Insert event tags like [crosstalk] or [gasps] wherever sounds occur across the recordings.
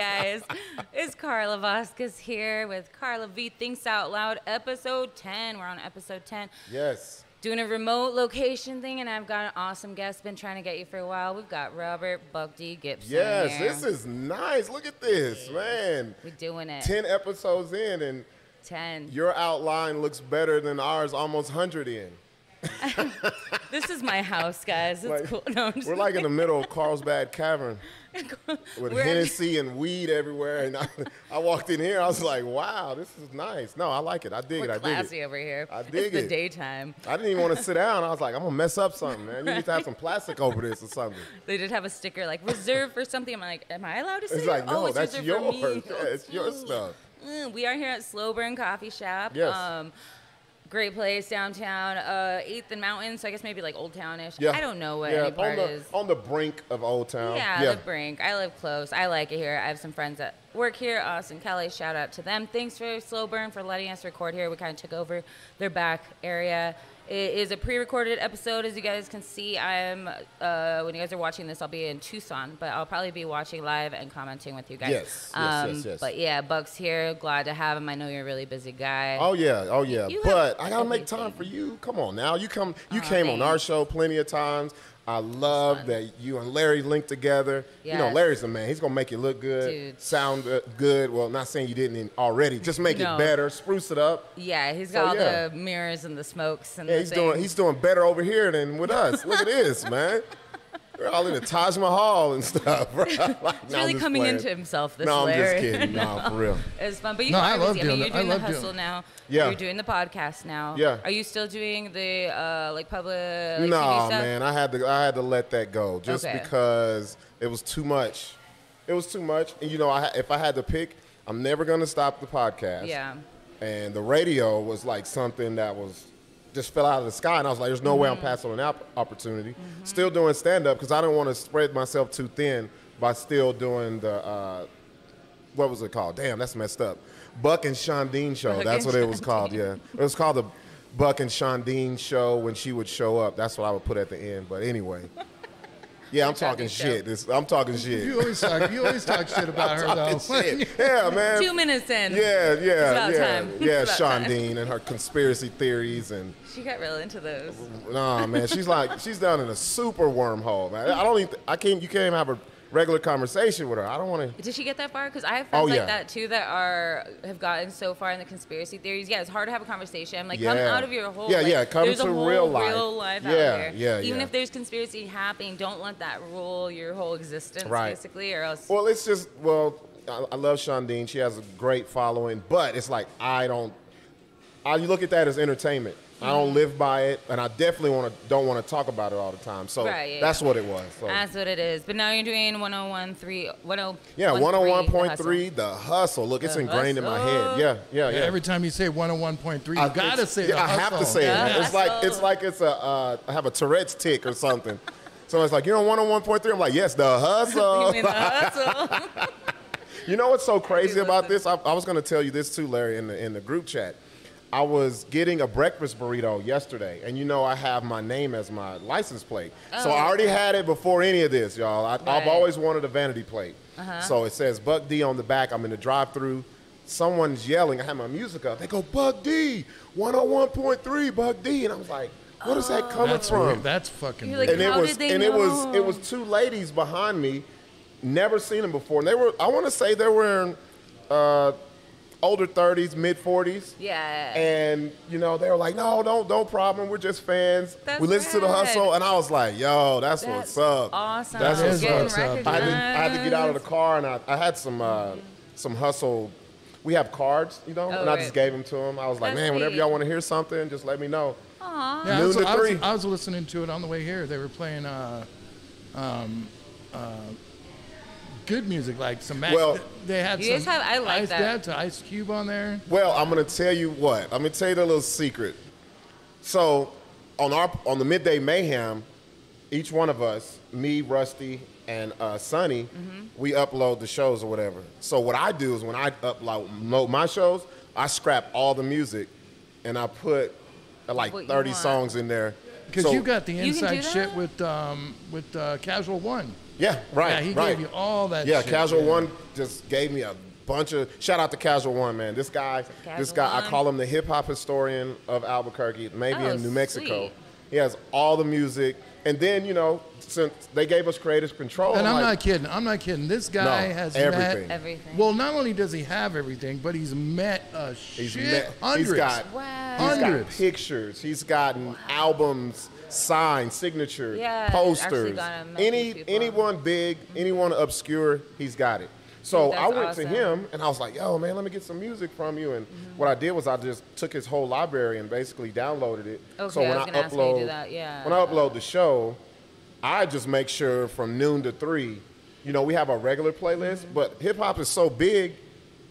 Guys, it's Carla Vasquez here with Carla V Thinks Out Loud, episode 10. We're on episode 10. Yes. Doing a remote location thing, and I've got an awesome guest. Been trying to get you for a while. We've got Robert Buck D Gipson. Yes, here. this is nice. Look at this, man. We're doing it. 10 episodes in, and 10. your outline looks better than ours almost 100 in. [laughs] This is my house, guys. It's Like, cool. No, We're like in the middle of Carlsbad Cavern with We're- Hennessy and weed everywhere. And I, I walked in here, I was like, wow, this is nice. No, I like it. I dig We're it. I dig classy it. over here. I it's dig the daytime. I didn't even want to sit down. I was like, I'm going to mess up something, man. You need to have some [laughs] plastic over this or something. They did have a sticker like reserved for something. I'm like, am I allowed to sit? It's like, it? oh, no, it's that's yours. [laughs] Yeah, it's your [laughs] stuff. Mm, we are here at Slow Burn Coffee Shop. Yes. Um, great place downtown, uh, Eighth and Mountain. So I guess maybe like Old Townish. Yeah. I don't know what yeah, any part on the, is. On the brink of Old Town. Yeah, the brink. I live close. I like it here. I have some friends that work here. Austin Kelly, shout out to them. Thanks for Slow Burn for letting us record here. We kind of took over their back area. It is a pre-recorded episode, as you guys can see. I'm uh, when you guys are watching this, I'll be in Tucson, but I'll probably be watching live and commenting with you guys. Yes, yes, um, yes, yes. But yeah, Buck's here. Glad to have him. I know you're a really busy guy. Oh yeah, oh yeah. You but I gotta make time for you. Come on now, you come. You Aw, came on our show plenty of times. I love that you and Larry linked together. You know, Larry's the man. He's gonna make it look good, Dude. sound uh, good. Well, not saying you didn't already. Just make No. it better, spruce it up. Yeah, he's got all yeah. the mirrors and the smokes and Yeah, the he's doing. He's doing better over here than with us. Look at this, [laughs] man. We're all in the Taj Mahal and stuff. [laughs] Right? Like, He's no, really coming playing. into himself this No, I'm just Larry. kidding. No, for real. [laughs] It's fun, but you No, are I love busy. I mean, doing you're it. I doing the love doing hustle now. Yeah. You're doing the podcast now. Yeah. Are you still doing the uh, like public like, TV no, stuff? man, I had to I had to let that go just Okay. because it was too much. It was too much, and you know, I, if I had to pick, I'm never gonna stop the podcast. Yeah. And the radio was like something that was just fell out of the sky, and I was like, "There's no way I'm Mm-hmm. passing on that opportunity." Still doing stand up because I didn't want to spread myself too thin by still doing the uh, what was it called? Damn, that's messed up. Buck and Shondine show. Buck that's what it was called. Yeah, it was called the Buck and Shondine show when she would show up. That's what I would put at the end. But anyway, yeah, I'm talking shit. This, I'm talking shit. You always talk. You always talk shit [laughs] about her Talking though. shit. [laughs] Yeah, man. Two minutes in. Yeah, yeah, about yeah, time. yeah. It's about time. Shondine and her conspiracy theories and She got real into those. nah, man. She's like she's down in a super wormhole, man. I don't even. I can't. You can't even have a regular conversation with her. I don't want to. Did she get that far? Because I have oh, friends Oh, yeah. like that too that are have gotten so far in the conspiracy theories. Yeah, it's hard to have a conversation. I'm like, come out of your whole Yeah, like, yeah, come there's a whole real life. real life Yeah, out here. yeah, Even yeah. if there's conspiracy happening, don't let that rule your whole existence, Right. basically, or else. Well, it's just well, I, I love Shondine. She has a great following, but it's like I don't. I look at that as entertainment. I don't live by it, and I definitely want to don't want to talk about it all the time. So Right, yeah, that's yeah. what it was. So. That's what it is. But now you're doing 101.3, 10. yeah, 101.3 101.3, the hustle. Look, it's The ingrained in my head. Yeah, yeah, yeah. Every time you say 101.3, you I- gotta say yeah, the I have to say Yeah. it. It's like it's like it's a uh, I have a Tourette's tic or something. so it's like, you're on 101.3. I'm like, yes, the hustle. [laughs] You mean the hustle? [laughs] You know what's so crazy about this? I, I was going to tell you this too, Larry, in the in the group chat. I was getting a breakfast burrito yesterday, and you know I have my name as my license plate, so Oh, I already had it before any of this, y'all. I, Right. Uh-huh. I've always wanted a vanity plate, so it says Buck D on the back. I'm in the drive-through. Someone's yelling. I have my music up. They go Buck D, 101.3 Buck D, and I was like, what is that coming That's from? weird. That's fucking weird. like, and it was did they and it was it was two ladies behind me never seen them before and they were i want to say they were in uh, older 30s mid 40s yeah. and you know they were like no don't don't problem we're just fans That's we listen to the hustle and i was like yo that's, That's what's up awesome. that's That what's Getting what's up. I had, to, I had to get out of the car and i, I had some uh, some hustle we have cards you know Oh, and i right. just gave them to them i was like That's man whenever y'all want to hear something just let me know Aw. Yeah, I Noon was, to I, was, three. I was listening to it on the way here. They were playing uh, um, uh, good music, like some. Mac- Well- [laughs] they had You guys some. have- I like Ice, that. They had Ice Cube on there. Well, I'm gonna tell you what. I'm gonna tell you the little secret. So, on our on the midday mayhem, each one of us, me, Rusty, and uh, Sonny, Mm-hmm. we upload the shows or whatever. So what I do is when I upload my shows, I scrap all the music, and I put uh, like What 30 songs in there Because So- you got the You can do inside shit with um, with uh, Casual One. Yeah, right. Yeah, he right. gave you all that. Yeah, shit, Casual yeah. One just gave me a bunch of shout out to Casual One, man. This guy, this Casual guy, I call him the hip hop historian of Albuquerque, maybe Oh, in New Mexico. sweet. He has all the music, and then you know, since they gave us creative control, And I'm like, not kidding. I'm not kidding. This guy No, has everything. met. Everything. Well, not only does he have everything, but he's met a He's shit met- hundreds. He's got, Wow. he's got Hundreds. pictures. He's gotten albums, signed, signature, Yeah, posters. Any anyone big, anyone obscure, he's got it. So I went awesome. to him and I was like, "Yo, man, let me get some music from you." And what I did was I just took his whole library and basically downloaded it. Okay, so I when I, you upload, do that, yeah. when I upload the show, I just make sure from noon to three. You know, we have our regular playlist, but hip hop is so big.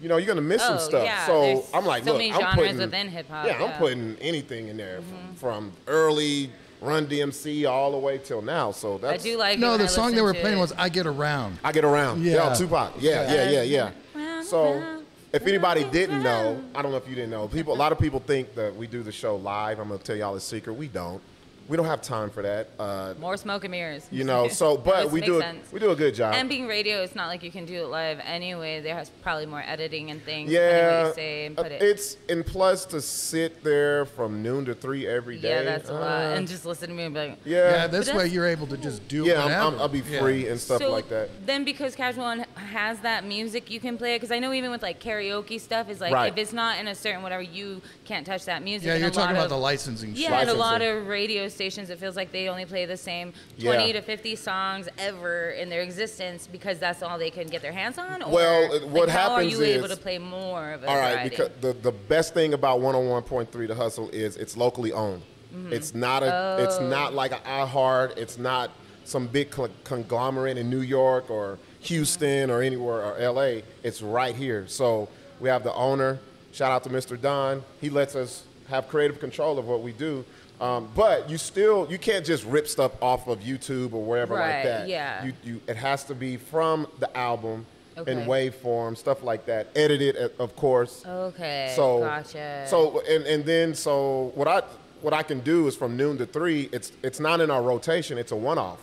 You know, you're gonna miss some Mm-hmm. Oh, stuff. yeah, so there's I'm like, so look, I'm genres putting within hip-hop, Yeah, I'm. Mm-hmm. putting anything in there from, from early Run DMC all the way till now. So that's I that's do like No, the I song they listen were playing it. was "I Get Around." I get around. Yeah, Yeah. Tupac. Yeah, yeah, yeah, yeah. Round, So if anybody didn't know. I don't know if you didn't know. People, a lot of people think that we do the show live. I'm gonna tell y'all a secret. We don't. We don't have time for that. Uh, more smoke and mirrors. you know. So, [laughs] but we do. A, sense. we do a good job. And being radio, it's not like you can do it live anyway. There has probably more editing and things. Yeah, depending what you say and uh, put it. it's and plus to sit there from noon to three every day. yeah, that's a lot. uh, And just listen to me and be like, yeah, Yeah, this way you're able to just do yeah, I'm, I'm, I'll be Yeah. free and stuff so like that. then because Casual One has that music, you can play it. Because I know even with like karaoke stuff, is like Right. if it's not in a certain whatever, you can't touch that music. Yeah, And you're talking lot about of, the licensing. Yeah, shit. and a lot of radio stations, it feels like they only play the same Yeah. 20 to 50 songs ever in their existence because that's all they can get their hands on. Or, Well, uh, like, what how are happens you able to play more of a All right, variety? because the, the best thing about 101.3 The Hustle is it's locally owned. Mm-hmm. It's not a it's Oh. not like an iHeart, it's not some big conglomerate in New York or Houston or anywhere or LA. It's right here. So we have the owner. Shout out to Mr. Don. He lets us have creative control of what we do. Um, but you still you can't just rip stuff off of YouTube or wherever Right, like that. yeah. You, you it has to be from the album Okay. in waveform, stuff like that. Edited, uh, of course. okay, So gotcha. So and, and then so what I what I can do is from noon to three. It's it's not in our rotation. It's a one off.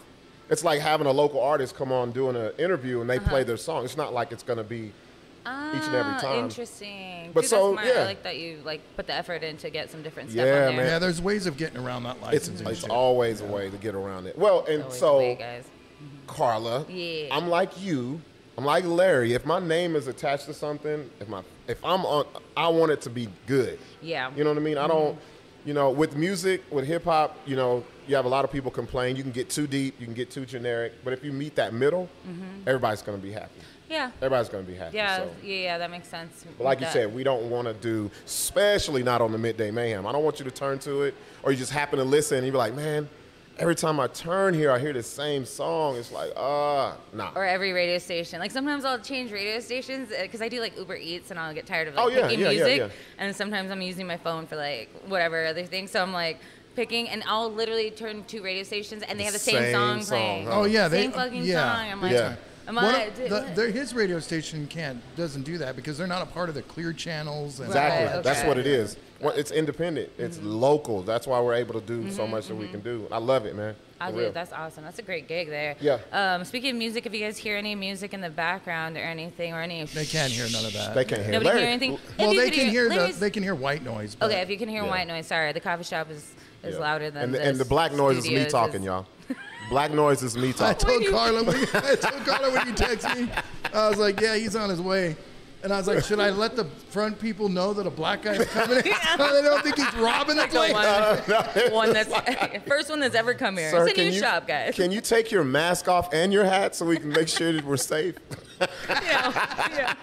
It's like having a local artist come on doing an interview and they Uh-huh. play their song. It's not like it's gonna be each and every Ah, time. Interesting. But Dude, so, that's smart. yeah. I like that you like put the effort in to get some different stuff Yeah, on there. man. Yeah, there's ways of getting around that It's, licensing. it's shit. always a way to get around it. Well, and Always so way, guys. Mm-hmm. Carla, Yeah. I'm like you. I'm like Larry. If my name is attached to something, if my if I'm on, I want it to be good. Yeah. You know what I mean? I mm-hmm. don't. You know, with music, with hip hop, you know, you have a lot of people complain. You can get too deep, you can get too generic. But if you meet that middle, mm-hmm. everybody's gonna be happy. Yeah. Everybody's gonna be happy. Yeah, So. yeah, yeah, that makes sense. But like you That- said, we don't want to do, especially not on the midday mayhem. I don't want you to turn to it, or you just happen to listen and you be like, man, every time I turn here, I hear the same song. It's like, uh, nah. or every radio station. Like sometimes I'll change radio stations because I do like Uber Eats and I'll get tired of like Oh, yeah, picking yeah, yeah, music. yeah. And sometimes I'm using my phone for like whatever other thing. So I'm like picking and I'll literally turn to radio stations and they have the same, Same song song, playing. huh? Oh yeah, they same fucking yeah. song. I'm like, Yeah. Am One I? of- did- the, their- his radio station can't doesn't do that because they're not a part of the clear channels. And Exactly. Right, That's what it is. Well, it's independent. It's mm-hmm. local. That's why we're able to do so mm-hmm, much that we mm-hmm. can do. I love it, man. I do. That's awesome. That's a great gig there. Yeah. Um, speaking of music, if you guys hear any music in the background or anything or any, They can't hear none of that. They can't hear. Nobody Larry, hear anything. well, they can hear the they can hear white noise. But Okay, if you can hear Yeah. white noise, sorry. The coffee shop is is Yeah. louder than and the, this and the black noise is me studios talking, y'all. [laughs] Black noise is me I talking. told Carla when you, I told Carla when you text me, I was like, yeah, he's on his way. And I was like, should I let the front people know that a black guy is coming in? [laughs] so they don't think he's robbing the The place. one, [laughs] one that's [laughs] first one that's ever come here. Sir, it's a new you, shop, guys. Can you take your mask off and your hat so we can make sure that we're safe? yeah, yeah.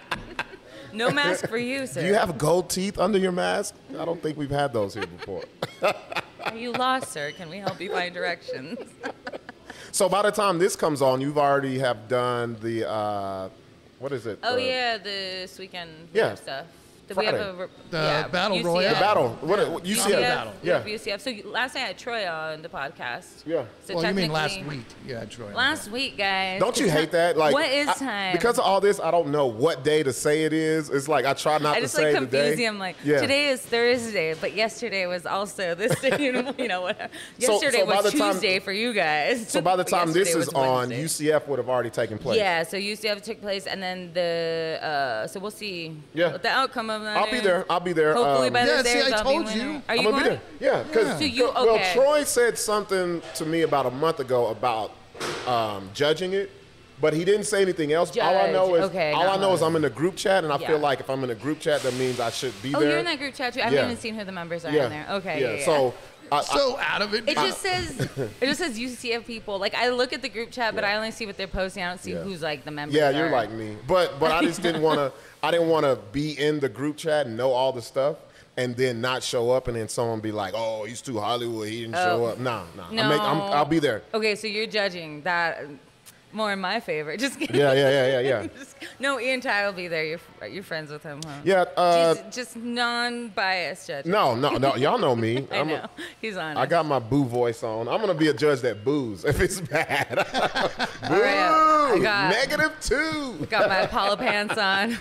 No mask for you, sir. Do you have gold teeth under your mask? I don't think we've had those here before. Are you lost, sir? Can we help you find directions? So by the time this comes on, you've already have done the uh, what is it? Oh The- yeah, this weekend Yeah. stuff. The- We have a The yeah, battle UCF. royale. The battle. What? what you UCF, see? battle. Yeah. UCF. So last night I had Troy on the podcast. Yeah. So well, you mean last week? Yeah, Troy. Last week, guys. Don't you hate that? Like, what is I- time? because of all this, I don't know what day to say it is. It's like I try not I to just say like the day. confuse you. I'm like, Yeah. today is Thursday, but yesterday was also this day. [laughs] You know, you know whatever. So- Yesterday so by was the time- Tuesday for you guys. So by the [laughs] time this is on, Wednesday. UCF would have already taken place. Yeah, so UCF took place, and then the uh, so we'll see. Yeah. what the outcome of that. I'll be there. I'll be there. Hopefully um, by Yeah, this see, airs, I I'll told be you. winning. Are I'm you gonna going? be there. Yeah, because Yeah. So you- well. Troy said something to me about a month ago about um, judging it, but he didn't say anything else. all I know is Okay, all I not know is I'm in a group chat, and I Yeah. feel like if I'm in a group chat, that means I should be Oh, there. you're in that group chat too. I haven't Yeah. even seen who the members are yeah. in there. Okay. Yeah. Yeah. Yeah. So. I, I, out of it. It just says [laughs] it just says UCF people. Like I look at the group chat, but I only see what they're posting. I don't see Yeah. who's like the members. yeah, you're are. like me, but but I just didn't want to. I didn't want to be in the group chat and know all the stuff, and then not show up, and then someone be like, "Oh, he's too Hollywood. He didn't show Oh. up." Nah, nah. No. I make, I'm, I'll be there. Okay, so you're judging that more in my favor. [laughs] Just kidding. Yeah, yeah, yeah, yeah, yeah. [laughs] Just- no, Ian Ty will be there. You're you're friends with him, huh? Yeah. Uh, just, just non-biased judging. no, no, no. Y'all know me. [laughs] I I'm a- know. He's on. I got my boo voice on. I'm gonna be a judge that boos if it's bad. boo! right, I got- Negative two. got my Apollo pants on.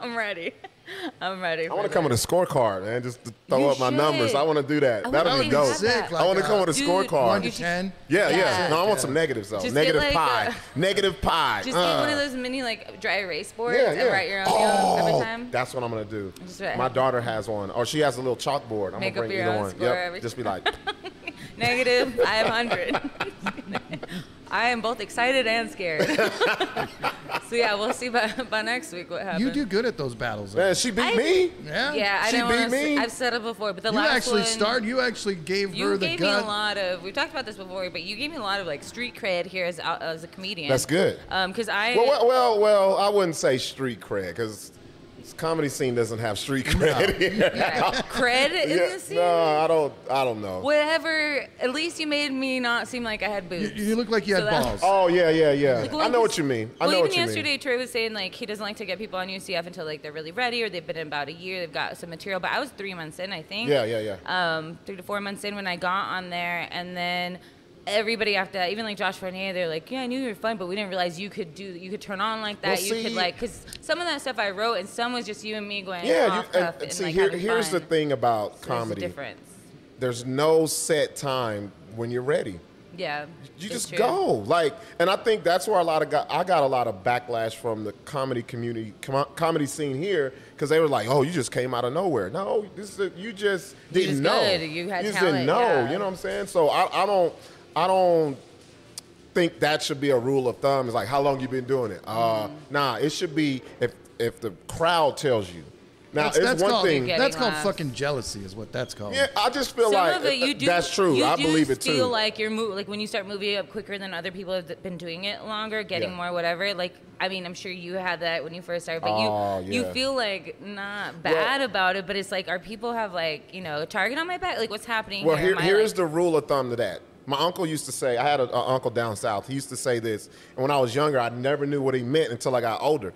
I'm ready. [laughs] I'm ready. I want to come with a scorecard, man. Just throw You up my numbers. I want to do that. I That'll be do dope. that. sick. I want to come uh, with a Dude, scorecard. One to ten. Yeah, yeah, Yeah. No, I want some negatives though. Just Negative like, pie. a- Negative pie. Just Uh. get one of those mini like dry erase boards Yeah, and yeah. write your own oh, every time. That's what I'm gonna do. Just write- My daughter has one, or she has a little chalkboard. I'm Make gonna up bring your either own one. score Yep. every Just be like, [laughs] Negative 500. [laughs] I am both excited and scared. [laughs] so yeah, we'll see by, [laughs] by next week what happens. You do good at those battles. though. man, she beat I- me. Yeah. Yeah, I She don't beat me. to. I've said it before, but the You last actually one, started. You actually gave You her the You gave me a lot of. We've talked about this before, but you gave me a lot of like street cred here as a- as a comedian. That's good. Um, because I. Well, well, well, well, I wouldn't say street cred because comedy scene doesn't have street cred here. yeah, cred in Yeah, the scene. no, I don't. I don't know. Whatever. At least you made me not seem like I had You, boobs. you look like you So had that- balls. Oh yeah, yeah, yeah. Like, I know what you mean. I well, know even what you yesterday, mean. Trey was saying like he doesn't like to get people on UCF until like they're really ready or they've been in about a year, they've got some material. But I was three months in, I think. Yeah, yeah, yeah. Um, three to four months in when I got on there, and then everybody after that, even like Josh Fournier, they're like, "Yeah, I knew you were fun, but we didn't realize you could do, you could turn on like that. Well, you could like, cause some of that stuff I wrote, and some was just you and me going Yeah, off you, and, and, see, like here, here's fun. the thing about There's a comedy. difference. There's no set time when you're ready. Yeah. You just true. go. Like, and I think that's where a lot of got, I got a lot of backlash from the comedy community, com- comedy scene here, because they were like, "Oh, you just came out of nowhere." No, this is you just You didn't just know. good. You had just talent, didn't know. yeah. You know what I'm saying? So I, I don't, I don't think that should be a rule of thumb. It's like, how long you been doing it? Uh, Mm-hmm. nah, it should be if if the crowd tells you. Now, that's it's that's one called, thing. That's called laughs. fucking jealousy, is what that's called. Yeah, I just feel Some like of it you do, that's true. You I do believe it too. Feel like you're mo- like when you start moving up quicker than other people have been doing it longer, getting Yeah. more whatever. Like I mean, I'm sure you had that when you first started, but Oh, you you feel like not bad about it, but it's like, are people have like you know a target on my back? Like what's happening Well, here? here, Am I, here like- the rule of thumb to that. My uncle used to say, I had an uncle down south. He used to say this, and when I was younger, I never knew what he meant until I got older.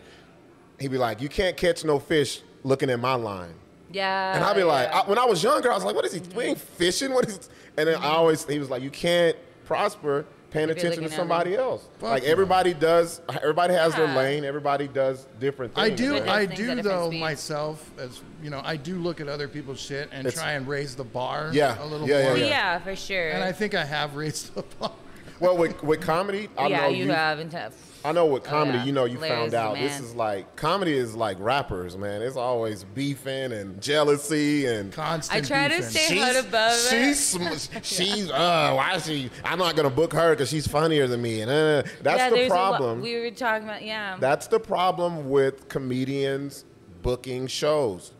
He'd be like, "You can't catch no fish looking at my line," yeah. and I'd be like. I, when I was younger, I was like, "What is he? We mm-hmm. ain't fishing. What is?" And then I always, he was like, "You can't prosper paying you're attention to somebody them. else. Fuck like no. everybody does. Everybody has their lane. Everybody does different things. I do. Everybody I do though speeds. myself as you know. I do look at other people's shit and It's- try and raise the bar. Yeah, a little yeah, yeah, more. Well, yeah. yeah, for sure. And I think I have raised the bar. Well, with, with comedy, I yeah, know you have. And tough. I know with comedy, yeah. you know, you Layers, found out this is like comedy is like rappers, man. It's always beefing and jealousy and. Constant. I try to beefing. stay- Head above it. she's sm- she's uh why is she I'm not gonna book her because she's funnier than me and uh, that's yeah, the there's lo- problem we were talking about yeah. that's the problem with comedians booking shows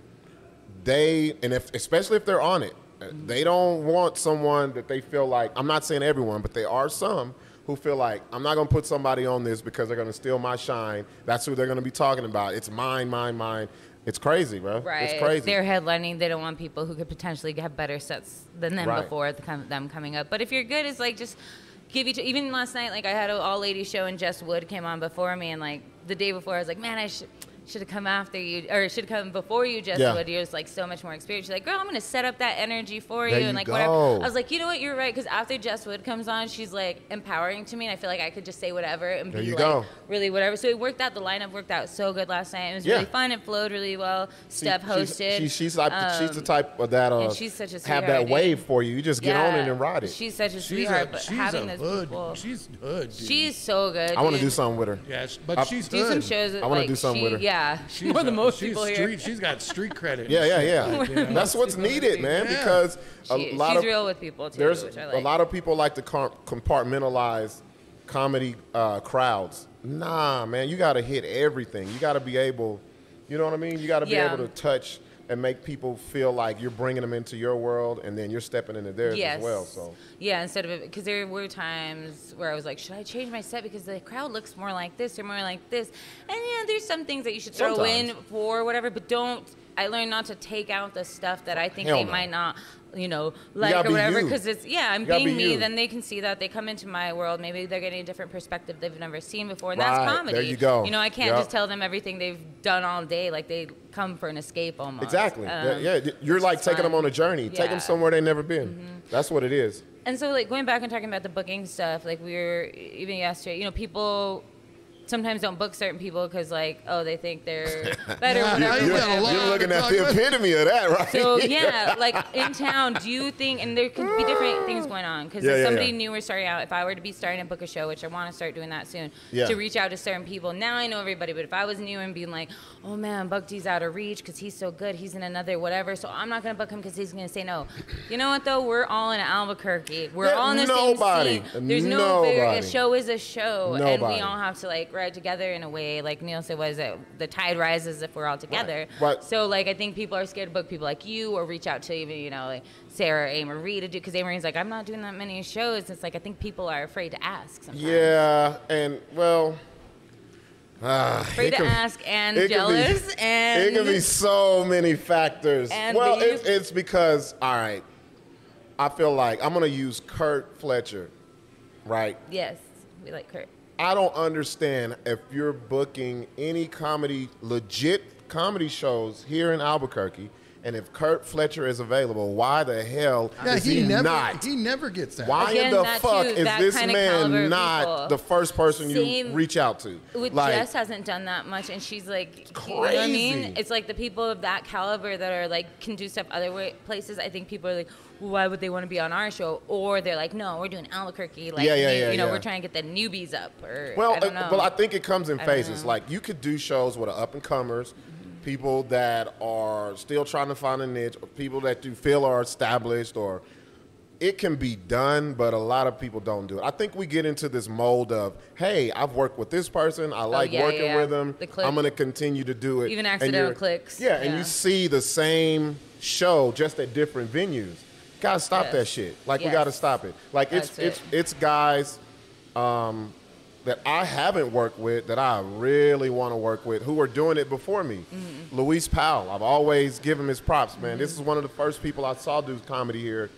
they and if especially if they're on it they don't want someone that they feel like I'm not saying everyone but there are some who feel like I'm not gonna put somebody on this because they're gonna steal my shine that's who they're gonna be talking about it's mine mine mine it's crazy bro Right. it's crazy They're headlining. They don't want people who could potentially have better sets than them Right. before the, them coming up. But if you're good, it's like just give each. Even last night, like I had an all ladies show and Jess Wood came on before me, and like the day before, I was like, man, I should. Should have come after you, or should have come before you, Jessica. Yeah. You're just like so much more experienced. She's like, girl, I'm gonna set up that energy for you, and you like whatever. I was like, you know what, you're right, because after Jess Wood comes on, she's like empowering to me, and I feel like I could just say whatever and There be you like go. really whatever. So it worked out. The lineup worked out so good last night. It was Yeah. really fun. It flowed really well. Steph She- hosted. She's, she's, like, she's the Um, type of that uh, she's such a have that dude. wave for you. You just get on it and ride it. She's such a She's sweetheart, a, but she's having a those hood. people, She's hood. Dude. she's so good. I want to dude. do something with her. yeah, but I- she's do some shows. I wanna like, do something she, with her. Yeah, She's she's more than a- most she's people street, here. She's got street credit. Yeah, yeah, yeah. [laughs] You know? That's what's needed, man. Yeah. Because a She- lot she's of real with people too, there's which I a like. lot of people like to compartmentalize comedy uh, crowds. Nah, man, you got to hit everything. You got to be able, you know what I mean? You got to be Yeah. able to touch and make people feel like you're bringing them into your world, and then you're stepping into theirs yes. as well. So yeah, instead of because there were times where I was like, should I change my set because the crowd looks more like this or more like this? And yeah, there's some things that you should throw in for whatever, but don't. I learned not to take out the stuff that I think Hell they no. might not, you know, like gotta or whatever. Because it's yeah, I'm being be me. you. Then they can see that they come into my world. Maybe they're getting a different perspective they've never seen before, and Right, that's there comedy. you go. You know, I can't Yep. just tell them everything they've done all day. Like they come for an escape almost. exactly, Um, yeah, yeah, you're like taking them on a journey. Take Yeah. Mm-hmm. them somewhere they've never been. That's what it is. And so, like going back and talking about the booking stuff, like we were even yesterday. You know, people sometimes don't book certain people because, like, oh, they think they're [laughs] better. Yeah, whatever, you You're, got a whatever. lot you're looking at the about. epitome of that, right? So [laughs] yeah, like in town, do you think? And there could be different things going on because Yeah, if yeah, somebody yeah. new or starting out, if I were to be starting to book a show, which I want to start doing that soon, Yeah. to reach out to certain people. Now I know everybody, but if I was new and being like, oh man, Buck D's out of reach because he's so good, he's in another whatever, so I'm not gonna book him because he's gonna say no. You know what though? We're all in Albuquerque. We're Yeah, all in the nobody. same scene. There's no bigger. A Nobody. show is a show, and Nobody. we all have to like ride together in a way. Like Neil said, was it the tide rises if we're all together. Right. So like I think people are scared to book people like you or reach out to even you know like Sarah A. Marie to do because A. Marie's like I'm not doing that many shows. It's like I think people are afraid to ask. Sometimes. Yeah, and well, ah, Afraid to can- ask and can be- jealous and it can be so many factors. And well, it, it's because all right. I feel like I'm gonna use Kurt Fletcher, right? yes, we like Kurt. I don't understand if you're booking any comedy, legit comedy shows here in Albuquerque, and if Kurt Fletcher is available, why the hell Yeah, is he, he, never not? he never gets that. Why Again, in the fuck too, is this man not the first person you reach out to? With like, Jess hasn't done that much, and she's like, you know what I mean? crazy. It's like the people of that caliber that are like can do stuff other way, places. I think people are like, why would they want to be on our show? Or they're like, no, we're doing Albuquerque. Like, Yeah, yeah, you, yeah, you know, yeah. we're trying to get the newbies up. Or Well, I don't uh, know. well, I think it comes in I phases. Like you could do shows with up and comers, people that are still trying to find a niche, or people that you feel are established, or it can be done, but a lot of people don't do it. I think we get into this mold of, hey, I've worked with this person, I like Oh, yeah, working yeah. with them, The. I'm going to continue to do it. Even accidental clicks, Yeah, and you see the same show just at different venues. Gotta stop Yes. that shit. Like we gotta stop it. Like it's it. it's it's guys um, that I haven't worked with that I really want to work with who are doing it before me. Mm-hmm. Luis Powell, I've always given him his props, man. This is one of the first people I saw do comedy here.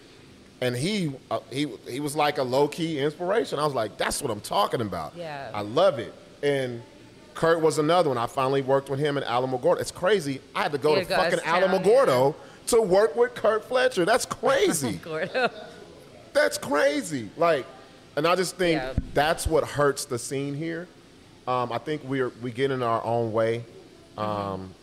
And he, uh, he, he was like a low key inspiration. I was like, that's what I'm talking about. Yeah. I love it. And Kurt was another one. I finally worked with him in Alamogordo. It's crazy. I had to go Yeah, to fucking Alamogordo to work with Kurt Fletcher. That's [laughs] crazy. That's crazy. Like, and I just think Yeah. that's what hurts the scene here. Um, I think we're we get in our own way. Um,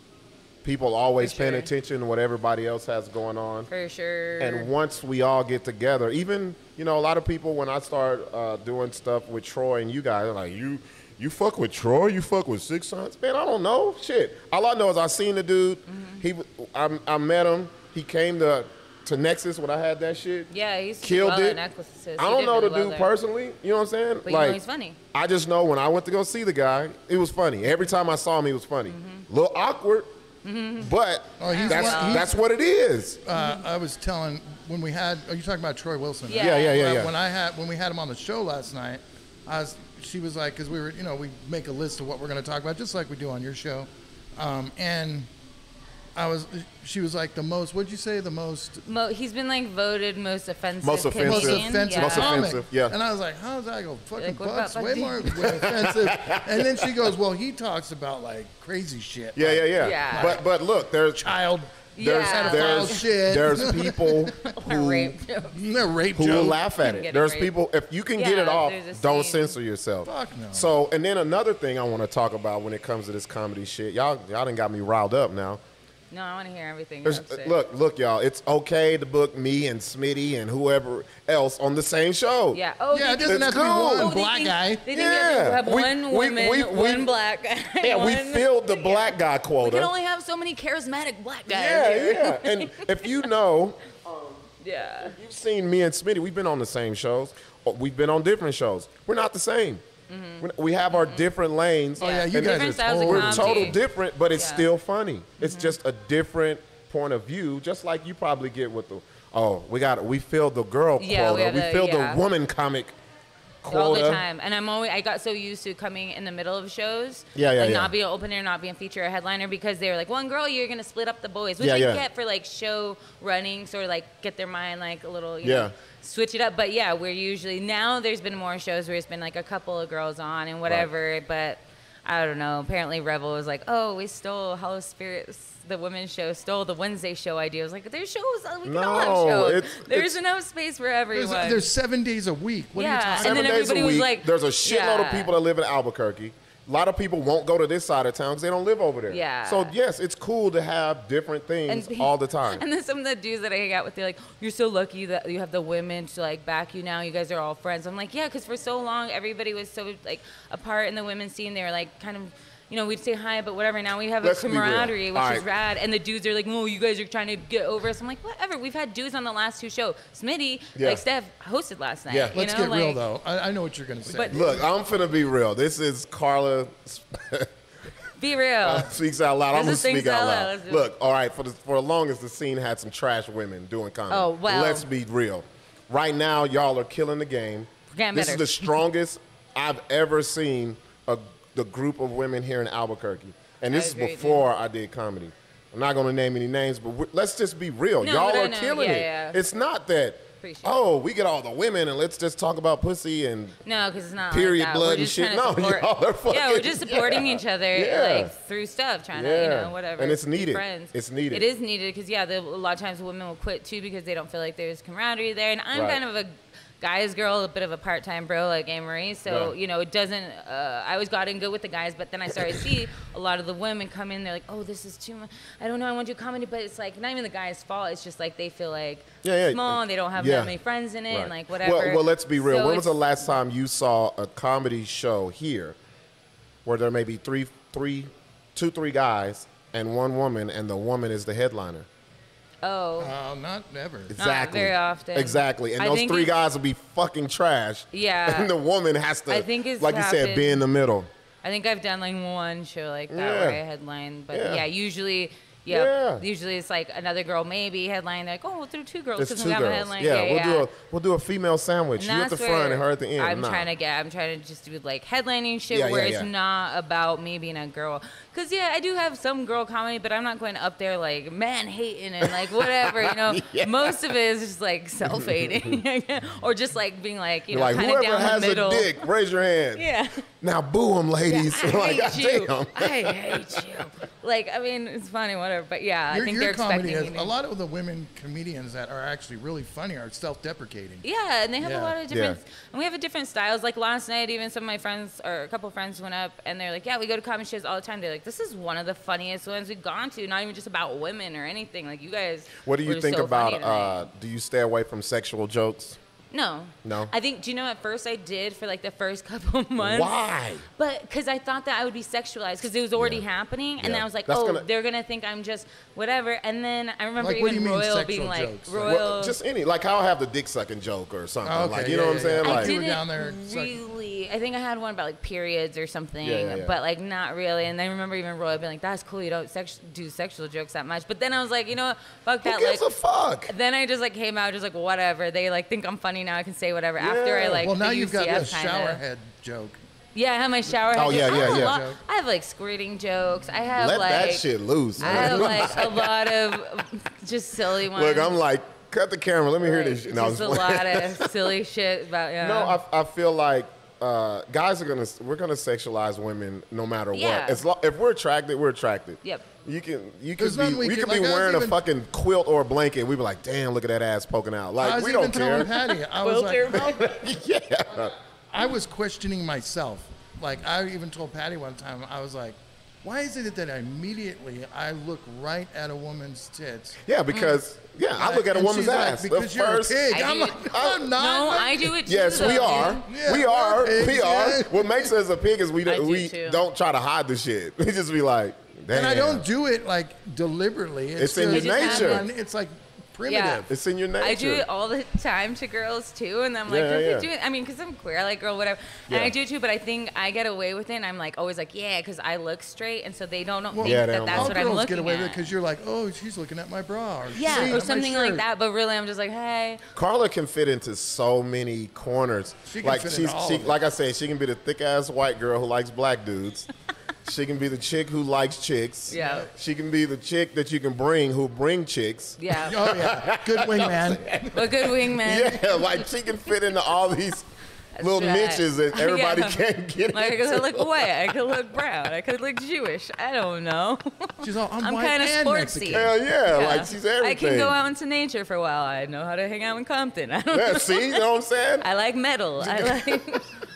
people always For paying attention to what everybody else has going on. For sure. And once we all get together, even you know, a lot of people when I start uh, doing stuff with Troy and you guys, are like you, you fuck with Troy, you fuck with Six Sons, man. I don't know, shit. All I know is I seen the dude. Mm-hmm. He, I, I met him. He came to to Nexus when I had that shit. yeah, he's killed well it. at Nexus. I don't know the well dude there. personally. You know what I'm saying? But you know he's funny. I just know when I went to go see the guy, it was funny. Every time I saw him, he was funny. Mm-hmm. A little awkward, but Oh, he's that's one- he's- that's what it is. uh, I was telling when we had. Are you talking about Troy Wilson? Yeah. Yeah, yeah, yeah, yeah. When I had when we had him on the show last night, I was, she was like, because we were, you know, we make a list of what we're going to talk about, just like we do on your show, um, and I was. She was like the most. What'd you say? The most. Mo- he's been like voted most offensive. Most offensive. Most offensive, Yeah. Most offensive, yeah. And I was like, how's that go? Fucking Like, what bucks, way Buddy? more way offensive. and then she goes, well, he talks about like crazy shit. Yeah, like yeah, yeah. Yeah. But but look, there's Child. there's Yeah. there's Shit. there's [laughs] people who Rape [laughs] jokes. Rape who will laugh at it. There's raped. people if you can get it off, don't censor yourself. Fuck no. So and then another thing I want to talk about when it comes to this comedy shit, y'all y'all done got me riled up now. No, I want to hear everything. you have to uh, say. look, look, y'all. It's okay to book me and Smitty and whoever else on the same show. Yeah. Oh, Yeah, it they doesn't have to be cool. one Oh, black think- guy. They Yeah. you have have We- one we- woman, we- one we- black guy. [laughs] Yeah, we filled the [laughs] black guy quota. We can only have so many charismatic black guys. yeah, here. yeah. And if you know, [laughs] Yeah. you've seen me and Smitty. We've been on the same shows. or We've been on different shows. We're not the same. Mm-hmm. We're- We have our mm-hmm. different lanes. Oh, yeah, you guys are total- We're comedy. total different, but it's Yeah. still funny. It's mm-hmm. just a different point of view, just like you probably get with the. Oh, we got we filled the girl Yeah, we quota. have We, the- filled yeah. the woman comic quota. all the time. And I'm always I got so used to coming in the middle of shows. Yeah, yeah, Like yeah. not being an opener, not being feature or headliner because they were like, one girl, you're gonna split up the boys, which Yeah, I yeah. get for like show running, sort of like get their mind like a little, you Yeah. know, switch it up. But yeah, we're usually now there's been more shows where it's been like a couple of girls on and whatever. But I don't know. Apparently Rebel was like, oh, we stole Hollow Spirits. The women's show stole the Wednesday show idea. I was like, there's shows. Uh, we can all have shows. it's- there's it's- enough space for There's, everyone. there's seven days a week. What are you Yeah, talking and Seven then days everybody a was week. like- There's a shitload of people that live in Albuquerque. A lot of people won't go to this side of town because they don't live over there. Yeah. So yes, it's cool to have different things all the time. And then some of the dudes that I hang out with, they're like, "You're so lucky that you have the women to like back you now. You guys are all friends." I'm like, "Yeah, because for so long everybody was so like apart in the women's scene. They were like kind of." You know, we'd say hi, but whatever. Now we have Let's a camaraderie, which All is right. rad. And the dudes are like, "Oh, you guys are trying to get over us." I'm like, "Whatever." We've had dudes on the last two shows. Smitty, Yeah. like Steph, hosted last night. Yeah. you Let's know, get real like- though. I, I know what you're gonna say. But- Look, I'm finna be real. This is Carla [laughs] Be real. Uh, speaks out loud. I'm gonna This is things speak out out loud. loud. Let's do it. Look, all right. For the for the longest, the scene had some trash women doing comedy. Oh, well. Let's be real. Right now, y'all are killing the game. Getting this better. is the strongest I've ever seen a, the group of women here in Albuquerque, and this is agree with you. before I did comedy. I'm not gonna name any names, but let's just be real. No, y'all are killing Yeah, it. yeah. It's not that. Appreciate Oh, we get all the women and let's just talk about pussy and No, because it's not Period like blood and shit. No, [laughs] support, y'all are fucking- yeah, we're just supporting yeah. each other Yeah. like through stuff, trying to you know whatever. And it's needed. Friends. It's needed. It is needed because yeah, the, a lot of times women will quit too because they don't feel like there's camaraderie there. And I'm Right. kind of a guy's girl, a bit of a part-time bro like Anne Marie. So Right. you know, it doesn't. Uh, I always got in good with the guys, but then I started to see a lot of the women come in. They're like, oh, this is too much. I don't know. I want to do comedy, but it's like not even the guy's fault. It's just like they feel like Yeah, yeah. small. and They don't have Yeah. that many friends in it, and like whatever. Well, well, let's be real. So when was the last time you saw a comedy show here where there may be three, three, two, three guys and one woman, and the woman is the headliner? Oh. Uh, not never. Exactly. very often. Exactly. And I those three guys will be fucking trash. Yeah. [laughs] And the woman has to, I think it's like you said, happened- be in the middle. I think I've done like one show like that Yeah. where I headline, but Yeah. yeah, usually, yeah, Yeah. usually it's like another girl maybe headline. They're like, oh, we'll do two girls It's because two we have a girls. headline. Yeah, Yeah, we'll yeah. do a we'll do a female sandwich. And you at the front and her at the end. I'm Nah. trying to get. I'm trying to just do like headlining shit Yeah, where yeah, it's yeah. not about me being a girl. Cause yeah, I do have some girl comedy, but I'm not going up there like man hating and like whatever. You know, [laughs] Yeah. most of it is just like self hating [laughs] or just like being like you You're know like kind of whoever down the has middle. a dick, raise your hand. [laughs] Yeah. Now boo them, ladies. I like, hate you. goddamn. I hate you. Like, I mean, it's funny, whatever. But yeah, your I think your they're comedy expecting is a lot of the women comedians that are actually really funny are self-deprecating. Yeah, and they have Yeah. a lot of different, Yeah. and we have a different styles. Like last night, even some of my friends or a couple of friends went up, and they're like, "Yeah, we go to comedy shows all the time." They're like, "This is one of the funniest ones we've gone to. Not even just about women or anything. Like you guys." What do you think so about? Uh, do you stay away from sexual jokes? No. No? I think. Do you know? At first, I did for like the first [laughs] couple of months. Why? But because I thought that I would be sexualized because it was already Yeah. happening, and Yeah. then I was like, That's oh, gonna- they're gonna think I'm just whatever. And then I remember Like, what do even you Royal sexual being like, jokes? Like- Royal. Well, just any. Like I'll have the dick sucking joke or something. Oh, okay, like you yeah, know what I'm yeah, saying? yeah. I Like You were didn't down there sucking- really. I think I had one about like periods or something, Yeah, yeah, yeah. but like not really. And I remember even Royal being like, "That's cool. You don't sex- do sexual jokes that much." But then I was like, you know, what? fuck who that. gives Like, a fuck? then I just like came out just like whatever. They like think I'm funny now. I can say whatever. After I like well, now the you've got a UCF kinda- shower head joke. Yeah, I have my shower. head Oh, yeah, joke. I yeah, have yeah. I have like squirting jokes. I have Let like that shit loose. I have like a lot of just silly ones. [laughs] Look, I'm like, cut the camera. Let me hear Like, this shit. No, I just a playing. lot of [laughs] silly shit about yeah. No, I, I feel like uh, guys are gonna we're gonna sexualize women no matter Yeah. what. As lo- if we're attracted, we're attracted. Yep. You can you There's be nothing we you can- could be like, I was wearing a fucking quilt or a blanket. We'd be like, damn, look at that ass poking out. Like I was we even don't telling care. Patty, I was like, [laughs] yeah. I was questioning myself. Like I even told Patty one time, I was like, why is it that immediately I look right at a woman's tits? Yeah, because hmm. yeah, I look at a woman's she's like, ass. The because you're first- a pig. I I'm like, [laughs] no, I'm not. No, I do it too. Yes, we are. Yeah, we we're pigs, we are. yeah. What makes us a pig is we don't, do we too. don't try to hide the shit. [laughs] We just be like, damn. And I don't do it like deliberately. It's in your nature. and It's like primitive. It's in your nature. I do it all the time to girls too, and I'm like, Yeah, "Don't yeah. you do it?" I mean, because I'm queer, I like girl, whatever, Yeah. and I do it too. But I think I get away with it. and I'm like always like, "Yeah," because I look straight, and so they don't, don't think Yeah, that don't that's. All what I'm girls looking get away with it at. because you're like, oh, she's looking at my bra. Or yeah, or something like that. But really, I'm just like, "Hey, Carla can fit into so many corners. She can like fit she's into all she, of like I said, she can be the thick ass white girl who likes black dudes. She can be the chick who likes chicks. Yeah. She can be the chick that you can bring who bring chicks. yeah, [laughs] Oh yeah, good wingman. [laughs] a good wingman." Yeah, like she can fit into all these little right. niches that [laughs] everybody Yeah. can't get Like I could look white, I could look brown, I could look Jewish. I don't know. She's all, I'm, I'm kinda and sportsy. Mexican. Hell yeah, Yeah. like she's everything. I can go out into nature for a while. I know how to hang out in Compton. I don't Yeah, see, you know what I'm saying? I like metal. I like.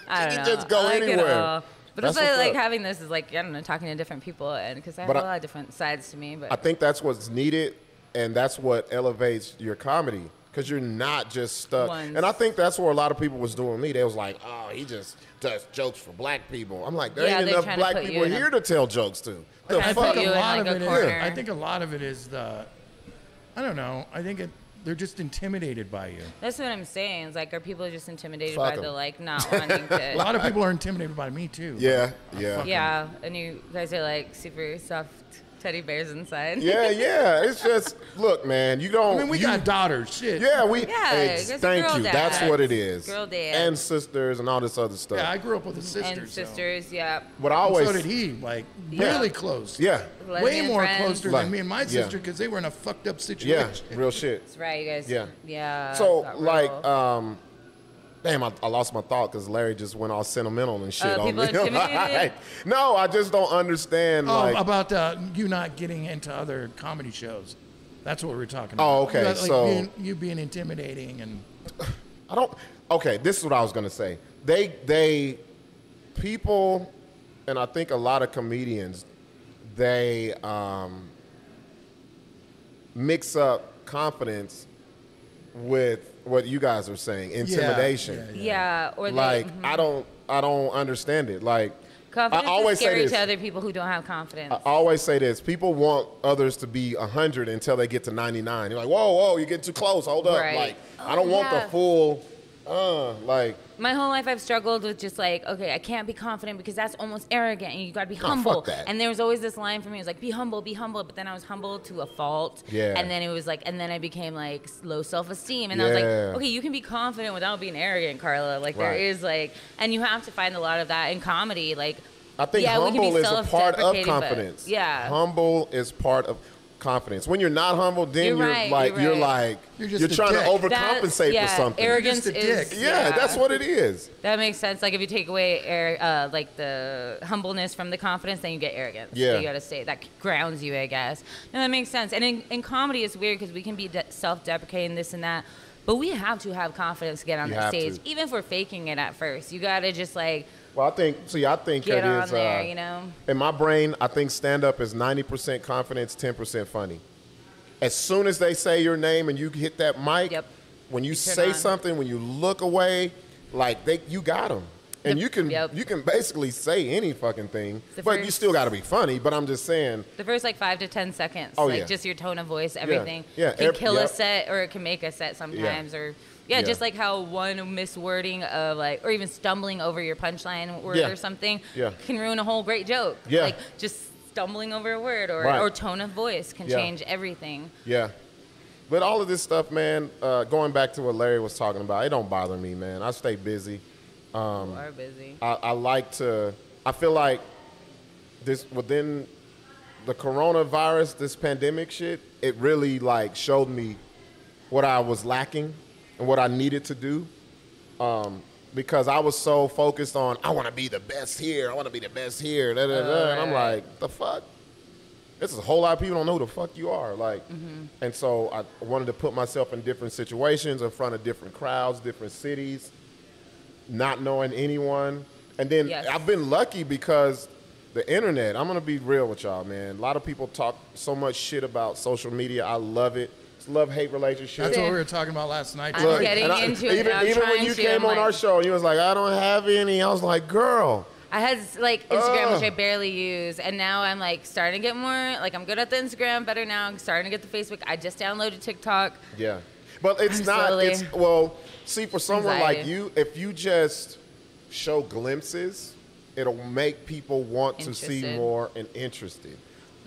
I don't can know. just go I like anywhere. It all. But That's that's why like up. having this is like I don't know talking to different people and because I have But a I- lot of different sides to me. But I think that's what's needed, and that's what elevates your comedy because you're not just stuck. Ones. And I think that's where a lot of people was doing me. They was like, "Oh, he just does jokes for black people." I'm like, there Yeah, ain't enough black people in a- here to tell jokes to. The Trying to fuck? put you a in, lot like, of a it is. I think a lot of it is the. I don't know. I think it, they're just intimidated by you. that's what I'm saying. It's like are people just intimidated Fuck by 'em. the like not [laughs] wanting to? A lot of people are intimidated by me too. Yeah, yeah, yeah, and you guys are like super soft teddy bears inside. yeah, yeah. It's just look, man. You don't. I mean, we you- got daughters. Shit. Yeah, we. Yeah, ex- guys are thank girl you. That's what it is. Girl dads. and sisters and all this other stuff. Yeah, I grew up with a sister. and so- sisters, yeah. But I And always. so did he. Like Yeah. really close. Yeah, Way more friends. closer Like, than me and my sister because they were in a fucked up situation. yeah, real shit. That's right, you guys. Yeah. Yeah. So like, um, damn, I, I lost my thought because Larry just went all sentimental and shit Uh, on me. [laughs] Like, no, I just don't understand. Oh, like, about uh, you not getting into other comedy shows. That's what we're talking about. Oh, okay, You like, so- being, you being intimidating and [sighs] I don't. Okay, this is what I was gonna say. They they people, and I think a lot of comedians, they um, mix up confidence with what you guys are saying, intimidation. yeah, yeah, or they, Like mhm. I don't I don't understand it. Like confidence I always is say this. to other people who don't have confidence. I always say this: people want others to be hundred until they get to ninety nine. You're like, whoa, whoa, you're getting too close. Hold up. Right. Like, I don't Oh, want yeah. the full. Uh, like, My whole life, I've struggled with just like, okay, I can't be confident because that's almost arrogant, and you gotta be fuck humble. that. And there was always this line for me, it was like, be humble, be humble. But then I was humble to a fault. Yeah. And then it was like, and then I became like low self esteem, and I was like, okay, you can be confident without being arrogant, Carla. Like there Right. is like, and you have to find a lot of that in comedy, like. I think yeah, we can be humble is a part of confidence. Yeah. humble is part of confidence. When you're not humble, then You're you're, right, like you're you're like You're you're, trying dick. to overcompensate yeah, for something. Arrogance You're just a is dick. yeah, that's what it is. That makes sense. Like if you take away air, uh, like the humbleness from the confidence, then you get arrogance. Yeah. So you got to stay. That grounds you, I guess. No, that makes sense. And in, in comedy, it's weird because we can be de- self-deprecating, this and that, but we have to have confidence to get on You the stage, to. even if we're faking it at first. You got to just like Well, I think see, I think get it on is. there, uh, you know. In my brain, I think stand up is 90% confidence, 10% funny. As soon as they say your name and you hit that mic, Yep. when you turn say on. something, when you look away, like they you got them. And Yep. you can Yep. you can basically say any fucking thing, The but you still got to be funny. But I'm just saying, The first like five to ten seconds, Oh, like yeah. just your tone of voice, everything Yeah, yeah. can kill a set or it can make a set sometimes, or yeah, Yeah. just like how one miswording of like, or even stumbling over your punchline word Yeah. or something Yeah. can ruin a whole great joke. Yeah. like just stumbling over a word or, Right. or tone of voice can change everything. yeah. But all of this stuff, man, uh, going back to what Larry was talking about, it don't bother me, man. I stay busy. Um, you are busy. I, I like to. I feel like this within the coronavirus, this pandemic shit. It really like showed me what I was lacking and what I needed to do. Um, because I was so focused on I want to be the best here. I want to be the best here. Da, da, da. and I'm like, the fuck. This is a whole lot of people don't know who the fuck you are. Like, and so I wanted to put myself in different situations in front of different crowds, different cities not knowing anyone. And then Yes. I've been lucky because the internet, I'm gonna be real with y'all, man. A lot of people talk so much shit about social media. I love it. It's love hate relationship. That's what we were talking about last night. I'm too. getting I- into it even, now, Even when you to, came I'm on our show, you was like, I don't have any. I was like, girl. I had like Instagram, Ugh. which I barely use, and now I'm like starting to get more. Like I'm good at the Instagram, better now. I'm starting to get the Facebook. I just downloaded TikTok. Yeah. But it's I'm not, slowly- it's, well, see, for someone like you, if you just show glimpses, it'll make people want to see more and interested.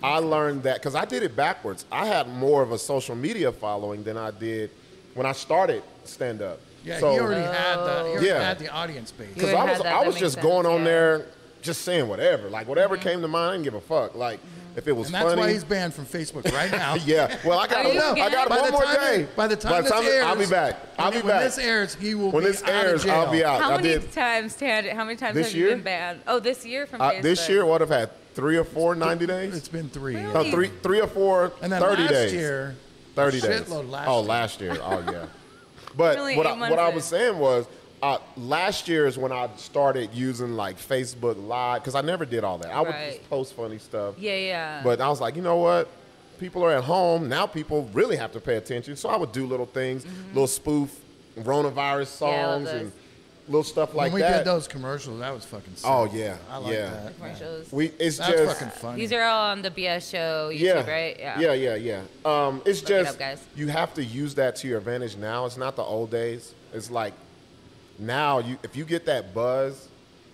I learned that because I did it backwards. I had more of a social media following than I did when I started stand up. Yeah, so, he already had that. He already Yeah. had the audience base. You because I was that, I that was makes just sense, going on yeah. Mm-hmm. there, just saying whatever, like whatever came to mind. I didn't give a fuck. Like if it was And that's funny. why he's banned from Facebook right now. [laughs] yeah, well, I got, Are you I again? got By one the more time day. it- by the time this airs, I'll be back. I'll be when back. this airs, he will when be this out of airs, jail. I'll be out. How many times, Tangent? How many times have you been banned? Oh, this year from uh, Facebook. this year. What have had three or four 90 days? It's been three. Really? No, three, three or four, And then 30 last days. year, 30 days. shitload last oh, year. last year. Oh, yeah. [laughs] But Really, what, I, what I was saying was, uh, last year is when I started using like Facebook Live because I never did all that. I would just post funny stuff. Yeah, yeah. But I was like, you know what? People are at home now. People really have to pay attention. So I would do little things, little spoof coronavirus. Yeah, I love songs those. and little stuff like that. when we that. did those commercials, that was fucking sick. Oh, yeah, I like yeah. that. commercials. we it's That's just fucking funny. These are all on the BS show YouTube, yeah, right? yeah, yeah, yeah. Um, it's Look it just up, guys. you have to use that to your advantage now. It's not the old days. It's like now you if you get that buzz,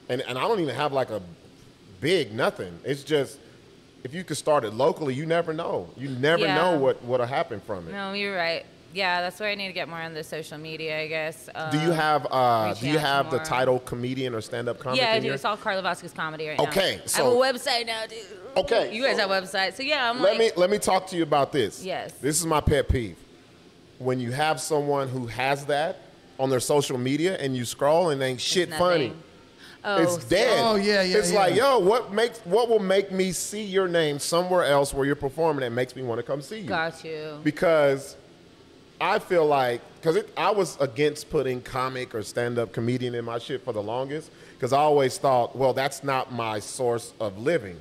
and and I don't even have like a big nothing. It's just if you could start it locally, you never know. You never Yeah. know what what'll happen from it. No, you're right. Yeah, that's where I need to get more on the social media, I guess. Do you Um, have uh, do you have the title comedian or stand up comic? Yeah, I in do. here? It's all Carla Vasquez comedy right now. Okay, I have a so- website now, dude. Okay, You guys so- have a website. So yeah, I'm let like, me let me talk to you about this. Yes. This is my pet peeve. When you have someone who has that on their social media and you scroll and ain't shit funny. oh, it's dead. Oh, yeah, yeah, It's yeah. like, yo, what makes what will make me see your name somewhere else where you're performing that makes me want to come see you? Got you. Because I feel like because I was against putting comic or stand-up comedian in my shit for the longest because I always thought, well, that's not my source of living.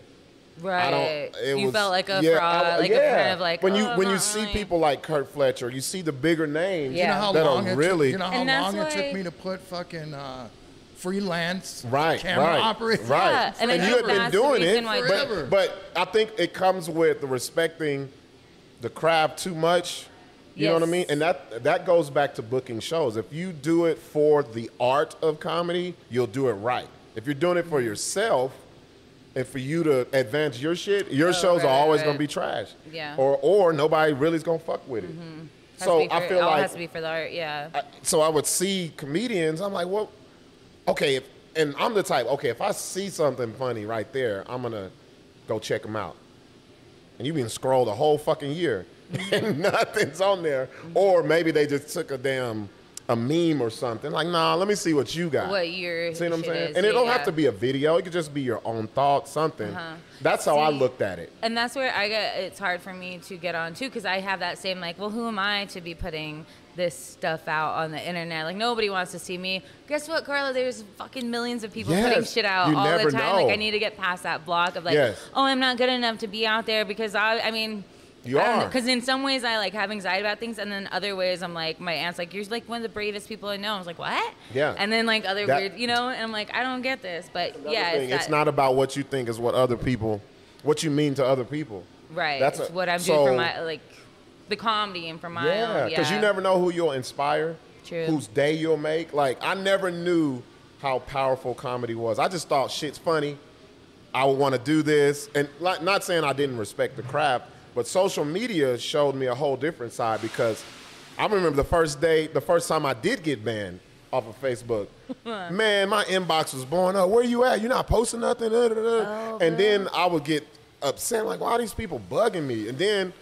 Right. I don't. It you was, felt like a yeah, fraud, I- like yeah. a kind of like when you oh, when you see really. people like Kurt Fletcher, you see the bigger names. Yeah. You know how that long are it really took, you know how And that's long it took me to put fucking uh, freelance right, camera right, operator. right. Yeah, and I you think have been doing it, reason Forever. but, but I think it comes with respecting the craft too much. You know what I mean? And that that goes back to booking shows. If you do it for the art of comedy, you'll do it right. If you're doing it for yourself and for you to advance your shit, your Oh, shows right, are always right. gonna be trash. Yeah. Or or nobody really's gonna fuck with it. Mm-hmm. Has So be I for- feel it all like has to be for the art. Yeah. I- so I would see comedians. I'm like, well, okay, if, and I'm the type. Okay, if I see something funny right there, I'm gonna go check them out. And you've been scroll the whole fucking year, [laughs] and nothing's on there. Or maybe they just took a damn a meme or something. Like, nah, let me see what you got. what your See what I'm saying? is, and it don't yeah. have to be a video. It could just be your own thought, something. Uh-huh. That's how I looked at it. And that's where I get it's hard for me to get on too because I have that same like, well, who am I to be putting this stuff out on the internet? Like nobody wants to see me. Guess what, Carla? There's fucking millions of people putting shit out all the time. know. Like I need to get past that block of like, Yes. oh, I'm not good enough to be out there because I, I mean. You are. Because in some ways I like have anxiety about things, and then other ways I'm like, my aunt's like, you're like one of the bravest people I know. I was like, what? Yeah. And then like other That- weird, you know, and I'm like, I don't get this, but Another yeah, it's, it's not about what you think is what other people, what you mean to other people. Right. That's a- what I'm so- doing for my like the comedy and for my Yeah, because Yeah. you never know who you'll inspire, True. whose day you'll make. Like I never knew how powerful comedy was. I just thought shit's funny. I would want to do this, and like, not saying I didn't respect the craft, but social media showed me a whole different side because I remember the first day, the first time I did get banned off of Facebook. [laughs] Man, my inbox was blowing up. Where you at? You're not posting nothing. Da, da, da. Oh, and then I would get upset, like, why are these people bugging me? And then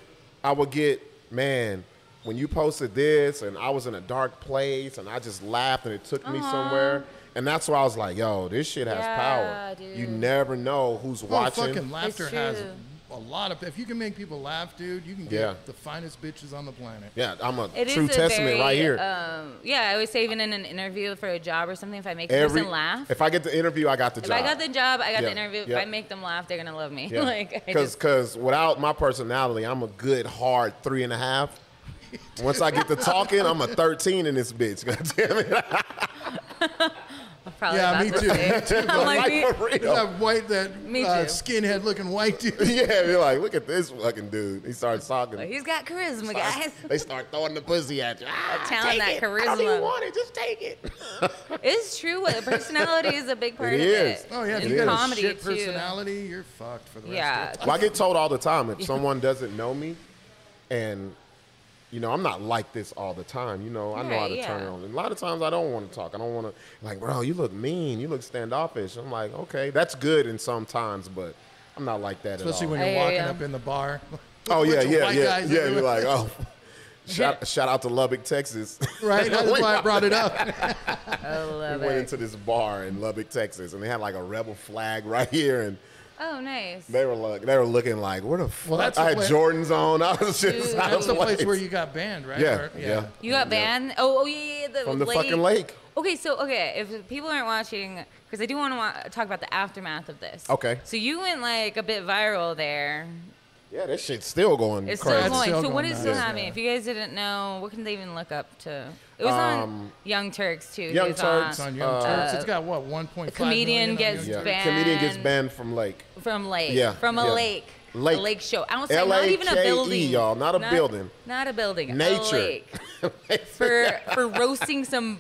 I would get, man, when you posted this, and I was in a dark place, and I just laughed, and it took me uh-huh. somewhere. And that's why I was like, yo, this shit has Yeah, power. dude. You never know who's Well, watching. fucking laughter has true. A lot of. If you can make people laugh, dude, you can get Yeah. the finest bitches on the planet. yeah, I'm a It is true a testament very, right here. Um, yeah, I always say even in an interview for a job or something, if I make a Every, person laugh, if I get the interview, I got the if job. If I got the job, I got Yeah, the interview. yeah. If I make them laugh, they're gonna love me. Yeah. [laughs] like Because because without my personality, I'm a good hard three and a half. Once I get to talking, I'm a 13 in this bitch. [laughs] God damn it. [laughs] I'm probably Yeah, me too, say. me too, I'm like, Like, me- for real. That white, that Me uh, skinhead looking white dude. [laughs] Yeah, you're like, look at this fucking dude. He starts talking. he's got charisma, guys. [laughs] They start throwing the pussy at you. Ah, talent, take that it. I don't even charisma. want it. Just take it. [laughs] It's true. What personality is a big part It of is. it. Oh yeah, if in you got comedy a shit too. personality, you're fucked for the rest Yeah. of Well, I get told all the time if someone doesn't know me, and you know I'm not like this all the time. You know I know how to turn yeah. it on. And a lot of times I don't want to talk. I don't want to like, bro, you look mean. You look standoffish. I'm like, okay, that's good in some times, but I'm not like that Especially at all. when I you're hear walking ya. up in the bar. [laughs] oh yeah, Bunch yeah, yeah, guys yeah. You're like, oh. [laughs] Shout, shout out to Lubbock, Texas. right? [laughs] That's why I brought it up. I love we went it. into this bar in Lubbock, Texas, and they had like a rebel flag right here, and Oh, nice. they were like, they were looking like, where the fuck? Well, that's I had place- Jordans on. [laughs] I was just, Dude. out That's the place place. where you got banned, right? Yeah, Or- yeah. You got banned? Oh, oh yeah, yeah. The From the lake. fucking lake. Okay, so okay, if people aren't watching, because I do want to wa- talk about the aftermath of this. Okay. So you went like a bit viral there. Yeah, that shit's still going It's crazy. still It's going. still so what is going is still yeah. happening? If you guys didn't know, what can they even look up to? It was on Um, Young Turks too. Young was Turks, It's on, on Young Uh, Turks. It's got what 1.5 a comedian gets Yeah, banned. comedian gets banned from Lake. from lake. Yeah, From a yeah. lake. Lake. A lake show. I don't say not even a L-A-K-E, building. Y'all, not a building. Not a building. A Nature. lake. [laughs] for for roasting some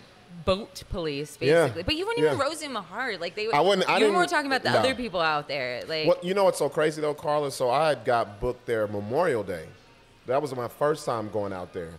boat police, Yeah. basically. But you wouldn't even Yeah. roast him hard. Like they. I wouldn't- I you were didn't- talking about the no. other people out there. Like Well, you know what's so crazy though, Carla? So I had got booked there Memorial Day. That was my first time going out there,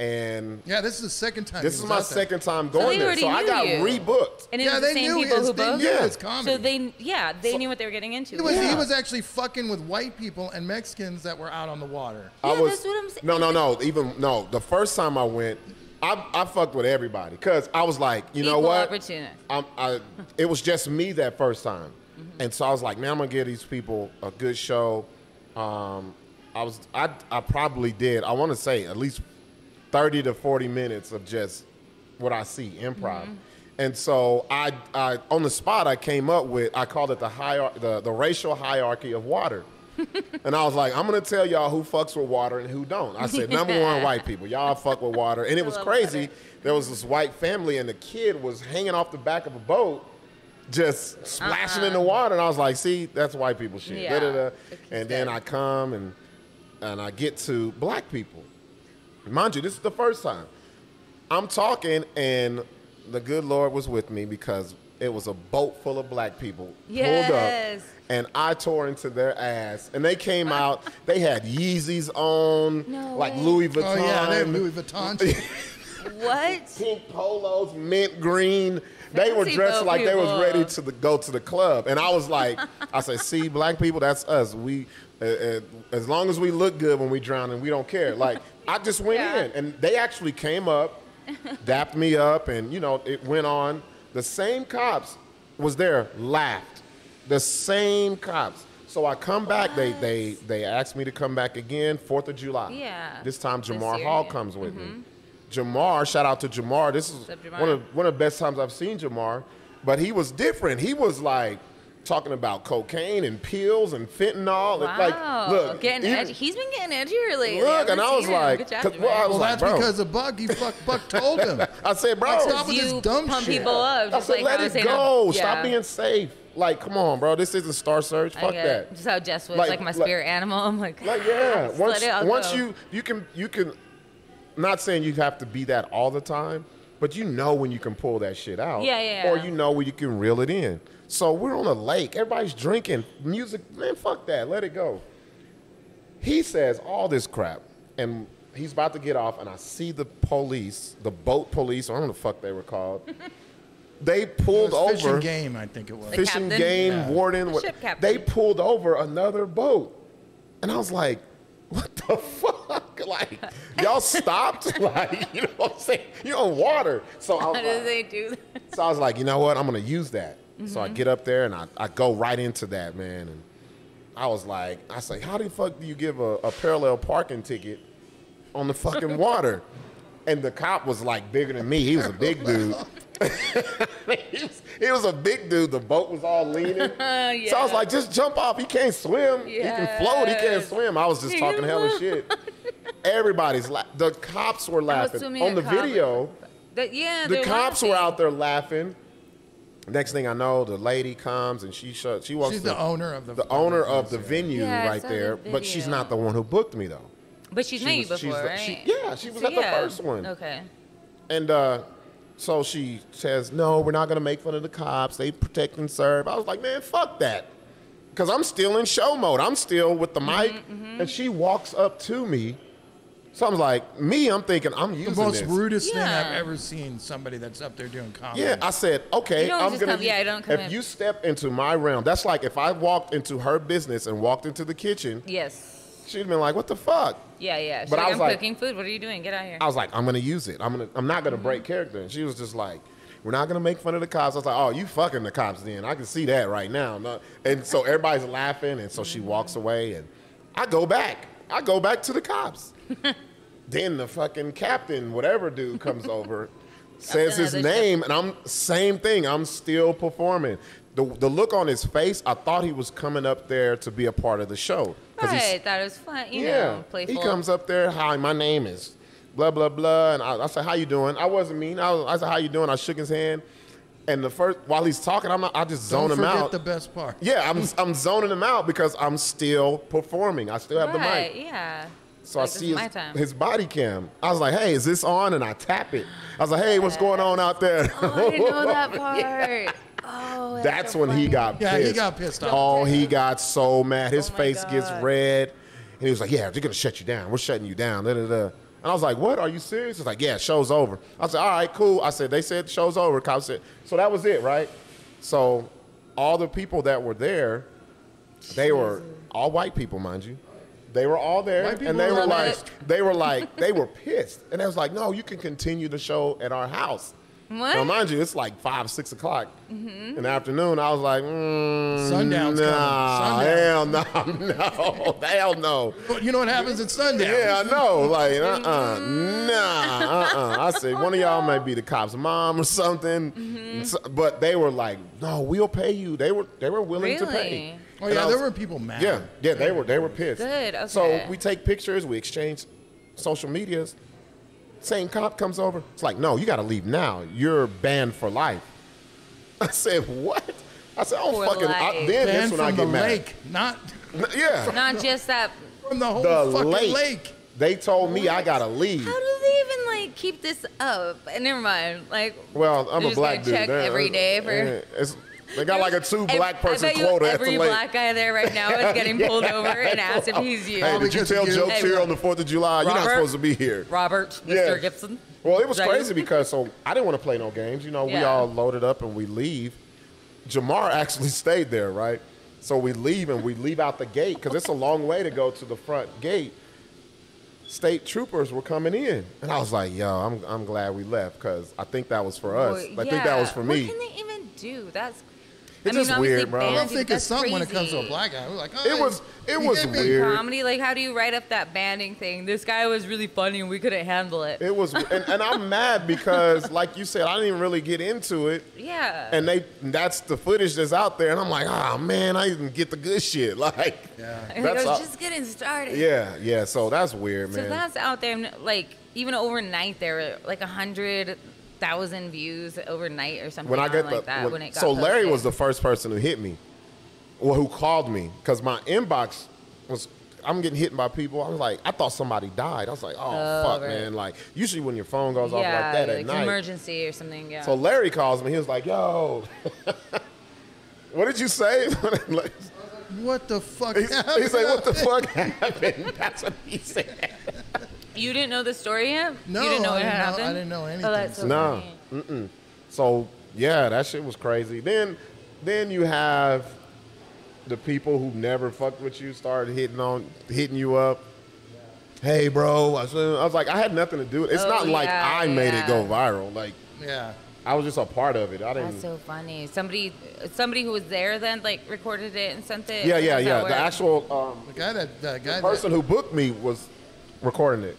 and Yeah, this is the second time. this is my out there. second time going they there. So I got knew you. rebooked. and it Yeah, was they the same knew people his, who booked. Yeah. it's comedy. So they, yeah, they knew what they were getting into. It was, He was actually fucking with white people and Mexicans that were out on the water. I was that's what I'm saying. no, no, no. Even no. The first time I went, I, I fucked with everybody because I was like, you know what? opportunity. I'm, I, it was just me that first time, Mm-hmm. and so I was like, man, I'm gonna give these people a good show. Um, I was, I, I probably did. I want to say at least thirty to forty minutes of just what I see improv. Mm-hmm. And so I, I, on the spot, I came up with, I called it the hier- the, the racial hierarchy of water. [laughs] and I was like, I'm gonna tell y'all who fucks with water and who don't. I said, number one, white people, y'all fuck with water. And it was crazy. water. There was this white family, and the kid was hanging off the back of a boat, just splashing in the water. And I was like, see, that's white people shit. Uh-uh. Yeah. And then. I come and and I get to black people. Mind you, this is the first time. I'm talking, and the good Lord was with me because it was a boat full of black people pulled up, and I tore into their ass. And they came out. They had Yeezys on, No like way. Louis Vuitton, Oh yeah, they have Louis Vuitton. [laughs] What? pink polos, mint green. They were dressed boat like they was ready to the, go to the club, and I was like, [laughs] I said, "See, black people, that's us. We, uh, uh, as long as we look good when we drown, and we don't care." Like I just went [laughs] Yeah. in, and they actually came up, dapped me up, and you know it went on. The same cops was there, laughed. The same cops. So I come back. They they they asked me to come back again. Fourth of July. Yeah. This time Jamar Hall. Mm-hmm. comes with me. Jamar, shout out to Jamar. This is Jamar? one of one of the best times I've seen Jamar. But he was different. He was like talking about cocaine and pills and fentanyl. Wow. Like, look, getting even- edgy. He's been getting edgier lately. Look, and I was like, Good job, 'cause- Jamar. well, I was Well, like, that's bro. because of Buck. He fuck Buck told him. [laughs] I said, bro, stop with you this dumb pump shit. people up. I said, like let I it go. yeah. Stop being safe. Like, come on, bro. This isn't Star Search. I Fuck get that. Just how Jess was Like- like, my like- spirit animal. [laughs] I'm like, Like yeah, [laughs] once let it all once go. you you can you can not saying you have to be that all the time, but you know when you can pull that shit out. Yeah, yeah, Or you know when you can reel it in. So we're on a lake, everybody's drinking music. Man, fuck that, let it go. He says all this crap, and he's about to get off, and I see the police, the boat police, or I don't know the fuck they were called. [laughs] they It pulled was over and game, I think it was. The fishing captain? game Yeah. warden. what- ship captain. They pulled over another boat, and I was like, "What the fuck? [laughs] Like, y'all stopped? [laughs] like, you know what I'm saying? You're on water." So I How was do like, they do that? so I was like, you know what? I'm gonna use that. So Mm-hmm. I get up there and I, I go right into that man, and I was like, I say, how the fuck do you give a, a parallel parking ticket on the fucking [laughs] water? And the cop was like bigger than me. He was a big [laughs] dude. [laughs] he, was, he was a big dude. The boat was all leaning. So I was like, just jump off. He can't swim. He can float. He can't swim. I was just He talking hella shit. Everybody's la- the cops were laughing on the video The- yeah, the cops were out there laughing. Next thing I know, the lady comes and she shut. She walks. She's to- the owner of the. the owner of the venue Yeah, right there, the but she's not the one who booked me though. But she's She met you was- she's the- right? she- yeah, she was So at the yeah. first one. Okay. And uh, so she says, "No, we're not gonna make fun of the cops. They protect and serve." I was like, "Man, fuck that," because I'm still in show mode. I'm still with the mic, Mm-hmm, and she walks up to me. So I'm like, me, I'm thinking I'm using The most this. rudest thing I've ever seen somebody that's up there doing comedy. Yeah, I said, okay, You don't I'm gonna. come- yeah, use- don't come if in. you step into my realm, that's like if I walked into her business and walked into the kitchen, Yes. she'd been like, "What the fuck?" Yeah, yeah. She's But I was I'm like- cooking food. What are you doing? Get out here. I was like, "I'm gonna use it. I'm gonna. I'm not gonna Mm-hmm. break character." And she was just like, "We're not gonna make fun of the cops." I was like, "Oh, you fucking the cops then? I can see that right now." And so everybody's laughing, and so she walks Mm-hmm. away, and I go back. I go back to the cops. [laughs] then the fucking captain, whatever dude, comes [laughs] over, says his another name, and I'm same thing. I'm still performing. The, the look on his face, I thought he was coming up there to be a part of the show. 'Cause he's- Right. That was fun. You yeah, know, playful. he comes up there. Hi, my name is blah blah blah, and I, I said, "How you doing?" I wasn't mean. I, was, I said, "How you doing?" I shook his hand, and the first while he's talking, I'm not, I just zone Don't him forget out. the best part. yeah, I'm I'm zoning him out because I'm still performing. I still have Right. the mic. Yeah. So Like, I see his, his body cam. I was like, "Hey, is this on?" And I tap it. I was like, "Hey, what's going on out there?" Oh, I didn't know that [laughs] part. Oh, that's, That's so when he got Yeah, pissed. Yeah, he got pissed off. Oh, he got so mad. His Oh my face gets red. And he was like, Yeah, they're going to shut you down. We're shutting you down. Da, da, da. And I was like, What? Are you serious? He's like, Yeah, show's over. I said, All right, cool. I said, They said show's over. Cop said, So that was it, right? So all the people that were there, they were all white people, mind you. They were all there, and they were like, it. [laughs] they were like, they were pissed, and they was like, "No, you can continue the show at our house." What? Now, mind you, it's like five, six o'clock in the afternoon. I was like, mm, Sundown's nah, coming. hell no, [laughs] no, hell no. But you know what happens at sundown? Yeah, I know. Like, uh, uh nah, uh, uh I said one of y'all might be the cop's mom or something, Mm-hmm. So- but they were like, no, we'll pay you. They were, they were willing to pay. Really? Oh And yeah, I there was- were people mad. Yeah, yeah, they were, they were pissed. Good, Okay. So we take pictures, we exchange social medias. Same cop comes over. It's like, no, you got to leave now. You're banned for life. [laughs] I said, what? I said, oh, For fucking. I, life. then Banned that's when I from get the mad. lake, not [laughs] Yeah, [laughs] Not just that. from the whole the fucking lake. lake. They told me I got to leave. How do they even like keep this up? And Never mind. Like, Well, I'm They're a black dude. check every uh, day for- it's- they got like a two black person I you quota at every the lake. black guy there right now is [laughs] getting pulled over and asked if he's you. Hey, did you tell jokes Hey, here on the Fourth of July? You're not supposed to be here. Robert, Mr. Yeah. Gipson. Well, it was crazy you? because so I didn't want to play no games. You know, we all loaded up and we leave. Jamar [laughs] actually stayed there, right? So we leave and we leave out the gate because it's a long way to go to the front gate. State troopers were coming in, and I was like, "Yo, I'm I'm glad we left because I think that was for us. Well, I think that was for me." What can they even do? That's. It's I mean, just weird, bro. I banned I don't don't think it's that's something when it comes to a black guy. We're like, oh, It was- it was gave me- weird. Comedy, like, how do you write up that banding thing? This guy was really funny and we couldn't handle it. It was, and, and I'm mad because, like you said, I didn't even really get into it. yeah. and they that's the footage that's out there and i'm like oh man i didn't get the good shit [laughs] like Yeah. And that's it was all- just getting started. yeah yeah so that's weird So man that's out there, like even overnight, there were like a hundred thousand views overnight or something when i on get like the that. when- when it got so larry was the first person who hit me well who called me because my inbox was i'm getting hit by people i was like i thought somebody died i was like oh, Oh, fuck right. man like usually when your phone goes off like that at night emergency or something. Yeah. so larry calls me he was like yo [laughs] what did you say [laughs] Like, What the fuck he, he happened? said what the fuck [laughs] happened that's what he said You didn't know the story yet? No, you didn't know I what didn't had know- happened? I didn't know Oh, anything. that's so No. funny. So yeah, that shit was crazy. Then then you have the people who never fucked with you started hitting on hitting you up. Hey, bro. I was, I was like, I had nothing to do with it. It's Oh, not like yeah, I made it go viral. Like Yeah. I was just a part of it. I didn't. That's so funny. Somebody, somebody who was there then, like recorded it and sent it. yeah, Or yeah, does yeah. work? The actual um, The guy that the guy the person that, who booked me was recording it.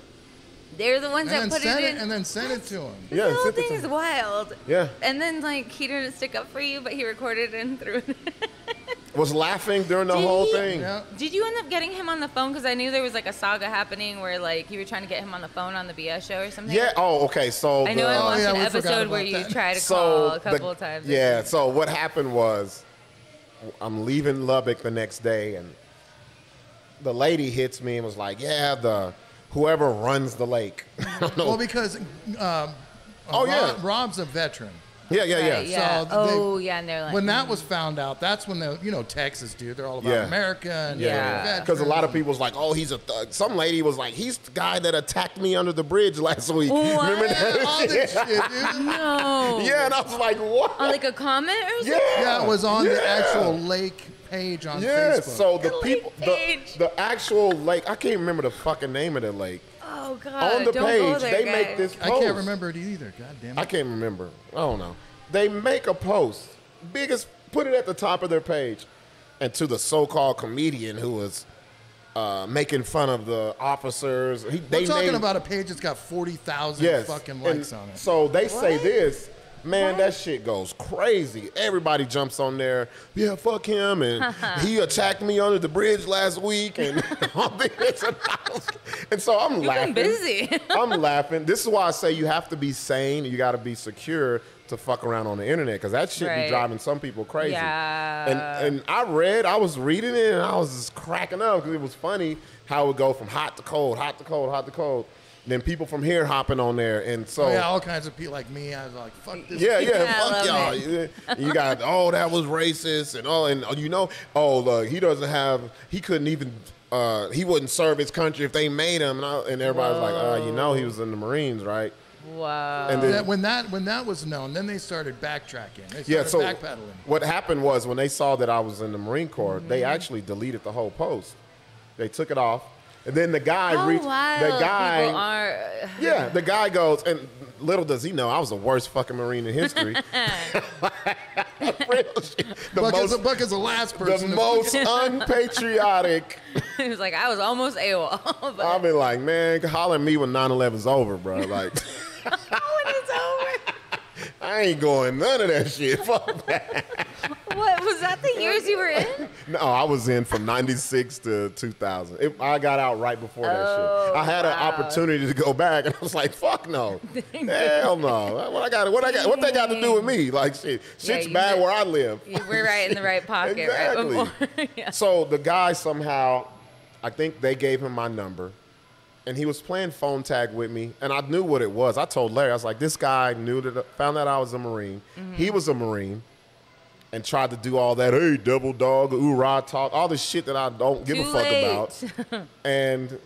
They're the ones and that put it it in. and then sent it to [laughs] him. Yeah, the whole sent thing is me. wild. Yeah. And then like he didn't stick up for you, but he recorded it and threw it. [laughs] Was laughing during the Did whole he? thing. Yeah. Did you end up getting him on the phone? Because I knew there was like a saga happening where like you were trying to get him on the phone on the BS show or something. Yeah. Oh, okay. So I know the, I Oh, watched yeah, an episode where about you that. tried to so call a the- couple of times. Yeah. So what happened was, I'm leaving Lubbock the next day, and the lady hits me and was like, "Yeah, the whoever runs the lake." [laughs] I don't know. Well, because um, Oh, Rob, yeah. Rob's a veteran. yeah, yeah, yeah. Right, yeah. So they- oh, yeah, and they're like, When that mm. was found out, that's when the you know Texas dude, they're all about Yeah. America and Yeah. veterans. Because a lot of people was like, "Oh, he's a thug." Some lady was like, "He's the guy that attacked me under the bridge [laughs] last week." What? Remember that? all this [laughs] shit, dude. no. Yeah, and I was like, "What?" On like a comment or something? yeah, Yeah, it was on the actual lake page on Yes. Facebook. So the The people, the, the actual lake, I can't remember the fucking name of the lake. Oh god. On the don't page, go there, they guys. make this I can't remember it either. God damn it! I can't remember. I don't know. They make a post, biggest, put it at the top of their page, and to the so-called comedian who was uh, making fun of the officers. He, they We're talking named- about a page that's got forty thousand yes, fucking likes on it. So they say this. Man, What? that shit goes crazy. Everybody jumps on there. Yeah, fuck him, and [laughs] he attacked me under the bridge last week, and [laughs] all this. And, was- and so I'm You've laughing. been busy. [laughs] I'm laughing. This is why I say you have to be sane. You got to be secure to fuck around on the internet because that shit Right. be driving some people crazy. Yeah. And and I read, I was reading it, and I was just cracking up because it was funny how it would go from hot to cold, hot to cold, hot to cold. Then people from here hopping on there, and so Oh, yeah, all kinds of people like me. I was like, fuck this. yeah, yeah, [laughs] Yeah, fuck y'all. it. You got oh that was racist and all, and you know oh look he doesn't have he couldn't even uh, he wouldn't serve his country if they made him and, I, and everybody's like uh, you know he was in the Marines right wow. and then That- when that when that was known, then they started backtracking. They started yeah so backpedaling. what happened was when they saw that I was in the Marine Corps they Mm-hmm. actually deleted the whole post they took it off and then the guy oh, How reached wild the guy are. Uh, yeah, the guy goes, and little does he know, I was the worst fucking Marine in history. [laughs] [laughs] The Buck, is, most, Buck is the last person. the most [laughs] unpatriotic. He was like, I was almost AWOL, but I've been like, man, holler at me when 9-11's over, bro. Like, when it's over. I ain't going none of that shit. [laughs] Fuck that. What was that? The years you were in? [laughs] No, I was in from 96 to 2000. It, I got out right before that Oh, shit. I had an opportunity to go back, and I was like, fuck no. [laughs] Hell no. What I got? What I got? What they got to do with me? Like shit. Yeah, Shit's you bad did- where I live. Were right in the right pocket Exactly. right yeah. So the guy somehow, I think they gave him my number, and he was playing phone tag with me, and I knew what it was. I told Larry, I was like, this guy knew that, found out I was a Marine. Mm-hmm. He was a Marine, and tried to do all that, hey, double dog, oorah talk, all the shit that I don't give Too a fuck late. about. [laughs] and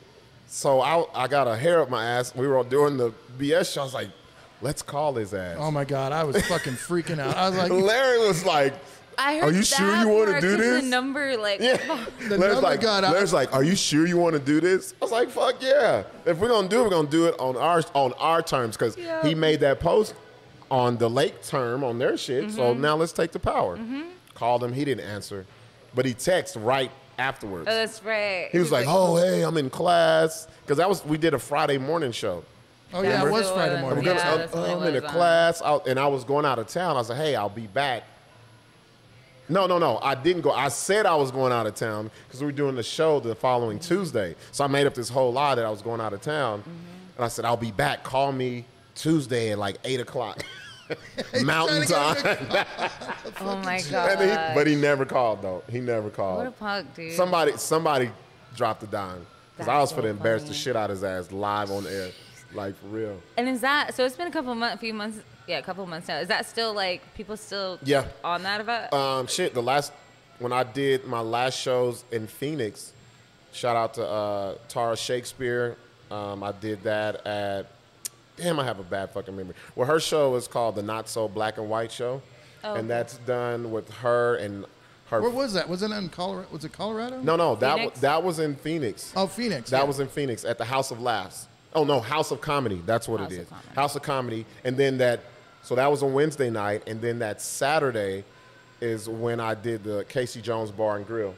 so I, I got a hair up my ass. We were all doing the BS show. I was like, let's call his ass. Oh my god, I was fucking freaking out. I was like, [laughs] Larry was like, I heard Are you that sure you wanna do this? The number, like, Yeah. [laughs] The Larry's number like, got out. Larry's like, are you sure you want to do this? I was like, fuck yeah. If we're gonna do it, we're gonna do it on our on our terms because Yeah. he made that post on the lake term on their shit. Mm-hmm. So now let's take the power. Called him, he didn't answer, but he texted right afterwards. oh, that's right. he was like, oh hey, I'm in class because that was we did a Friday morning show. oh yeah, it was Remember? Friday Yeah, morning. I'm, that's I'm- I'm in a on. class, out, and I was going out of town. I was like, "Hey, I'll be back." No, no, no. I didn't go. I said I was going out of town because we were doing the show the following Tuesday. So I made up this whole lie that I was going out of town, Mm-hmm. and I said I'll be back. Call me Tuesday at like eight o'clock, [laughs] Mountain Time. [laughs] oh my god. He, but he never called though. He never called. what a punk, dude. Somebody, somebody dropped a dime because I was so for to embarrass the shit out of his ass live on air, like for real. and is that so? It's been a couple months, a few months. Yeah, a couple months now. Is that still like people still Yeah. on that about? Um, shit, the last when I did my last shows in Phoenix, shout out to uh, Tara Shakespeare, Um, I did that at. Damn, I have a bad fucking memory. Well, her show is called the Not So Black and White Show, Oh, and that's done with her and her. Where was that? Was it in Colorado? Was it Colorado? no, no, that Phoenix? was that was in Phoenix. Oh, Phoenix. That yeah. was in Phoenix at the House of Laughs. Oh no, House of Comedy. That's what House it of House of Comedy. And then that. So that was on Wednesday night, and then that Saturday is when I did the Casey Jones Bar and Grill.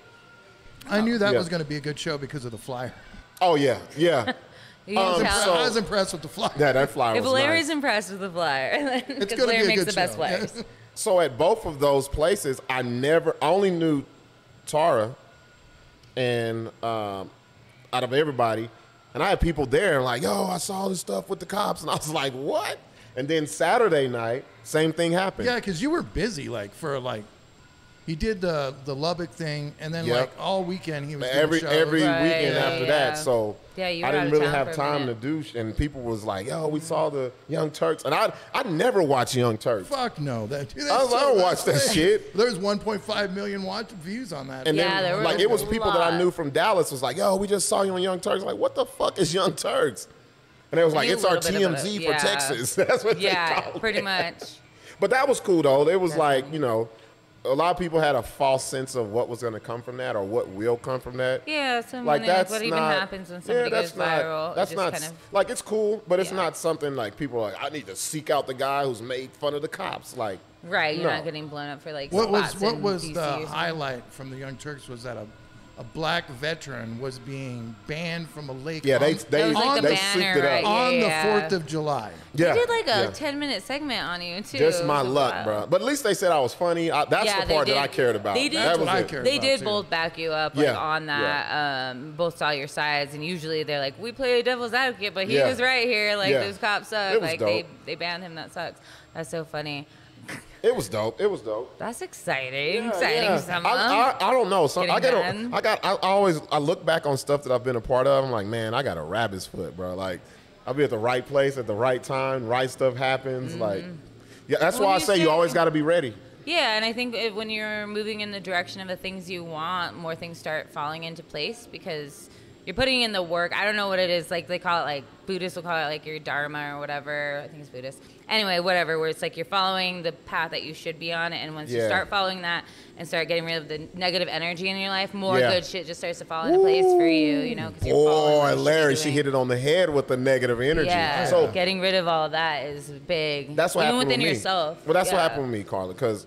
I knew that Yeah. was going to be a good show because of the flyer. Oh yeah, yeah. [laughs] You can Um, tell. so- I was impressed with the flyer. yeah, that flyer if was Larry's nice. impressed with the flyer, [laughs] It's because gonna Larry be a makes good the best flyers. [laughs] So at both of those places, I never I only knew Tara, and um, out of everybody, and I had people there like, "Yo, I saw this stuff with the cops," and I was like, "What?" And then Saturday night, same thing happened. Yeah, because you were busy, like for like, he did the the Lubbock thing, and then Yep. like all weekend he was doing every shows. every Right, weekend yeah, after yeah. that. So Yeah, you I didn't really have time to minute. do. And people was like, "Yo, we saw the Young Turks," and I I never watch Young Turks. Fuck no, that dude, [laughs] I, that's I don't watch that that's- shit. There's 1.5 million watch views on that. And Yeah, then, there like, was it was a people that I knew from Dallas was like, "Yo, we just saw you on Young Turks." Like, what the fuck is Young Turks? And it was like, "It's our little bit about TMZ it. for Yeah. Texas." [laughs] That's what they Yeah, pretty it. much. But that was cool though. It was like, you know, a lot of people had a false sense of what was going to come from that or what will come from that. Yeah, so Like many, that's what even not, happens when somebody yeah, that's goes not, viral. That's not kind of like it's cool, but it's Yeah. not something like people are like I need to seek out the guy who's made fun of the cops. Like right. You're no. not getting blown up for like what was spots what was DC the highlight from the Young Turks was that a a black veteran was being banned from a lake. yeah, they on, they That was like the they banner, souped it right? up. on Yeah, the yeah. Fourth of July. Yeah, They did like a yeah. 10 minute segment on you too. Just my luck, wild. bro. But at least they said I was funny. I, that's Yeah, the part that. I cared about. They did- That's what I cared They about, did too. both back you up like Yeah, on that. Um, both saw your sides, and usually they're like, "We play devil's advocate," but he Yeah. was right here. Like Yeah. those cops suck. It was Like they they banned him. That sucks. That's so funny. It was dope. It was dope. That's exciting. Yeah, exciting. yeah. Summer. I, I, I don't know. Some, I got. done. I got. I always. I look back on stuff that I've been a part of. I'm like, man, I got a rabbit's foot, bro. Like, I'll be at the right place at the right time. Right stuff happens. Like, yeah. That's Mm-hmm. Well, why I say you always got to be ready. Yeah, and I think it, when you're moving in the direction of the things you want, more things start falling into place because you're putting in the work. I don't know what it is. Like they call it like Buddhists will call it like your dharma or whatever. I think it's Buddhist. Anyway, whatever. Where it's like you're following the path that you should be on, and once you start following that and start getting rid of the negative energy in your life, more Yeah. good shit just starts to fall into place for you. You know, because you're following what Boy, you should be Larry, she hit it on the head with the negative energy. Yeah, So getting rid of all that is big. That's what even happened within with me. yourself. Well, that's what happened with me, Carla, because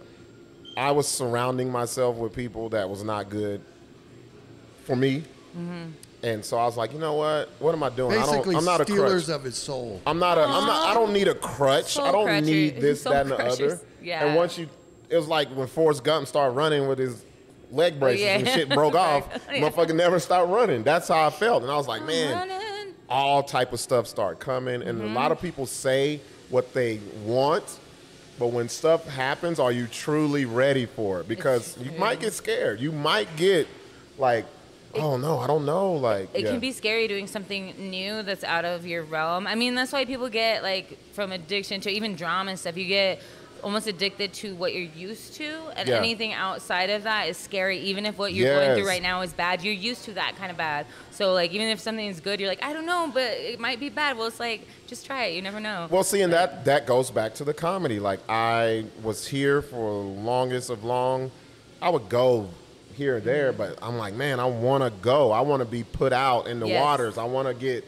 I was surrounding myself with people that was not good for me, Mm-hmm. And so I was like, you know what? What am I doing? Basically, I don't, I'm not a crutch. stealers of his soul. I'm not a. I'm not. I don't need a crutch. Soul I don't crutcher. need [laughs] this, Soul that, and the crushers. other. Yeah. And once you, it was like when Forrest Gump started running with his leg braces yeah. and shit broke [laughs] off. [laughs] Yeah. Motherfucker never stopped running. That's how I felt, and I was like, man, Running. all type of stuff start coming, and a Mm-hmm. lot of people say what they want, but when stuff happens, are you truly ready for it? Because you might get scared. You might get like, oh no, I don't know. Like it yeah. can be scary doing something new that's out of your realm. I mean, that's why people get like from addiction to even drama and stuff. You get almost addicted to what you're used to, and Yeah. anything outside of that is scary. Even if what you're going through right now is bad, you're used to that kind of bad. So like, even if something's good, you're like, I don't know, but it might be bad. Well, it's like just try it. You never know. Well, see, and that that goes back to the comedy. Like I was here for longest of long. I would go here and there, but I'm like, man, I want to go. I want to be put out in the Yes. waters. I want to get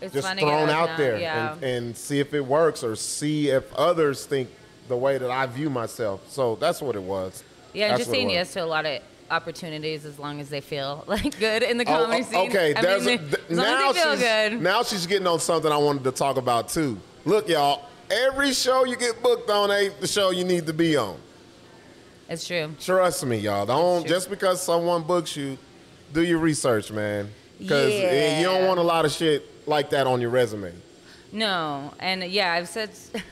it's just fun to get thrown out there Yeah. and, and see if it works or see if others think the way that I view myself. So that's what it was. Yeah, That's just saying yes to a lot of opportunities as long as they feel [laughs] like good in the Oh, comedy oh, scene. okay, there's mean, a, th- now as they feel she's good. now she's getting on something I wanted to talk about too. Look, y'all, every show you get booked on ain't the show you need to be on. It's true. Trust me, y'all. Don't just because someone books you, do your research, man. Because eh, Yeah. you don't want a lot of shit like that on your resume. No, and yeah, I've said. [laughs]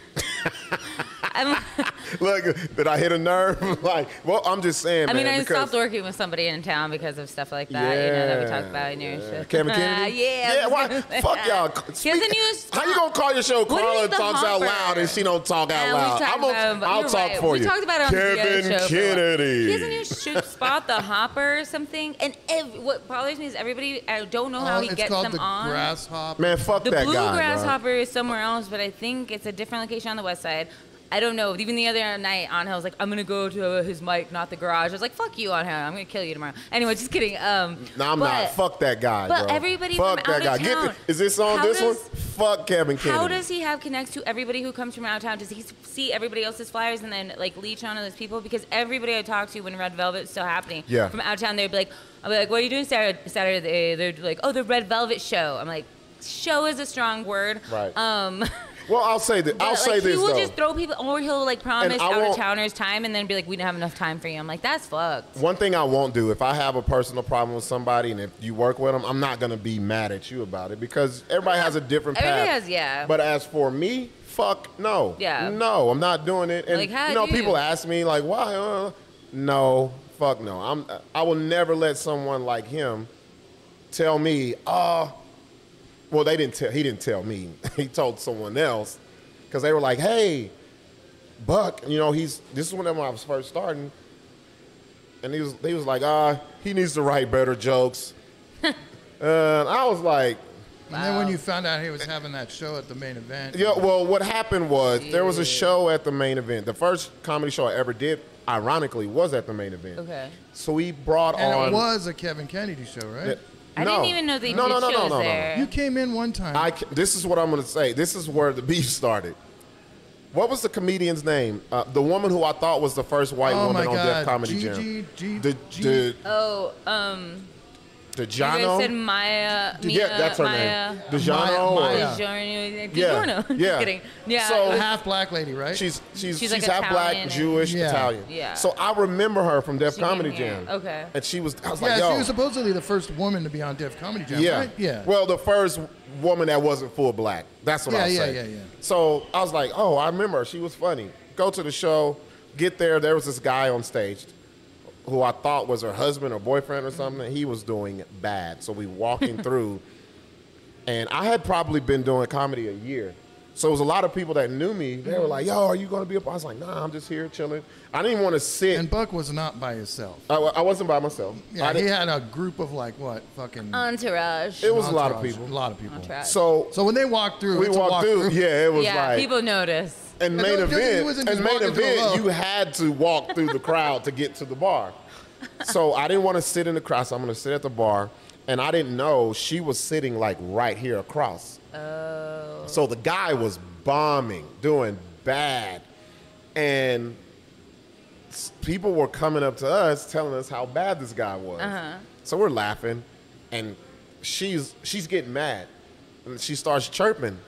[laughs] I'm, [laughs] Look, did I hit a nerve? [laughs] like, well, I'm just saying, I mean. I because stopped working with somebody in town because of stuff like that. you know that we Yeah, talked about in your yeah. show. Kevin [laughs] Kennedy. yeah. Yeah. Why? Fuck y'all. He has a Speak- new How you gonna call your show? Carla mean the talks out loud and she don't talk out loud. I'm gonna, I'll talk right. for we you. We talked about it on the Kevin Today Show for a while. Kennedy. He has a new shoot spot, the Hopper or something. And ev- what bothers me is everybody. I don't know how Oh, he it's gets called them the on. grasshopper. Man, fuck The that blue guy. bro. grasshopper is somewhere else, but I think it's a different location on the west side. I don't know. Even the other night, Angel was like, "I'm gonna go to his mic, not the garage." I was like, "Fuck you, Angel. I'm gonna kill you tomorrow." Anyway, just kidding. Um, No, I'm but not. Fuck that guy, but bro. everybody Fuck from that out guy. of town- the, is this on this one? Fuck Kevin Kennedy. How does he have connects to everybody who comes from out of town? Does he see everybody else's flyers and then like leech on those people? Because everybody I talk to when Red Velvet's still happening, Yeah. from out of town, they'd be like, "I'll be like, what are you doing Saturday?" Saturday? They're like, "Oh, the Red Velvet show." I'm like, "Show is a strong word." Right. Um, [laughs] well, I'll say this. but, I'll like, say he this will though. just throw people, or he'll like promise out of towners time and then be like, "We don't have enough time for you." I'm like, "That's fucked." One thing I won't do if I have a personal problem with somebody and if you work with them, I'm not gonna be mad at you about it because everybody has a different Everybody path. has- yeah. But as for me, fuck no. Yeah. No, I'm not doing it. And Like, how you know, you? people ask me like, why? Uh, no, fuck no. I'm. I will never let someone like him tell me, uh, well, they didn't tell. He didn't tell me. [laughs] he told someone else because they were like, hey. Buck, you know, he's this is when I was first starting, and he was he was like, ah, he needs to write better jokes. [laughs] and I was like, And then when you found out he was having that show at the main event, yeah. Well, what happened was there was a show at the main event. The first comedy show I ever did, ironically, was at the main event. Okay. So we brought and on. it was a Kevin Kennedy show, right? I No. didn't even know they no, did no, no, no, shows no, no, no. there. You came in one time. I, this is what I'm going to say. This is where the beef started. What was the comedian's name? Uh, the woman who I thought was the first white oh woman my on Def Comedy Gigi, Jam. G, The, G, the, oh, um, the you guys said Maya. Mia, Yeah, that's her Maya, name. DeJano. Maya. or- DiGiorno. Yeah, DiGiorno. [laughs] Yeah. kidding. Yeah. So- a half black lady, right? She's she's She's she's, like half black, Italian and- Jewish, Yeah. Italian. Yeah. So I remember her from Def She Comedy. Jam. Okay. And she was I was yeah, like, yo, she was supposedly the first woman to be on Def Comedy Jam, yeah, right? Yeah. Well, the first woman that wasn't full black. That's what Yeah, I'll yeah, say. yeah, yeah. So I was like, oh, I remember her. She was funny. Go to the show, get there. There was this guy on stage who I thought was her husband or boyfriend or something. He was doing bad. So we walking [laughs] through, and I had probably been doing comedy a year. So it was a lot of people that knew me. They were like, "Yo, are you going to be up?" I was like, "Nah, I'm just here chilling." I didn't want to sit. and Buck was not by himself. I, I wasn't by myself. Yeah, I he had a group of like what fucking. Entourage. it was a lot of people. A lot of people. Entourage. So, So when they walked through, we it's a walked through. walkthrough. Yeah, it was yeah, like people noticed. and And main no, 'cause event. And just main walking event, you had to walk through the crowd to get to the bar. [laughs] So I didn't want to sit in the crowd. So I'm going to sit at the bar, and I didn't know she was sitting like right here across. Oh. So the guy was bombing, doing bad, and people were coming up to us telling us how bad this guy was. Uh-huh. So we're laughing, and she's she's getting mad, and she starts chirping.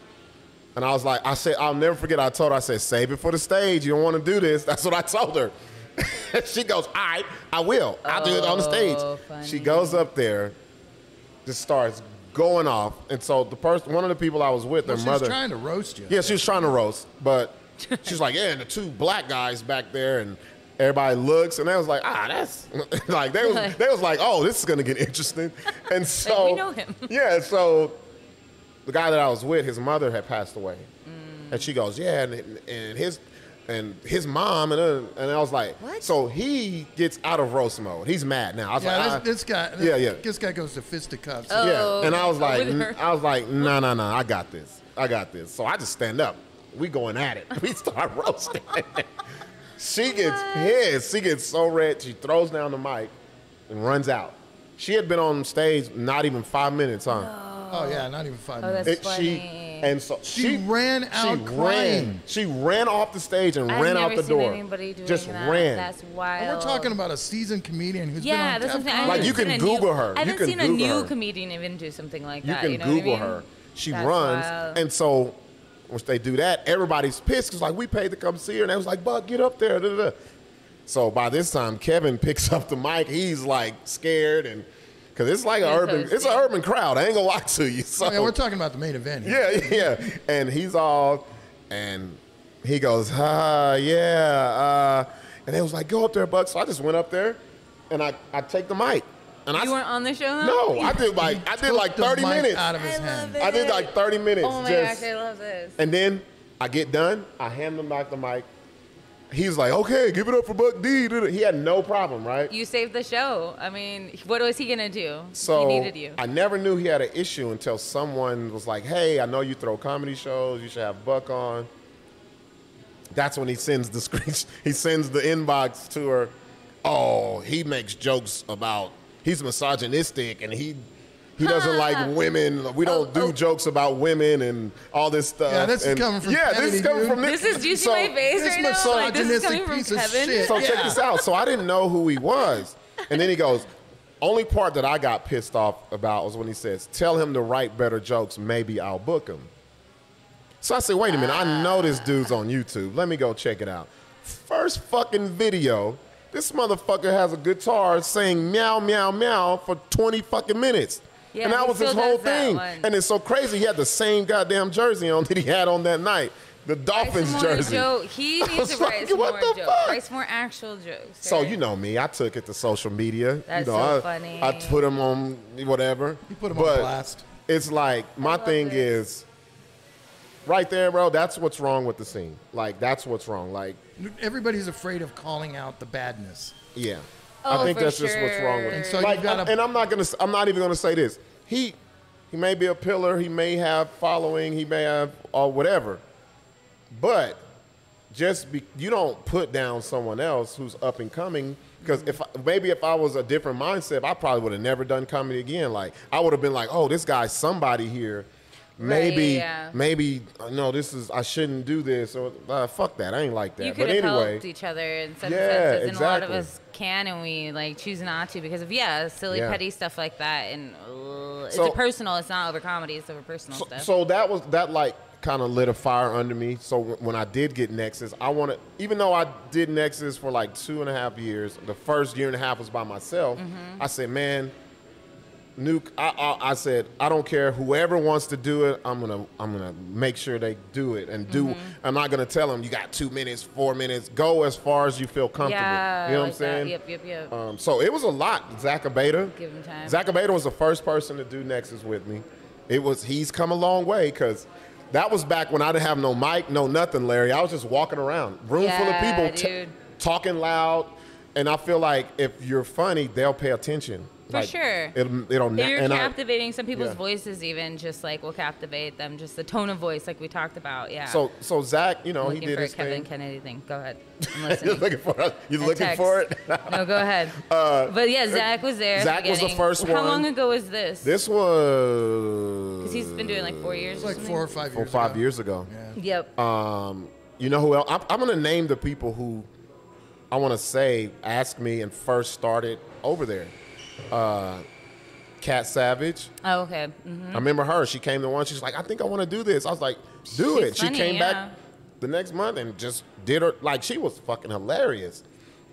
And I was like, I said, I'll never forget. I told her, I said, save it for the stage. You don't want to do this. [laughs] That's what I told her. [laughs] she goes, all right, I will. I'll do it on the stage. Oh, funny. She goes up there, just starts going off. And so the person, one of the people I was with, Well, their she mother. was trying to roast you. Yeah, she was trying to roast, but she's like, yeah, and the two black guys back there, and everybody looks, and they was like, ah, that's [laughs] like they was they was like, oh, this is gonna get [laughs] interesting, and so we know him. [laughs] Yeah, so the guy that I was with, his mother had passed away, Mm. and she goes, yeah, and, and his and his mom, and uh, and I was like, What? so he gets out of roast mode. He's mad now. I was Yeah, like, this, this guy. Yeah, yeah. This guy goes to fisticuffs. Oh. Yeah, and I was [laughs] like. I was like, no, no, no, I got this, I got this. So I just stand up. We going at it. [laughs] We start roasting. [laughs] she gets pissed. She gets so red. She throws down the mic and runs out. She had been on stage not even five minutes, huh? Oh yeah, not even five Oh, minutes. that's It- she funny. and so She ran out She crying. ran. She ran off the stage and I've ran never out the seen door. anybody doing Just that. ran. That's And wild. we're talking about a seasoned comedian who's Yeah, been that's on something. Def I Like, haven't you can seen a Google new, her. I haven't can seen a Google new her. comedian even do something like You that. can you know what I Google mean? her. She That's runs, wild. and so once they do that, everybody's pissed because like we paid to come see her, and they was like, "Buck, get up there." Da, da, da. So by this time, Kevin [laughs] picks up the mic. He's like scared, and because it's like an urban, it's an urban crowd. I ain't gonna lie to you. So Oh, yeah, we're talking about the main event. Here. yeah, [laughs] yeah. And he's all, and he goes, ah, yeah. Uh, and they was like, go up there, Buck. So I just went up there, and I, I take the mic. And I You weren't on the show though? no, I did like I did like 30 minutes. out of his I hand. love it. I did like 30 minutes. Oh my just, gosh, I love this. And then I get done. I hand him back the mic. He's like, okay, give it up for Buck D. He had no problem, right? You saved the show. I mean, what was he gonna do? So he needed you. I never knew he had an issue until someone was like, "Hey, I know you throw comedy shows. You should have Buck on." That's when he sends the [laughs] screen. He sends the inbox to her. Oh, he makes jokes about he's misogynistic and he he doesn't like women. We don't Oh, do oh. jokes about women and all this stuff. Yeah, this is And- coming from yeah, this is coming from this This is do you see so- my face this right now? Like, this is coming from piece of Kevin. shit. So check this out. So I didn't know who he was. And then he goes, only part that I got pissed off about was when he says, tell him to write better jokes, maybe I'll book him. So I said, wait a minute, I know ah. this dude's on YouTube. Let me go check it out. First fucking video, this motherfucker has a guitar saying meow, meow, meow for 20 fucking minutes. Yeah, and that was his whole thing. And it's so crazy. He had the same goddamn jersey on that he had on that night. The Dolphins jersey. joke- He [laughs] needs was to write like, some more jokes. Write some more actual jokes. So you know me, I took it to social media. That's you know, so I, funny. I put him on whatever. You put him But on blast. It's like my thing this. is right there, bro. That's what's wrong with the scene. Like that's what's wrong. Like Everybody's afraid of calling out the badness. yeah, Oh, I think for that's just what's wrong with sure. it. And so like, you've gotta- and I'm not gonna. I'm not even gonna say this. He he may be a pillar. He may have following. He may have or whatever. But just be, you don't put down someone else who's up and coming because if maybe if I was a different mindset, I probably would have never done comedy again. Like I would have been like, oh, this guy's somebody here. Maybe, yeah. maybe uh, no, this is I shouldn't do this or uh, fuck that. I ain't like that. You but could have anyway, helped each other in some Yeah, senses, and a lot of exactly. us can, and we like choose not to because of yeah, silly Yeah. petty stuff like that, and uh, it's So- a personal. It's not over comedy. It's over personal so, stuff. so that was that like kind of lit a fire under me. So w- when I did get Nexus, I wanted even though I did Nexus for like two and a half years, the first year and a half was by myself. Mm-hmm. I said, man, Nuke, I, I, I said I don't care. Whoever wants to do it, I'm gonna I'm gonna make sure they do it and do. Mm-hmm. I'm not gonna tell them you got two minutes, four minutes. Go as far as you feel comfortable. yeah, you know what I'm like that. saying? Yep, yep, yep. Um, so it was a lot. Zach Abeda. Give him time. Zach Abeda was the first person to do Nexus with me. It was he's come a long way because that was back when I didn't have no mic, no nothing, Larry. I was just walking around, room full of people t- talking loud, and I feel like if you're funny, they'll pay attention. For Like, sure. It'll, it'll na- You're and I- captivating, some people's yeah. voices even just like will captivate them. Just the tone of voice, like we talked about. Yeah. so so Zach, you know, I'm he looking did for a his Kevin thing. Kennedy thing. Go ahead. [laughs] I'm You're looking for it. You're looking text. for it. [laughs] no, go ahead. [laughs] but yeah, Zach was there. at Zach was the first How one. How long ago was this? This was Because he's been doing like four years. It's or like four or five four years five ago. years ago. Yep. Um, you know who else? I'm, I'm going to name the people who I want to say asked me and first started over there. Uh, Cat Savage. oh, okay. hmm I remember her. She came to one. She's like, I think I want to do this. I was like, do She's it. She came yeah. back the next month and just did her. Like, she was fucking hilarious.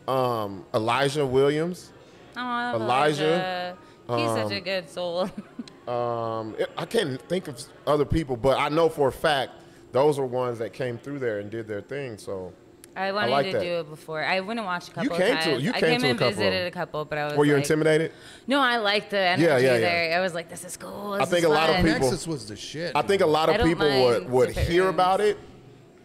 Um, Elijah Williams. Oh, Elijah, Elijah. He's such um, a good soul. [laughs] Um, it- I can't think of other people, but I know for a fact those were ones that came through there and did their thing. So, I wanted like to that. do it before. I went and watched a couple You came of to- times. you I came came to a and couple visited a couple, but I was were you like, intimidated? No, I liked the energy Yeah, yeah, yeah. there. I was like, this is cool. This I think is a lot of people- Nexus was the shit. I think a lot of people would, would hear rooms. about it.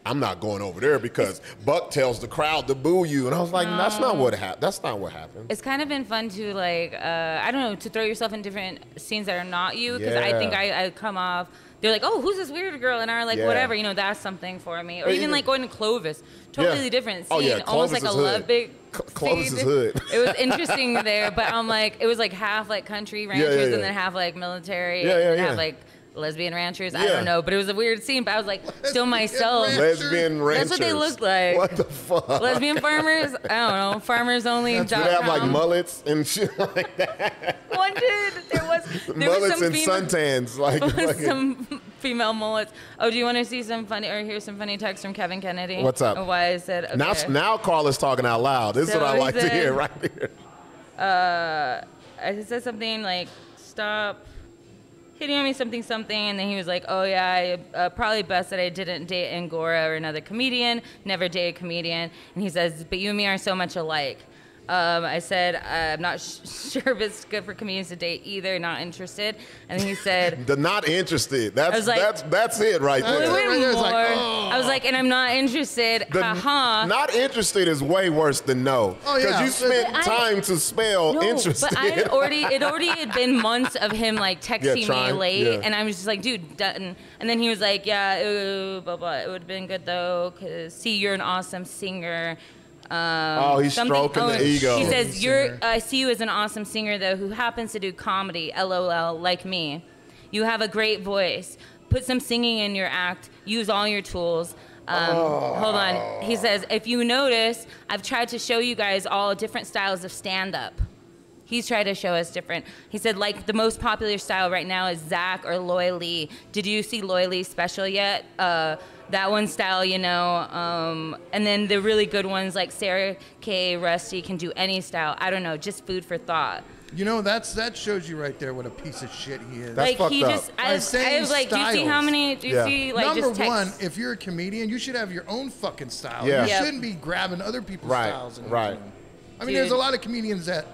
I'm not going over there because Buck tells the crowd to boo you, and I was like, that's not what happened. That's not what happened. It's kind of been fun to like, uh, I don't know, to throw yourself in different scenes that are not you. Because I think I, I come off. They're like, oh, who's this weird girl? And I'm like, Yeah. whatever, you know, that's something for me. Or even even- like going to Clovis, totally Yeah. different scene, Oh, yeah, almost like a is love big. Cl- Clovis is hood. It was [laughs] interesting there, but I'm like, it was like half like country ranchers yeah, yeah. and then half like military, Yeah, yeah, and yeah. half like lesbian ranchers. I don't know, but it was a weird scene. But I was like, [laughs] still myself. ranchers. Lesbian ranchers. That's what they look like. What the fuck? Lesbian farmers? I don't know. [laughs] Farmers only. Do they have like mullets and shit like that? One did. There was there was mullets some and female, suntans. Like, [laughs] was fucking- some female mullets. Oh, do you want to see some funny or hear some funny text from Kevin Kennedy? What's up? Why I said okay. now, now Carla's talking out loud. This is what I he like to hear right here. Uh, I said something like stop. Hitting on me something something, and then he was like, "Oh yeah, I, uh, probably best that I didn't date Angora or another comedian. Never date a comedian." And he says, "But you and me are so much alike." Um, I said, I'm not sh- [laughs] sure if it's good for comedians to date either. Not interested. And he said, [laughs] The not interested. That's like- that's that's it right "Well, it there. went right there, it's like, oh. I was like, "And I'm not interested." The Haha. not interested is way worse than no. Oh, yeah. you spent I- time to spell No, interested. but I had already it already had been months of him like [laughs] texting me trying, late, yeah. and I was just like, dude, done. And then he was like, yeah, ooh, blah blah. It would have been good though, cause see, you're an awesome singer. Um, Oh, he's something- stroking the ego. He says, "You're. I see you as an awesome singer though, who happens to do comedy. LOL, like me. You have a great voice. Put some singing in your act. Use all your tools." Um, Hold on. He says, "If you notice, I've tried to show you guys all different styles of stand-up." He's tried to show us different. He said, like, the most popular style right now is Zach or Loy Lee. Did you see Loy Lee's special yet? Uh, that one style, you know. Um, and then the really good ones like Sarah K. Rusty can do any style. I don't know, just food for thought. You know, that's that shows you right there what a piece of shit he is. That's like fucked he up. just, By I, I was like, do you see how many? Do you Yeah. see like Number just text? one, if you're a comedian, you should have your own fucking style. Yeah. You Yep. shouldn't be grabbing other people's Right, styles. And right. using. I mean, Dude. there's a lot of comedians that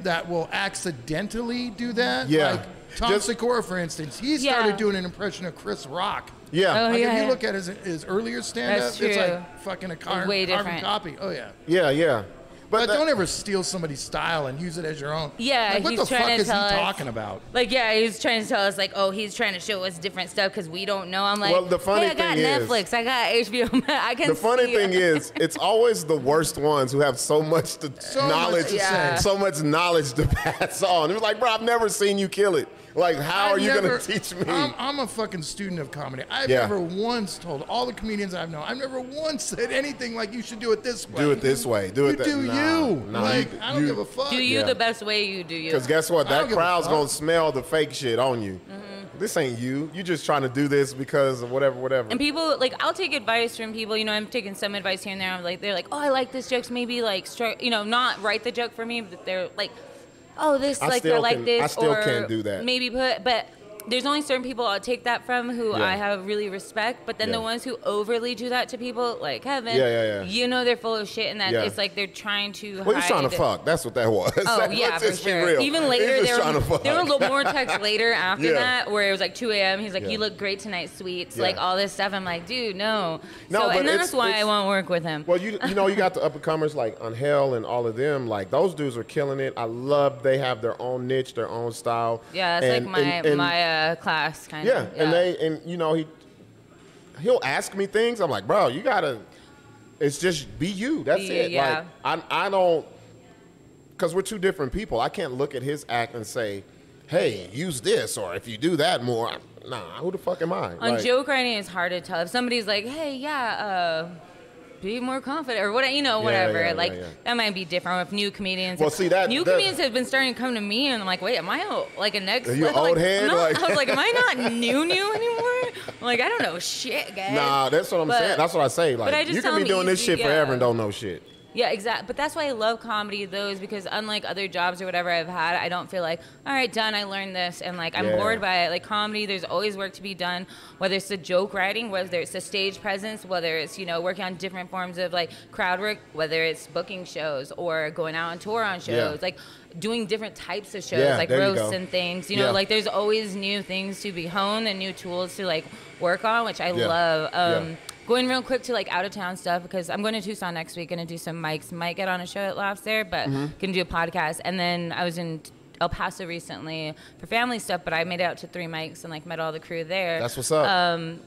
that will accidentally do that. Yeah. Like Tom Just- Segura, for instance, he Yeah. started doing an impression of Chris Rock. Yeah, Oh, Like yeah, if you yeah. look at his, his earlier stand-up, That's it's true. like fucking a car- Way carbon different. copy. Oh yeah. yeah, yeah. But that- don't ever steal somebody's style and use it as your own. Yeah, like, what he's the trying fuck to is he tell us- talking about? Like, yeah, he was trying to tell us, like, oh, he's trying to show us different stuff because we don't know. I'm like, Well, the funny hey, I got thing is- Netflix, I got HBO, Max, [laughs] I can the funny see thing it." is, it's always the worst ones who have so much to So much knowledge, to say. so much knowledge to [laughs] pass on. It was like, bro, I've never seen you kill it. Like, how I've are you gonna teach me? I'm, I'm a fucking student of comedy. I've Yeah. never once told all the comedians I've known. I've never once said anything like you should do it this way. do it this way. Do You it that. do nah, you. Nah, like you, I don't you- give a fuck. Do you Yeah. the best way you do you. Because guess what? That crowd's gonna smell the fake shit on you. Mm-hmm. This ain't you. You're just trying to do this because of whatever, whatever. And people like I'll take advice from people. You know, I'm taking some advice here and there. I'm like, they're like, oh, I like this joke. So maybe like, start, you know, not write the joke for me, but they're like, oh, this I like I like this. I still or can't do that. Maybe put, but there's only certain people I'll take that from who Yeah. I have really respect. But then Yeah. the ones who overly do that to people, like Kevin, Yeah, yeah, yeah. you know, they're full of shit, and that it's like they're trying to. well, he's trying to fuck. That's what that was. Oh [laughs] Let's yeah, for sure. real. Even later, there were, there were a little more texts [laughs] later after that where it was like 2 a.m. He's like. "You look great tonight, sweets." Like all this stuff. I'm like, dude, no. No, so, but and that's why I won't work with him. Well, you you know you got the [laughs] up and comers like on Hell and all of them. Like those dudes are killing it. I love they have their own niche, their own style. yeah, it's And- like my and- and- my uh, class kind yeah, of. Yeah, and they and you know he he'll ask me things. I'm like, bro, you gotta. It's just be you. That's Be it. yeah. Like I I don't because we're two different people. I can't look at his act and say, hey, use this or if you do that more. Nah, who the fuck am I? On Like, joke writing, it's hard to tell. If somebody's like, "Hey, yeah." uh be more confident, or what you know, whatever. yeah, yeah, like yeah. that might be different with new comedians. Well, see, that- new that- comedians have been starting to come to me, and I'm like, wait, am I a- like a next? Are you like, old like, head? Like- I was like, am I [laughs] not new new anymore? I'm like, I don't know shit, guys. Nah, that's what I'm But- saying. That's what I say. Like I you can be doing this shit forever and don't know shit. Yeah, exactly. But that's why I love comedy, though, is because unlike other jobs or whatever I've had, I don't feel like, all right, done, I learned this, and like I'm Yeah. bored by it. Like comedy, there's always work to be done, whether it's the joke writing, whether it's the stage presence, whether it's, you know, working on different forms of like crowd work, whether it's booking shows or going out on tour on shows, Yeah. like doing different types of shows, Yeah, like roasts and things. You know, like there's always new things to be honed and new tools to like work on, which I love. Um. Going real quick to like out of town stuff because I'm going to Tucson next week. Gonna do some mics. Might get on a show at Laffs there, but Mm-hmm. gonna do a podcast. And then I was in El Paso recently for family stuff, but I made it out to three mics and like met all the crew there. That's what's up. Um,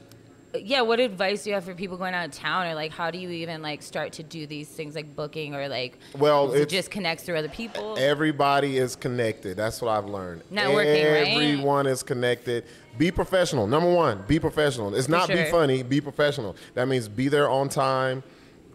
yeah, what advice do you have for people going out of town, or like how do you even like start to do these things like booking or like? Well, it just connects through other people. Everybody is connected. That's what I've learned. Networking, right? Everyone is connected. Be professional. Number one, be professional. It's not be funny. Be professional. That means be there on time.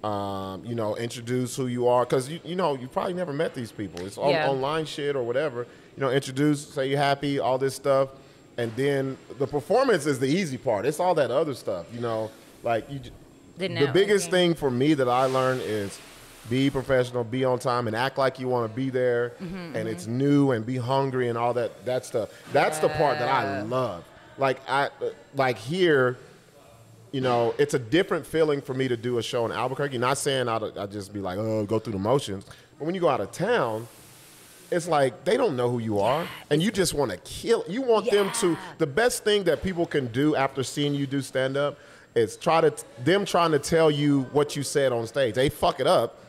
Um, you know, introduce who you are because you you know you probably never met these people. It's all Yeah. online shit or whatever. You know, introduce, say you're happy, all this stuff, and then the performance is the easy part. It's all that other stuff. You know, like you. j- The the biggest networking. thing for me that I learned is be professional, be on time, and act like you want to be there, Mm-hmm, and it's new, and be hungry, and all that. That's the that's the part that I love. Like I like here, you know, it's a different feeling for me to do a show in Albuquerque. Not saying I'd, I'd just be like, oh, go through the motions, but when you go out of town. It's like they don't know who you are, and you just want to kill. You want them to. The best thing that people can do after seeing you do stand up is try to them trying to tell you what you said on stage. They fuck it up.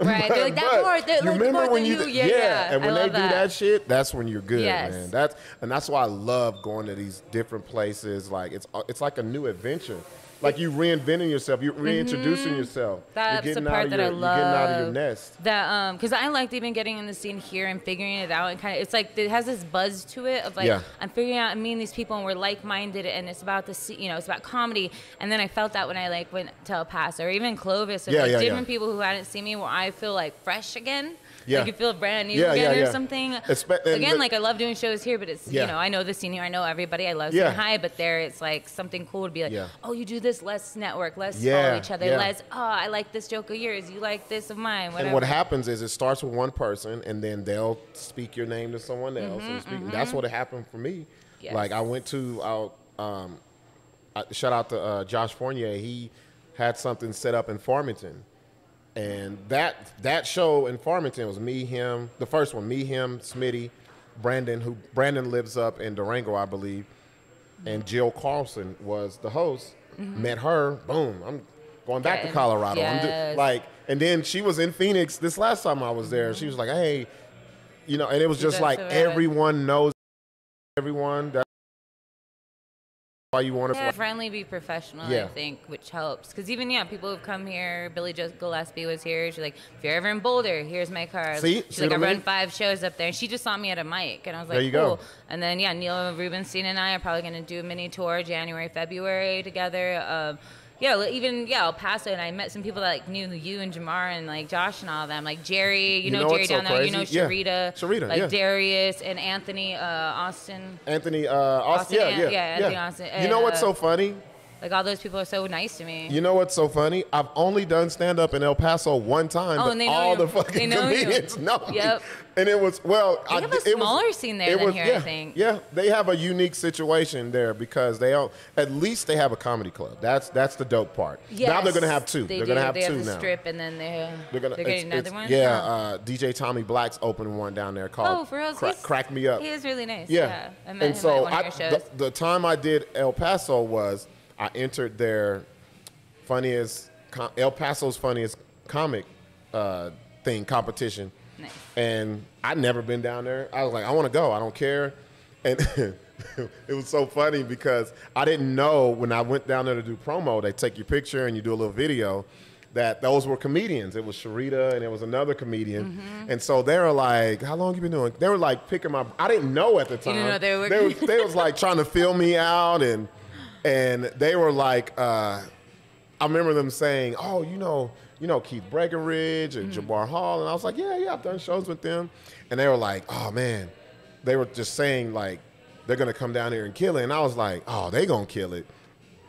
[laughs] Right. They're like, that part, that, you like, remember part when that you, yeah, yeah. and when they do that. shit, that's when you're good, Yes. man. That's and that's why I love going to these different places. Like it's uh, it's like a new adventure. Like you reinventing yourself, you're reintroducing yourself. Mm-hmm. That's you're the getting part out of that your, I You're getting out of your nest. That um, because I liked even getting in the scene here and figuring it out and kind of it's like it has this buzz to it of like Yeah. I'm figuring out I'm meeting these people and we're like minded and it's about the you know it's about comedy and then I felt that when I like went to El Paso or even Clovis or Yeah, like yeah, different people who hadn't seen me where I feel like fresh again. Yeah. Like you feel brand new Yeah, again yeah, or something. Espe- again, the- like I love doing shows here, but it's you know I know the scene here, I know everybody, I love Yeah. saying hi, but there it's like something cool to be like, oh you do this, let's network, let's Yeah, follow each other, let's oh I like this joke of yours, you like this of mine, whatever. And what happens is it starts with one person, and then they'll speak your name to someone else. and speak, That's what happened for me. Mm-hmm, Yes. Like I went to, uh, um, shout out to uh, Josh Fournier. He had something set up in Farmington, and that that show in Farmington was me, him, the first one, me, him, Smitty, Brandon, who Brandon lives up in Durango, I believe, and Jill Carlson was the host. Met her, boom. I'm going back to Colorado. I'm do- like, and then she was in Phoenix this last time I was there. She was like, "Hey, you know," and it was You just like everyone knows everyone. That's why you want to. Yeah, friendly, be professional. I think, which helps. Because even yeah, people who've come here. Billy Jo Gillespie was here. She's like, if you're ever in Boulder, here's my car. See? she's See like, I I run five shows up there, and she just saw me at a mic, and I was like, There you cool. go. And then yeah, Neil Rubenstein and I are probably gonna do a mini tour January, February together. Um, yeah, even yeah, El Paso, and I met some people that like knew you and Jamar and like Josh and all of them, like Jerry. You, You know, know Jerry what's so down there. You know crazy? Yeah. Sharita. Sharita, Like yeah. Darius and Anthony uh, Austin. Anthony uh, Austin. Austin, Yeah, An- yeah, yeah, Anthony Austin, You know what's uh, so funny? Like all those people are so nice to me. You know what's so funny? I've only done stand up in El Paso one time, Oh, but and they know all you. the fucking know you. comedians know me. Yep. And it was well, They I, have a it was- smaller scene there than was- here, I yeah, think. Yeah, they have a unique situation there because they don't. At least they have a comedy club. That's that's the dope part. Now they're gonna have two. They are gonna have they two have the now. strip, and then they They're gonna. they're it's- getting another one. Yeah, uh, DJ Tommy Black's opening one down there called oh, for real? Cra- Crack Me Up. He is really nice. Yeah. Yeah, I met and him so at one I, of your shows. the, the time I did El Paso was I entered their funniest com- El Paso's funniest comic uh, thing competition, Nice. and I'd never been down there. I was like, I want to go. I don't care, and [laughs] it was so funny because I didn't know when I went down there to do promo, they take your picture and you do a little video. That those were comedians. It was Sharita and it was another comedian, Mm-hmm. and so they were like, "How long you been doing?" They were like picking my. I didn't know at the time. didn't know they were They, was- they was like trying to fill me out, and and they were like, uh, I remember them saying, "Oh, you know, you know Keith Breckenridge and Mm-hmm. Jabbar Hall," and I was like, "Yeah, yeah, I've done shows with them," and they were like, "Oh man," they were just saying like they're gonna come down here and kill it, and I was like, "Oh, they gonna kill it."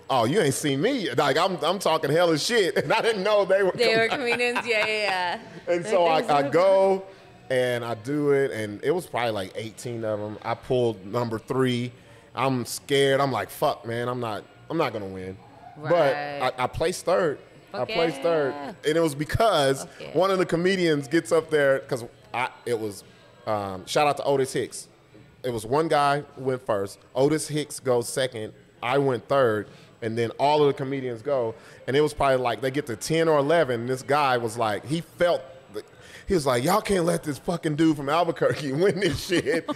Oh, you ain't seen me. Like I'm, I'm talking hell of shit, [laughs] and I didn't know they were. they were coming. comedians. Yeah, yeah, yeah. [laughs] And so I, I go and I do it, and it was probably like 18 of them. I pulled number three. I'm scared. I'm like, fuck, man. I'm not. I'm not gonna win. But I, I placed third. Fuck I placed third, and it was because yeah. one of the comedians gets up there because I. It was um, shout out to Otis Hicks. It was one guy went first. Otis Hicks goes second. I went third, and then all of the comedians go. And it was probably like they get to ten or eleven. And this guy was like, he felt. He was like, y'all can't let this fucking dude from Albuquerque [laughs] win this shit.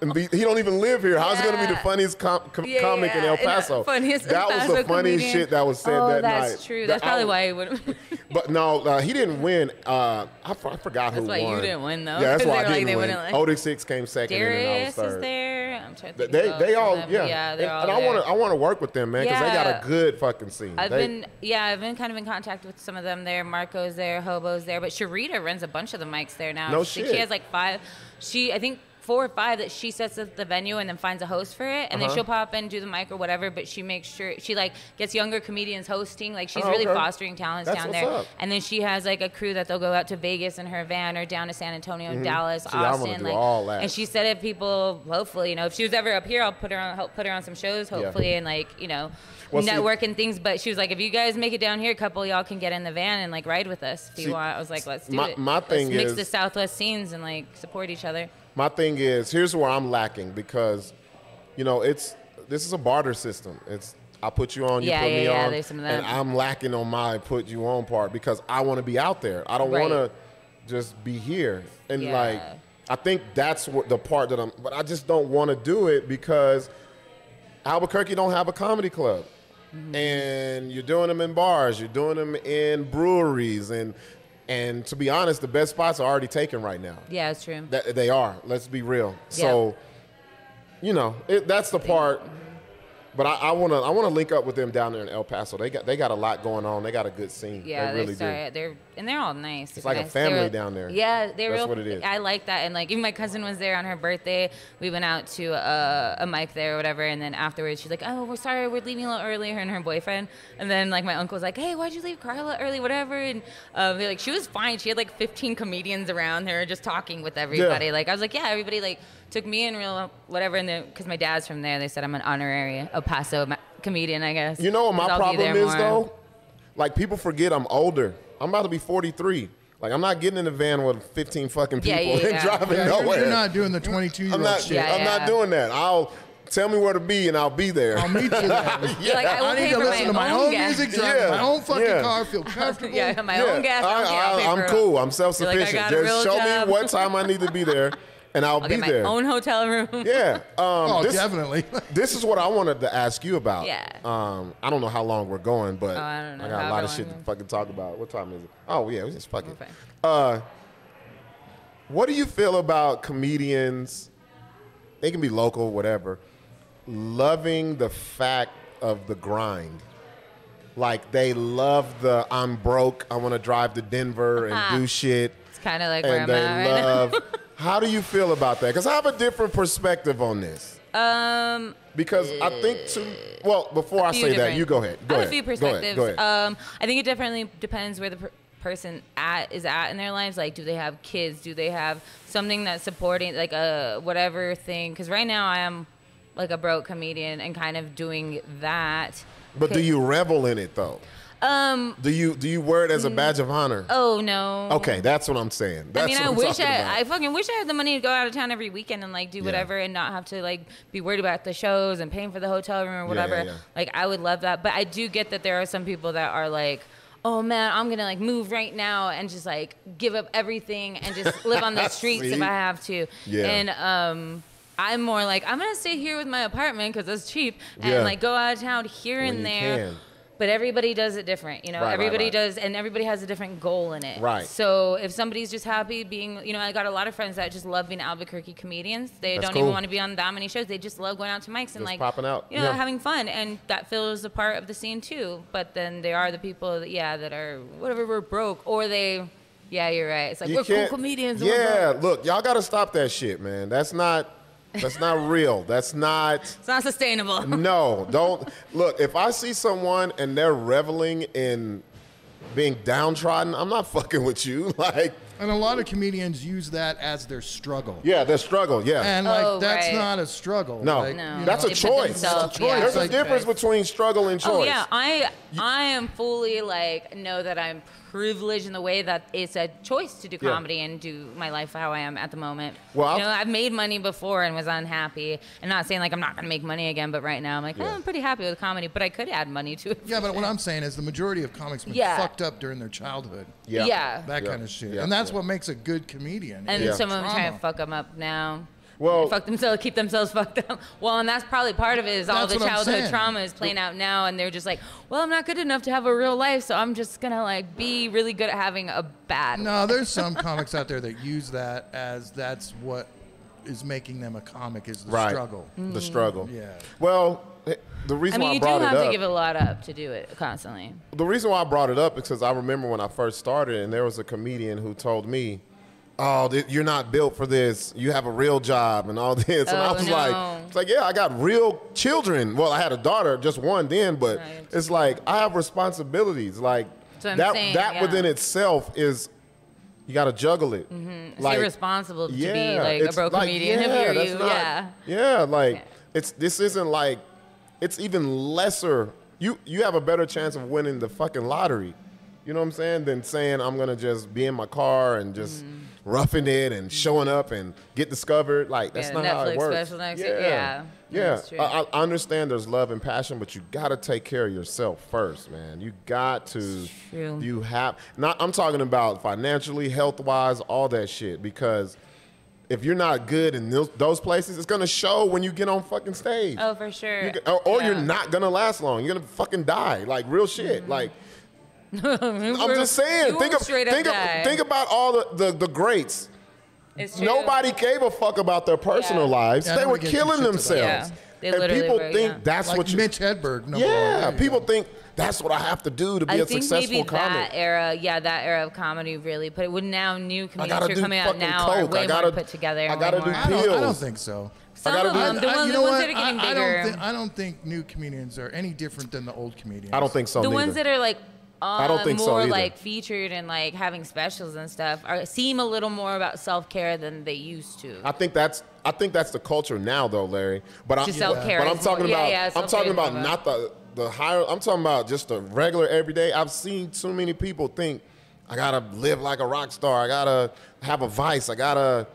and be, he don't even live here. How's he gonna be the funniest com- com- Yeah, comic in. El Paso? funniest that was Paso the funniest comedian. shit that was said oh, that that's night. That's true. That's I probably was- why he wouldn't. [laughs] [laughs] but no, uh, he didn't win. Uh, I, f- I forgot who That's why you didn't win, though, Yeah, that's why I didn't they win. like- Otis Six came second, and I was Darius third. is there. I'm trying to They think they, they all them. yeah. yeah, and, all and I want to I want to work with them, man, because they got a good fucking scene. I've been yeah, I've been kind of in contact with some of them there. Marco's there, Hobo's there, but Sharita runs a bunch of the mics there now. No she, shit. She has like five. She I think four or five that she sets up the venue and then finds a host for it, and then Uh-huh. she'll pop in, do the mic or whatever. But she makes sure she like gets younger comedians hosting. Like she's Oh, really okay. fostering talents That's down there. up. And then she has like a crew that they'll go out to Vegas in her van or down to San Antonio, Dallas, Mm-hmm. See, I Austin. like, all that. and she said if people, hopefully, you know, if she was ever up here, I'll put her on, help put her on some shows, hopefully, and like, you know, Well, see- network and things. But she was like, if you guys make it down here, a couple of y'all can get in the van and like ride with us if you See, want. I was like, let's do my- it. my thing let's mix is- the Southwest scenes and like support each other. My thing is, here's where I'm lacking because, you know, it's this is a barter system. It's I put you on, you Yeah, put yeah, me yeah, on, there's some of and. I'm lacking on my put you on part because I want to be out there. I don't Right. want to just be here. And Yeah. like, I think that's what the part that I'm. But I just don't want to do it because Albuquerque don't have a comedy club. Mm-hmm. And you're doing them in bars, you're doing them in breweries, and and to be honest, the best spots are already taken right now. Yeah, it's true. That they are. Let's be real. So, you know, it, that's the part. But I, I wanna I wanna link up with them down there in El Paso. They got they got a lot going on. They got a good scene. Yeah, they really do. They're and they're all nice. It's like a nice. Family were- down there. Yeah, they're That's real. what it is. I like that, and like even my cousin was there on her birthday. We went out to a, a mic there or whatever, and then afterwards she's like, "Oh, we're sorry, we're leaving a little early." Her and her boyfriend, and then like my uncle was like, "Hey, why'd you leave Carla early? Whatever." And they're like, she was fine. She had like 15 comedians around her, just talking with everybody. Yeah. Like I was like, yeah, everybody like took me in real whatever, and then because my dad's from there, they said I'm an honorary El Paso comedian, I guess. You know what my problem is more. though? Like people forget I'm older. I'm about to be 43. Like I'm not getting in the van with 15 fucking people Yeah, yeah, [laughs] and yeah. driving Yeah, you're, nowhere. you're not doing the 22 year I'm old not. shit. Yeah, I'm yeah. not doing that. I'll tell me where to be and I'll be there. I'll meet you there. [laughs] You're like, I will I need pay to for listen to my own gas. music, drive Yeah, my own fucking yeah. car, feel [laughs] comfortable. yeah, my own gas. I, okay, I'll pay am for it. cool. I'm You're self-sufficient. like, I got a real Just show job. me what time I need to be there, and I'll, I'll be get my there. own hotel room. [laughs] Yeah. Um, Oh, this, definitely. [laughs] this is what I wanted to ask you about. Yeah. Um, I don't know how long we're going, but Oh, I don't know. got a lot However of shit to fucking talk about. What time is it? Oh yeah, we just fucking. Okay. Uh, what do you feel about comedians? They can be local, whatever. Loving the fact of the grind. Like they love the I'm broke. I want to drive to Denver and [laughs] do shit. It's kind of like where I'm they at right love. How do you feel about that? Because I have a different perspective on this. Um, Because I think too. Well, before I say that, you go ahead. Go I ahead. a few Go ahead. perspectives. Go ahead. Um, I think it definitely depends where the per- person at is at in their lives. Like, do they have kids? Do they have something that's supporting, like a whatever thing? Because right now I am like a broke comedian and kind of doing that. but do you revel in it though? Um. Do you do you wear it as a badge of honor? Oh no. Okay, that's what I'm saying. That's I mean, I wish I. I fucking wish I had the money to go out of town every weekend and like do whatever and not have to like be worried about the shows and paying for the hotel room or whatever. yeah. Like, I would love that, but I do get that there are some people that are like, oh man, I'm gonna like move right now and just like give up everything and just [laughs] live on the streets if I have to. Yeah. And um. I'm more like I'm gonna stay here with my apartment because it's cheap and Yeah. like go out of town here When and there. can. But everybody does it different, you know. Right, right, everybody right. does, and everybody has a different goal in it. Right. So if somebody's just happy being, you know, I got a lot of friends that just love being Albuquerque comedians. They That's don't cool. even want to be on that many shows. They just love going out to mics and Just like popping out. you know, Yeah. having fun, and that fills a part of the scene too. But then there are the people, that, yeah, that are whatever we're broke, or they, yeah, you're right. It's like You we're cool comedians. Yeah, broke." look, y'all got to stop that shit, man. That's not. That's not real. That's not. it's not sustainable. [laughs] No, don't look. If I see someone and they're reveling in being downtrodden, I'm not fucking with you. [laughs] Like, And a lot of comedians use that as their struggle. yeah, their struggle. Yeah. And like Oh, that's right. not a struggle. no, Like, No. you that's a They put choice. themselves- choice. yeah, There's a like- difference between struggle and choice. Oh yeah, I I am fully like know that I'm privileged in the way that it's a choice to do Yeah. comedy and do my life how I am at the moment. Well, you know, I've made money before and was unhappy, and not saying like I'm not gonna make money again, but right now I'm like, Yeah. oh, I'm pretty happy with comedy, but I could add money to it. Yeah, but what I'm [laughs] saying is the majority of comics been Yeah. fucked up during their childhood. Yeah. Yeah. That Yeah. kind of shit. Yeah. And that's Yeah. what makes a good comedian. And Yeah. some of them try to fuck them up now. Well- fuck themselves, keep themselves fucked up. [laughs] Well, and that's probably part of it is all the childhood trauma is playing out now, and they're just like, well, I'm not good enough to have a real life, so I'm just gonna like be really good at having a bad. No, there's some [laughs] comics out there that use that as that's what is making them a comic is the right. struggle. The struggle. Yeah. Well, eh, the I reason mean, why I you do brought have it to up. give a lot up to do it constantly. the reason why I brought it up is because I remember when I first started, and there was a comedian who told me, oh, th- you're not built for this. You have a real job and all [laughs] this. And I Oh, was no. like, it's like, yeah, I got real children. Well, I had a daughter, just one then, but Right. it's like I have responsibilities. Like That's what I'm that, saying, that yeah. within itself is, you got to juggle it. It's Like, irresponsible to be like a it's broke comedian yeah, if you're that's you. not- yeah. Yeah, like it's this isn't like it's even lesser. You you have a better chance of winning the fucking lottery. You know what I'm saying? Than saying I'm gonna just be in my car and just Mm-hmm. Roughing it and showing up and get discovered. Like that's Yeah, not how it works. special next year. Yeah. yeah. I, I understand there's love and passion, but you gotta take care of yourself first, man. You got to. true. You have not. I'm talking about financially, health wise, all that shit because if you're not good in those, those places, it's gonna show when you get on fucking stage. Oh, for sure. You g- or or you're Mm-hmm. not gonna last long. You're gonna fucking die, like real shit. Like [laughs] I'm just saying. Think of, think of, think about all the, the, the greats. It's true. Nobody gave a fuck about their personal Yeah. lives. Yeah, they they were were killing shit to them. themselves. Yeah. And people were, think yeah. that's like what you. Mitch Hedberg. No yeah, people think that's what I have to do to be I a think successful maybe comic. that era, yeah, that era of comedy really put it. When now new comedians gotta who are coming out fucking now are way I gotta- more put together. I gotta do more, I don't, I don't think so. Some gotta of do- them, the, I- ones, you the know ones what? that are getting I, I bigger, don't think, I don't think new comedians are any different than the old comedians. I don't think so. the neither. ones that are like uh, don't think so more either. like featured and like having specials and stuff are seem a little more about self care than they used to. I think that's I think that's the culture now, though, Larry. But I'm But I'm talking more- about yeah, I'm talking about about- not the the higher. I'm talking about just the regular everyday. I've seen too many people think I gotta live like a rock star. I gotta have a vice. I gotta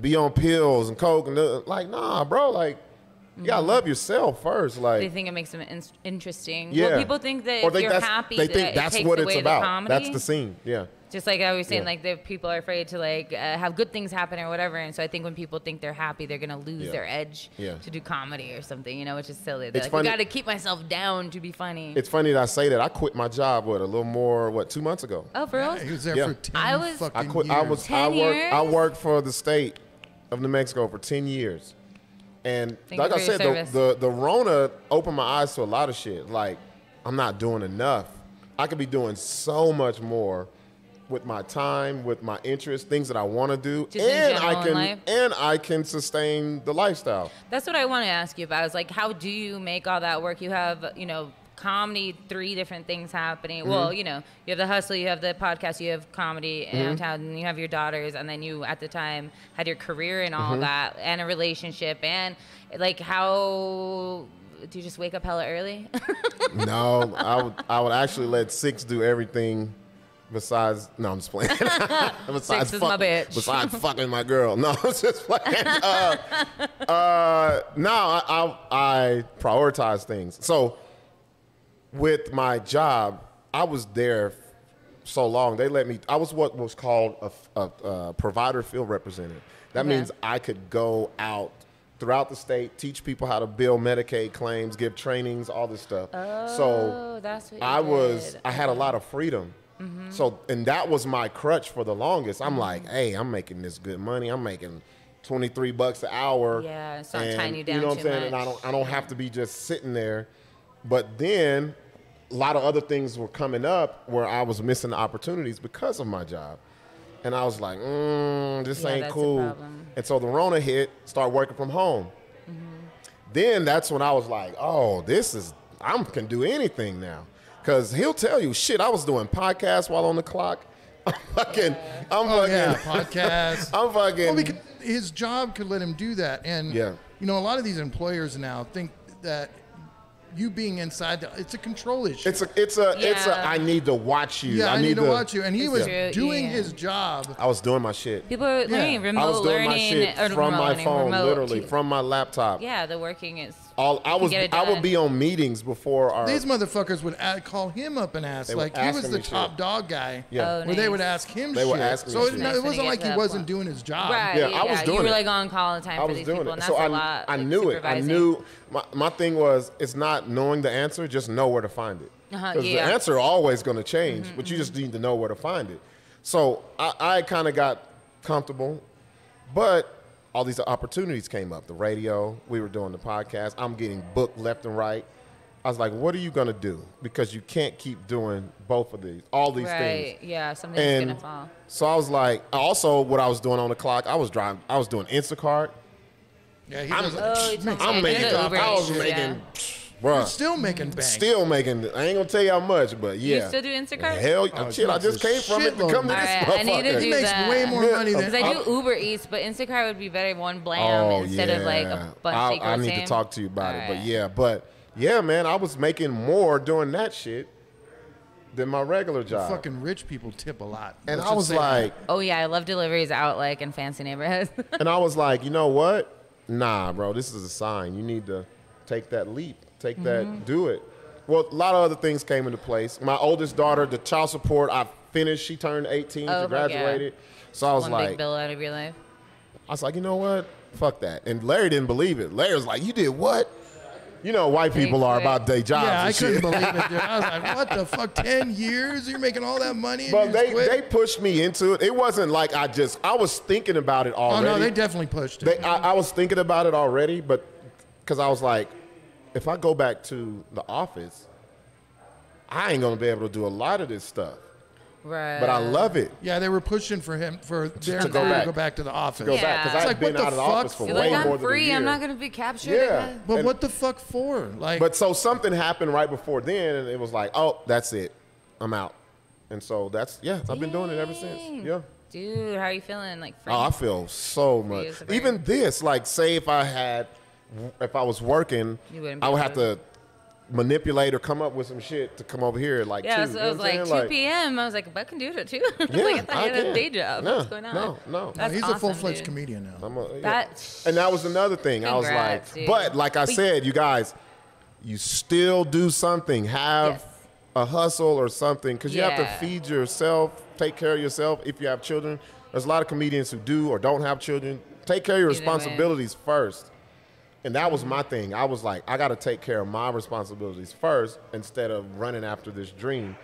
be on pills and coke and uh, like nah, bro. Like you gotta love yourself first. Like they think it makes them in- interesting. yeah, Well, people think that Or if think you're that's- happy, they that think it that's takes what away it's about. comedy. That's the scene. Yeah. Just like I was saying, Yeah. like the people are afraid to like uh, have good things happen or whatever, and so I think when people think they're happy, they're gonna lose Yeah. their edge Yeah. to do comedy or something, you know, which is silly. They're It's like, funny- I got to keep myself down to be funny. It's funny that I say that. I quit my job what a little more what two months ago. oh, for real? He was there Yeah. for ten I was- fucking I quit. years. I was. I 10 worked. I worked for the state of New Mexico for ten years, and Thank like I said, the, the the Rona opened my eyes to a lot of shit. Like I'm not doing enough. I could be doing so much more with my time, with my interests, things that I want to do, Just and I can and I can sustain the lifestyle. That's what I want to ask you about. Is like, how do you make all that work? You have, you know, comedy, three different things happening. Well, Mm-hmm. you know, you have the hustle, you have the podcast, you have comedy and town, and you have your daughters, and then you at the time had your career and Mm-hmm. all that, and a relationship, and like how. Do you just wake up hella early? [laughs] no, I would I would actually let six do everything besides no, I'm just playing. besides Six is my [laughs] bitch. Besides fucking my girl. No, [laughs] I'm just playing. Uh, uh, no, I, I I prioritize things. So with my job, I was there so long. They let me. I was what was called a, a, a provider field representative. That Okay. means I could go out throughout the state, teach people how to bill Medicaid claims, give trainings, all this stuff. Oh, so that's what you I was. I had a lot of freedom. So and that was my crutch for the longest. Mm-hmm. I'm like, hey, I'm making this good money. I'm making. 23 bucks an hour. Yeah, it's not and, tying you down You know what I'm saying? And I don't I don't have to be just sitting there. But then a lot of other things were coming up where I was missing the opportunities because of my job. And I was like, mm, this Yeah, ain't cool. And so the Rona hit, start working from home. Then that's when I was like, oh, this is, I can do anything now. Because he'll tell you, shit, I was doing podcasts while on the clock. [laughs] I'm fucking, I'm Oh fucking, yeah, podcast. [laughs] I'm fucking. Well, because his job could let him do that, and Yeah. you know, a lot of these employers now think that you being inside, the, it's a control issue. It's a, it's a, it's a. I need to watch you. yeah, I, need, to watch you, and he was true, doing yeah. his job. I was doing my shit. People are learning remote I was doing learning my shit from my learning, phone, literally te- from my laptop. yeah, the working is. All I was, I would be on meetings before our. These motherfuckers would add, call him up and ask, They were like he was the me shit. top dog guy. Yeah. Oh, Where they would ask him They shit. would ask me so it, Nice it wasn't like he wasn't point. doing his job. Right. Yeah, I was You doing were it. like on call all the time I for was these doing people, it. So that's I, a lot. I like, knew it. I knew my, my thing was it's not knowing the answer, just know where to find it. Uh-huh, Because yeah. the answer always going to change, but you just need to know where to find it. So I, I kind of got comfortable, but all these opportunities came up. The radio, we were doing the podcast. I'm getting booked left and right. I was like, what are you gonna do? Because you can't keep doing both of these, all these Right. things. Yeah. Something's And gonna fall. so I was like, also what I was doing on the clock, I was driving, I was doing Instacart. Yeah, he I'm- doesn't. Oh, you told me. I'm making, Uber I was making, yeah. Bruh, still making bank. still making. I ain't gonna tell you how much, but yeah. You still do Instacart? Hell, Oh, shit! I just came from it to come to All this right, I need to motherfucker. he do makes that. way more money than Because I do Uber Eats, but Instacart would be better one blam oh, instead of like a bunch I, of I need to talk to you about it, but yeah, but yeah, man, I was making more doing that shit than my regular job, Fucking rich people tip a lot. and Let's I was say that. like, Oh yeah, I love deliveries out like in fancy neighborhoods. and I was like, you know what? [laughs] Nah, bro, this is a sign. You need to take that leap, take Mm-hmm. that, do it. Well, a lot of other things came into place. My oldest daughter, the child support, I finished. She turned 18. Oh, she fuck yeah. graduated. So I was One like, big bill out of your life. I was like, you know what? Fuck that. And Larry didn't believe it. Larry was like, you did what? You know, white people are about day jobs. Yeah, I and couldn't shit. believe it, dude. I was like, what the fuck? [laughs] 10 years? You're making all that money? But they, quit? they pushed me into it. It wasn't like I just, I was thinking about it already. oh, no, they definitely pushed it. They, I, I was thinking about it already, but because I was like, if I go back to the office, I ain't gonna be able to do a lot of this stuff. Right. But I love it. yeah, they were pushing for him, for their to go back. to go back to the office. Go Yeah. back because It's I've like, been what the out of the fuck? office for You're way like, more I'm than a free. year. I'm not gonna be captured. Yeah. again. But And- what the fuck for? Like, But so something happened right before then, and it was like, oh, that's it, I'm out. And so that's yeah, I've been doing it ever since. Yeah. Dude, how are you feeling? Like free? Oh, I feel so much. is a very- Even this, like, say if I had, if I was working, You wouldn't be I would have to manipulate or come up with some shit to come over here, like, yeah, two, so you I know was what like 2 saying? p.m. I was like, but I can do it at too. Yeah, [laughs] like, I thought I you had a can. day job. No, What's going on? no, no. That's he's awesome, a full fledged comedian now. I'm a, yeah. That- and that was another thing. I was like, dude. but like I said, you guys, you still do something. Have Yes. a hustle or something because you have to feed yourself, take care of yourself. If you have children, there's a lot of comedians who do or don't have children. Take care of your Either way. responsibilities first. And that was my mm-hmm. thing. I was like, I got to take care of my responsibilities first instead of running after this dream.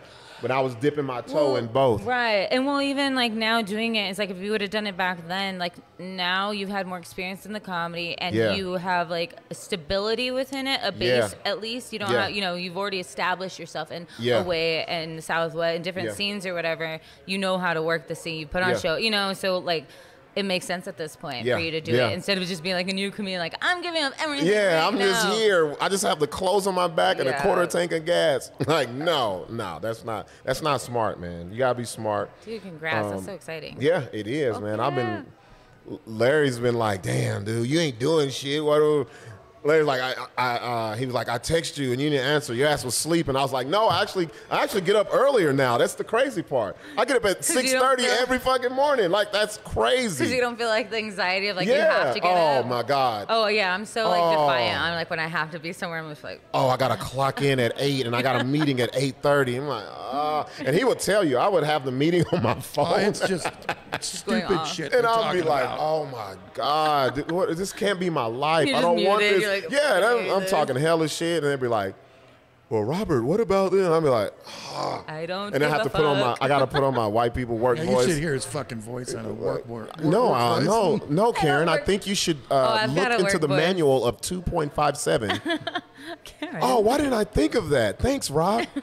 But I was dipping my toe in both. Right. And well, even like now doing it, it's like if you would have done it back then, like now you've had more experience in the comedy and Yeah. you have like a stability within it, a Yeah. base at least. You don't Yeah. have, you know, you've already established yourself in Yeah. a way in the Southwest, in different Yeah. scenes or whatever. You know how to work the scene, you put on Yeah. show, you know, so like it makes sense at this point Yeah. for you to do Yeah. it instead of just being like a new comedian, like I'm giving up everything. Yeah, right I'm just here. I just have the clothes on my back and a quarter tank of gas. [laughs] Like, no, no, that's not that's not smart, man. You gotta be smart. Dude, congrats. That's Um, so exciting. Yeah, it is, Fuck man. I've been. Larry's been like, "Damn, dude, you ain't doing shit." What? Do-" Larry's like, I, I, uh, he was like, I text you and you didn't answer. Your ass was sleeping. I was like, no, I actually, I actually get up earlier now. That's the crazy part. I get up at you six don't thirty feel- every fucking morning. Like that's crazy. Because you don't feel like the anxiety of like yeah. you have to get oh up. Oh my god. Oh yeah, I'm so like Oh. defiant. I'm like when I have to be somewhere, I'm just like, oh, I gotta clock in at [laughs] eight, and I got a meeting at eight thirty. I'm like, ah, and he would tell you, I would have the meeting on my phone, Oh, it's just [laughs] stupid shit. and I'll be like, about. oh my god, what, this can't be my life. I don't want this. You're like, yeah, and I'm, okay, I'm talking hella shit, and they'd be like, well, Robert, what about this? I'd be like, I don't. and I have a to put on my. I gotta put on my white people work Yeah, you voice. should hear his fucking voice on a work, work, work No, work uh, voice. [laughs] no, no, Karen. I work- think you should uh, I've look into the voice. manual of [laughs] 2.57. Karen. Oh, why didn't I think of that? Thanks, Rob. [laughs]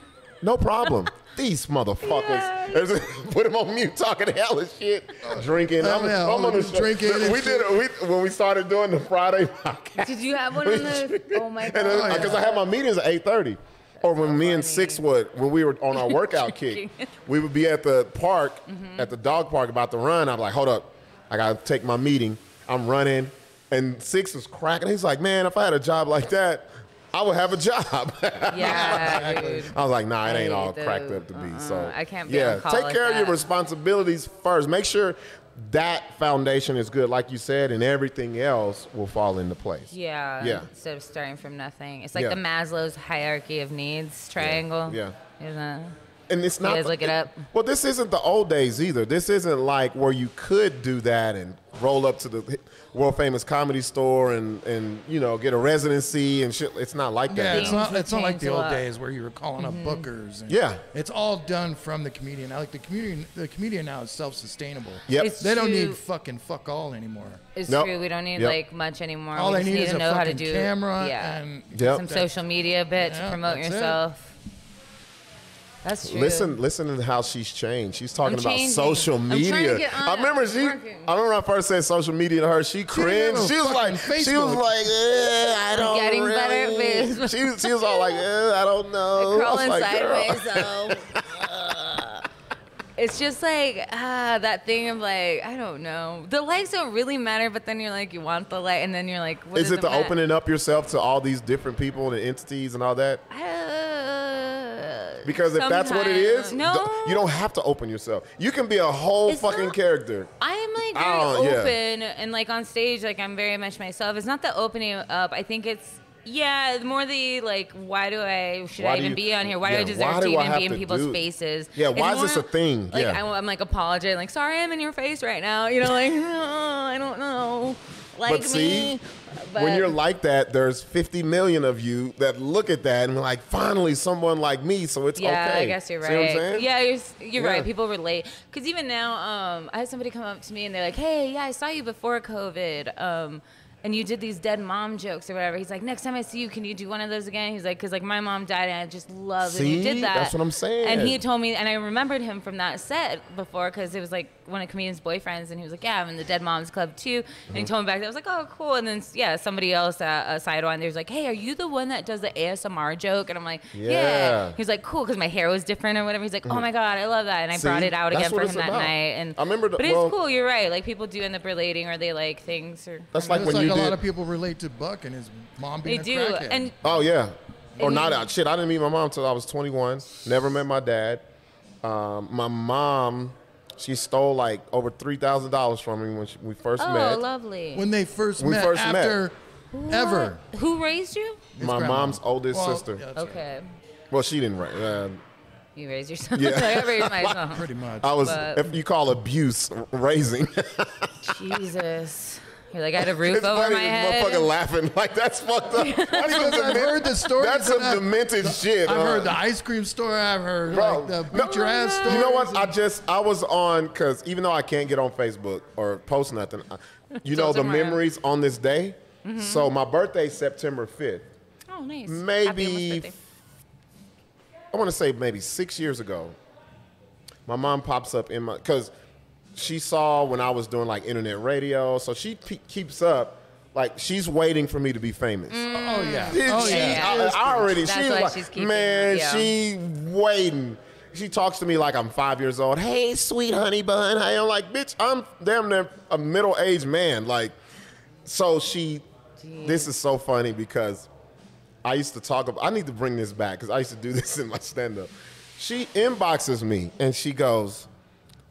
No problem. These motherfuckers. [laughs] Put them on mute talking hella shit, drinking. Oh, I'm, yeah, I'm on the drinking [laughs] We did it we, when we started doing the Friday podcast. Did you have one on the? [laughs] Oh my god. And because I had my meetings at 8:30. Or when me and funny. Six would, when we were on our workout kick, we would be at the park, Mm-hmm. at the dog park about to run. I'm like, hold up, I gotta take my meeting. I'm running, and Six was cracking. He's like, man, if I had a job like that, I would have a job. [laughs] yeah, dude. I was like, nah, it ain't all cracked up to be. uh-uh. So I can't be yeah, on call take care of your responsibilities first. Make sure that foundation is good, like you said, and everything else will fall into place. Yeah. Yeah. Instead of starting from nothing, it's like Yeah. the Maslow's hierarchy of needs triangle. Yeah. Isn't it? and it's not. guys look it up? Well, this isn't the old days either. This isn't like where you could do that and roll up to the world famous comedy store and and you know get a residency and shit. It's not like that. Yeah, that. it's not. It's not like have the old days where you were calling up mm-hmm. bookers. And Yeah. it's all done from the comedian. I like the comedian. The comedian now is self-sustainable. Yep. It's They don't need fucking fuck all anymore. It's Nope. true. We don't need Yep. like much anymore. All we they just need is to a know how to fucking do camera yeah. and Yep. some social media bit to promote yourself. it. Yourself. That's true. Listen, listen to how she's changed. She's talking I'm about changing. social I'm to media. get on I remember I'm she. working. I remember when I first said social media to her. She cringed. have a She was like, fucking she was like, eh, I don't getting really. better at Facebook. She, was- she was all like, eh, I don't know. I crawling like, girl. sideways though. [laughs] It's just like ah, that thing of like I don't know. The likes don't really matter, but then you're like you want the like, and then you're like, what Is does it the matter? opening up yourself to all these different people and entities and all that? Because if that's what it is, no, th- you don't have to open yourself. You can be a whole It's fucking not- character. I am like very Oh, yeah. open and like on stage, like I'm very much myself. It's not the opening up. I think it's yeah, more the like, why do I should Why I do even you- be on here? Why yeah, do I deserve why to do I even have be in to people's do- faces? Yeah, why is this a thing? Like Yeah. I'm, I'm like apologizing, like sorry, I'm in your face right now. You know, like [laughs] oh, I don't know, [laughs] like But see, me. when you're like that, there's 50 million of you that look at that and like, finally, someone like me, so it's Yeah, okay. I guess you're See what I'm right. saying? yeah, you're, you're Yeah. right. People relate because even now, um, I had somebody come up to me and they're like, "Hey, yeah, I saw you before COVID." Um, and you did these dead mom jokes or whatever. He's like, next time I see you, can you do one of those again? He's like, because like my mom died and I just love that you did that. That's what I'm saying. And he told me, and I remembered him from that set before because it was like one of comedian's boyfriends, and he was like, yeah, I'm in the Dead Moms Club too. And he Mm-hmm. told me back. I was like, oh, cool. And then yeah, somebody else at a sideline, there was like, hey, are you the one that does the ASMR joke? And I'm like, Yeah. yeah. He's like, cool, because my hair was different or whatever. He's like, oh my god, I love that, and I Mm-hmm. See? brought it out again for him that about. night. And I remember the- but it's well- cool. You're right. Like people do end up relating, or they like things, or That's like when like you a did. lot of people relate to Buck and his mom they being a do. crackhead. And oh, yeah. Or not out. Shit, I didn't meet my mom until I was 21. Never met my dad. Um, my mom, she stole like over $3,000 from me when she, we first oh, met. lovely. when they first We met, first met. after ever. What? Who raised you? His my grandma. mom's oldest Well, sister. yeah, that's right. Okay. Well, she didn't. raise. uh, You raised yourself. Yeah. [laughs] I raised myself. [laughs] Pretty much. I was, But- if you call abuse raising. [laughs] Jesus. You're like, I had a roof It's over funny, my this head. motherfucker laughing like that's fucked up. That's some, Because I've heard the stories that's and some I- demented shit. I've uh, heard the ice cream story. I've heard Bro, like the no- beat your ass story. You know what? I just I was on because even though I can't get on Facebook or post nothing, I, you know the tomorrow. memories on this day. Mm-hmm. So my birthday September fifth. Oh, nice. Maybe. I want to say maybe six years ago. My mom pops up in my because she saw when I was doing like internet radio, so she pe- keeps up. Like she's waiting for me to be famous. Mm. Oh, oh yeah. She- Oh she- yeah. I, I already. That's she's why like, she's keeping- man, yeah. she waiting. She talks to me like I'm five years old. Hey, sweet honey bun. Hey, I'm like, bitch, I'm damn near a middle aged man. Like, so she. This is so funny because I used to talk about. I need to bring this back because I used to do [laughs] this in my stand up. She inboxes me and she goes,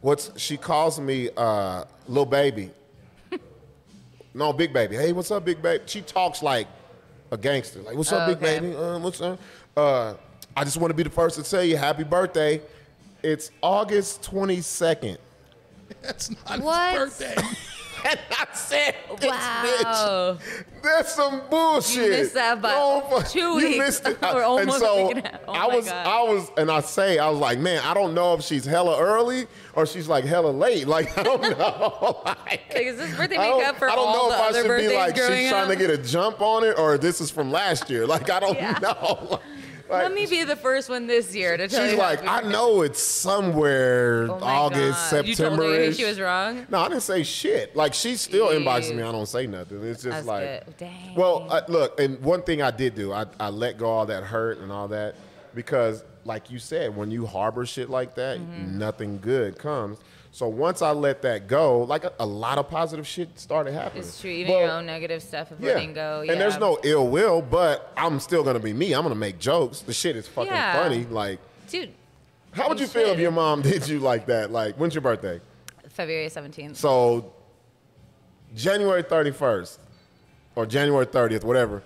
"What's?" She calls me uh, little baby. [laughs] No, big baby. Hey, what's up, big baby? She talks like a gangster. Like, what's up, Oh, big baby? Uh, what's up? Uh, I just want to be the first to tell you happy birthday. It's August 22nd. [laughs] That's not What? his birthday. [laughs] [laughs] And I said, this bitch, Wow. that's some bullshit. You missed that by oh fu- two you weeks. missed it. [laughs] And almost so and half. Oh I was, God. I was, and I say, I was like, man, I don't know if she's hella early or she's like hella late. [laughs] Like, I don't know. like, Like, is this birthday I don't, makeup for I don't all know if I should be like she's trying to get a jump on it or this is from last year. Like, I don't Yeah. know. Like, Let me be the first one this year to tell She's you. like, I know it's somewhere Oh August, God. You told September. her she was wrong. No, I didn't say shit. Like she still Ew. inboxes me. I don't say nothing. It's just That's like, good. Dang. well, uh, look, and one thing I did do, I, I let go all that hurt and all that because, like you said, when you harbor shit like that, Mm-hmm. nothing good comes. So once I let that go, like a, a lot of positive shit started happening. It's true. Even Well, your own negative stuff of letting go. Yeah. and there's no ill will, but I'm still gonna be me. I'm gonna make jokes. The shit is fucking Yeah. funny. Like, Dude, how would You you feel if your mom [laughs] did you like that? Like, when's your birthday? February 17th. So January 31st or January 30th, whatever.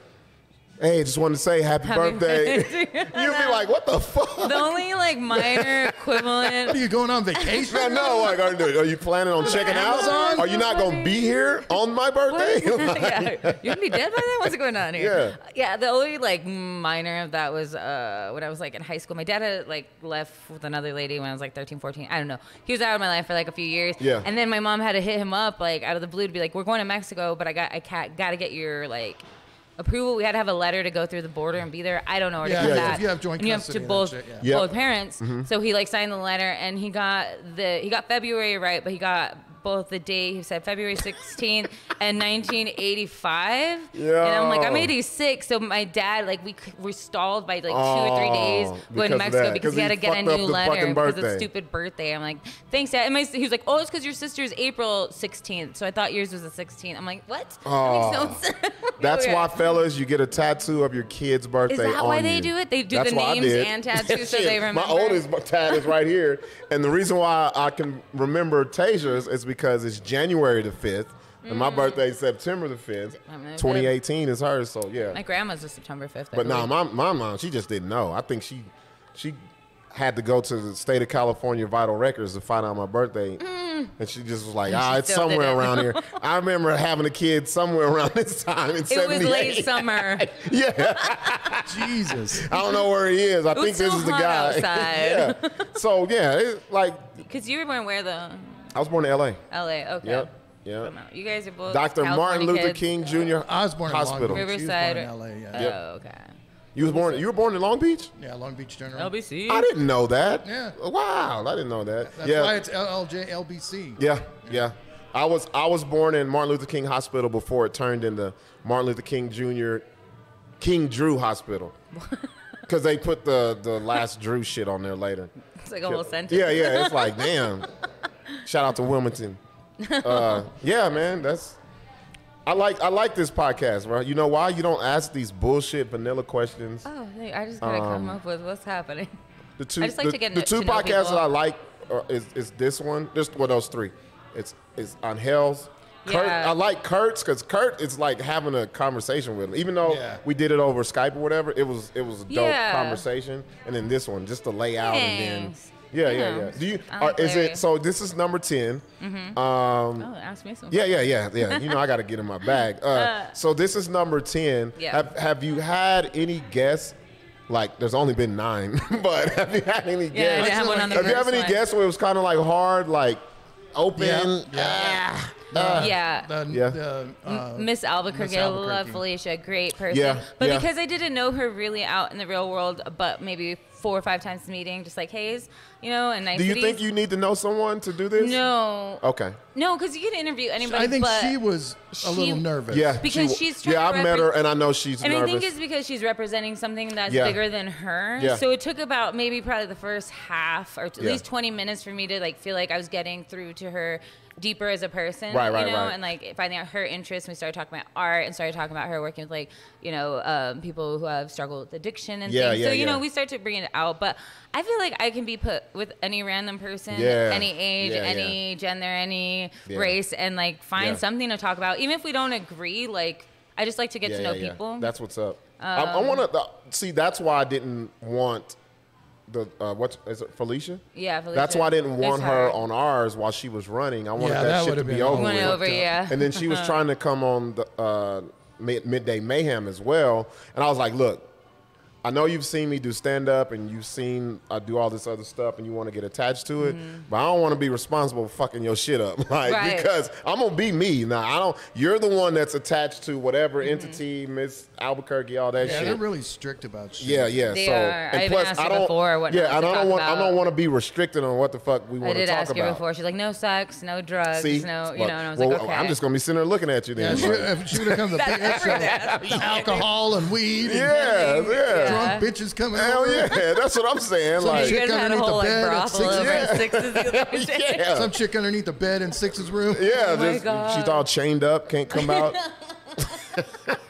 Hey, just wanted to say happy, Happy birthday. birthday. [laughs] You'd be like, what the fuck? The only like minor [laughs] equivalent Are you going on vacation? I know. Like, are, are you planning on checking out? Amazon? Are you not going to be here on my birthday? [laughs] yeah, you're gonna be dead by then. What's going on here? Yeah. yeah. The only like minor of that was uh, when I was like in high school. My dad had like left with another lady when I was like 13, 14. I don't know. He was out of my life for like a few years. Yeah. And then my mom had to hit him up like out of the blue to be like, "We're going to Mexico, but I got I got got to get your like." Approval. We had to have a letter to go through the border and be there. I don't know where Yeah, to yeah, put yeah. that. If you have joint and you have custody to both shit, yeah. Yeah. both parents. Mm-hmm. So he like signed the letter and he got the he got February right, but he got both the date. He said February 16th [laughs] and 1985. Yeah. And I'm like, I'm 86, so my dad like we were stalled by like two or three oh, days Oh, going to Mexico because 'cause he had to get a new letter because of stupid birthday. I'm like, thanks, dad. And my, he was like, oh, it's because your sister's April 16th, so I thought yours was the 16th. I'm like, what? Oh. that makes no oh. sense. [laughs] That's why, fellas, you get a tattoo of your kid's birthday. Is that why they you. do it? They do That's the names and [laughs] tattoos so they My oldest tat is right here, and the reason why I can remember Tasia's is because it's January the fifth, and my birthday is September the fifth. Mm. I'm 2018 is hers, so yeah. My grandma's was September 5th. I But no, believe. my my mom, she just didn't know. I think she she had to go to the state of California Vital Records to find out my birthday. And she just was like, [laughs] ah, it's somewhere didn't. around here. [laughs] I remember having a kid somewhere around this time in it 78. was late summer. [laughs] Yeah, Jesus. I don't know where he is. I was think this so is the hot guy. outside. yeah. So yeah, it's like Because you were born where though? I was born in L.A. L.A. Okay. Yep. Yep. You guys are both Dr. Martin Luther kids. King Jr. I was born Hospital. in Long Beach. She was Riverside. born in LA, yeah. Yep. Oh, okay. You was born. You were born in Long Beach. Yeah, Long Beach General. LBC. I didn't know that. Yeah. Wow, I didn't know that. That's yeah. why it's LLJ LBC. Yeah, yeah. I was I was born in Martin Luther King Hospital before it turned into Martin Luther King Jr. King Drew Hospital. [laughs] Because they put the the last Drew shit on there later. It's like a whole sentence. Yeah, yeah. It's like damn. [laughs] Shout out to Wilmington. Uh, yeah, man. That's. I like I like this podcast, bro. You know why? You don't ask these bullshit vanilla questions. Oh, I just gotta come up with what's happening. The two, I just like the, to get the two to podcasts people. that I like are, is, is this one. Just well, those three. It's it's on Hell's. Kurt, Yeah. I like Kurt's because Kurt is like having a conversation with him. Even though Yeah. we did it over Skype or whatever, it was it was a dope Yeah. conversation. And then this one, just the layout and then yeah, yeah, Yeah. yeah. Do you I are, is it so? This is number 10 Um, Oh, ask me some. yeah, yeah, yeah, yeah. You know, I got to get in my bag. [laughs] Uh, so this is number ten. Yeah. Have Have you had any guests? Like, there's only been nine, [laughs] but have you had any Yeah, I guests? didn't have one on the have you have any one. guests where it was kind of like hard, like open? Yeah, ah, Uh, Yeah. The, Yeah. the, uh, Miss Albuquerque, I love Felicia, great person. Yeah, But yeah. because I didn't know her really out in the real world, but maybe four or five times a meeting, just like Hayes, you know, and nice. Do you think you need to know someone to do this? No. Okay. No, because you can interview anybody. I think but she was a she- little nervous. Yeah. Because she- she's trying Yeah, to I've met her, and I know she's And I think it's because she's representing something that's Yeah. bigger than her. Yeah. So it took about maybe probably the first half or at Yeah. least 20 minutes for me to like feel like I was getting through to her deeper as a person. Right, right, you know, right. and like finding out her interests. We started talking about art and started talking about her working with like, you know, um, people who have struggled with addiction and Yeah, things. yeah, so, you yeah. know, we start to bring it out. But I feel like I can be put with any random person, Yeah. any age, any gender, any race, and like find something to talk about. Even if we don't agree, like I just like to get to know people. Um, That's what's up. I, I want to see. That's why I didn't want the uh, what is it, Felicia? Yeah, Felicia. That's why I didn't It's want her on ours while she was running. I wanted Yeah, that, that shit to would've be been over Went with. over, yeah. And then she was trying to come on the uh, midday mayhem as well, and I was like, "Look, I know you've seen me do stand up, and you've seen I do all this other stuff, and you want to get attached to it, but I don't want to be responsible for fucking your shit up, [laughs] like Mm-hmm. Right. because I'm gonna be me now. I don't. You're the one that's attached to whatever Mm-hmm. entity, Miss Albuquerque, all that shit. Yeah, shit. they're really strict about shit. Yeah, yeah. They so, are. and I even plus, asked I don't. before what yeah, and I don't talk want. I don't want to be restricted on what the fuck we want to talk about. I did ask about. her before. She's like, no sex, no drugs, See, no, you Well, know. And I was well, like, okay. I'm just gonna be sitting there looking at you Yeah, then. she, if she would have come to [laughs] the That's big alcohol and weed yeah, yeah. Drunk bitches coming Hell over. yeah, that's what I'm saying. Some like, you chick guys had underneath whole the like bed at brothel six- Yeah. Sixes the other [laughs] day. yeah, Some chick underneath the bed in Six's room. yeah. Oh just, she's all chained up, can't come [laughs] out. [laughs]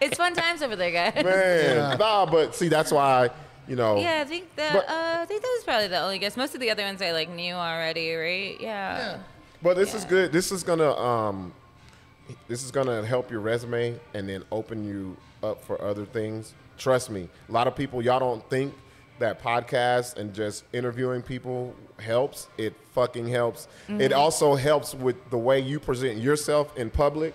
It's fun times over there, guys. Man, Yeah. nah, but see, that's why you know. Yeah, I think that But- uh, I think that was probably the only guess. Most of the other ones I like knew already, right? Yeah. Yeah. But this is good. This is gonna um this is gonna help your resume and then open you up for other things. Trust me, a lot of people y'all don't think that podcast and just interviewing people helps. It fucking helps. Mm-hmm. It also helps with the way you present yourself in public.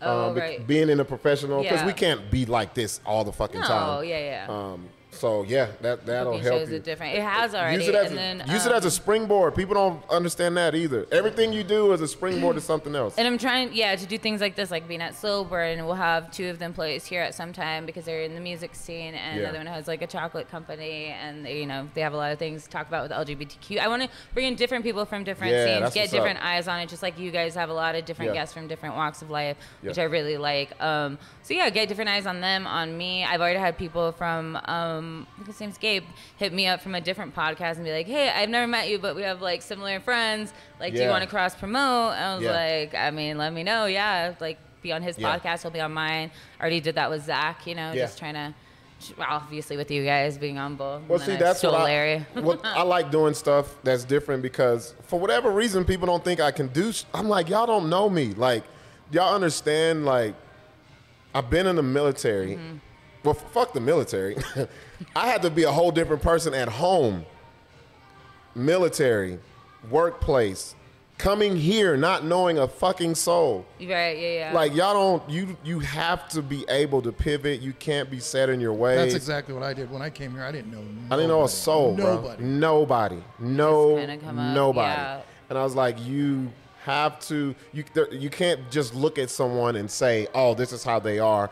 Oh, be- right. Being in a professional, because Yeah. we can't be like this all the fucking No, time. Oh, yeah, yeah. Um, so yeah, that that'll help shows you. it different. It has already, Use it as and a, then, use it as a um, springboard. People don't understand that either. Everything you do is a springboard to [clears throat] something else. And I'm trying, yeah, to do things like this, like being at Slow Burn. We'll have two of them plays here at some time because they're in the music scene, and Yeah. another one has like a chocolate company, and they, you know they have a lot of things to talk about with LGBTQ. I want to bring in different people from different Yeah, scenes, get what's up. different eyes on it, just like you guys have a lot of different Yeah. guests from different walks of life, which I really like. Um, so yeah, get different eyes on them, on me. I've already had people from, um, Think his name's Gabe, hit me up from a different podcast and be like, hey, I've never met you, but we have like similar friends. Like, do you Yeah. want to cross promote? And I was Yeah. like, I mean, let me know. Yeah, like be on his Yeah. podcast. He'll be on mine. Already did that with Zach. You know, Yeah. just trying to. Well, obviously with you guys being on both. Well, and see, then I that's stole what I, Larry. [laughs] what I like doing stuff that's different because for whatever reason, people don't think I can do. I'm like, y'all don't know me. Like, y'all understand? Like, I've been in the military. Mm-hmm. Well, f- fuck the military. [laughs] I had to be a whole different person at home. Military, workplace, coming here not knowing a fucking soul. right? Yeah, yeah. Like y'all don't you you have to be able to pivot. You can't be set in your ways. That's exactly what I did when I came here. I didn't know. I didn't know a nobody. soul, bro. Nobody. Nobody. No. kinda come up, Nobody. yeah. And I was like, you have to. You you can't just look at someone and say, oh, this is how they are.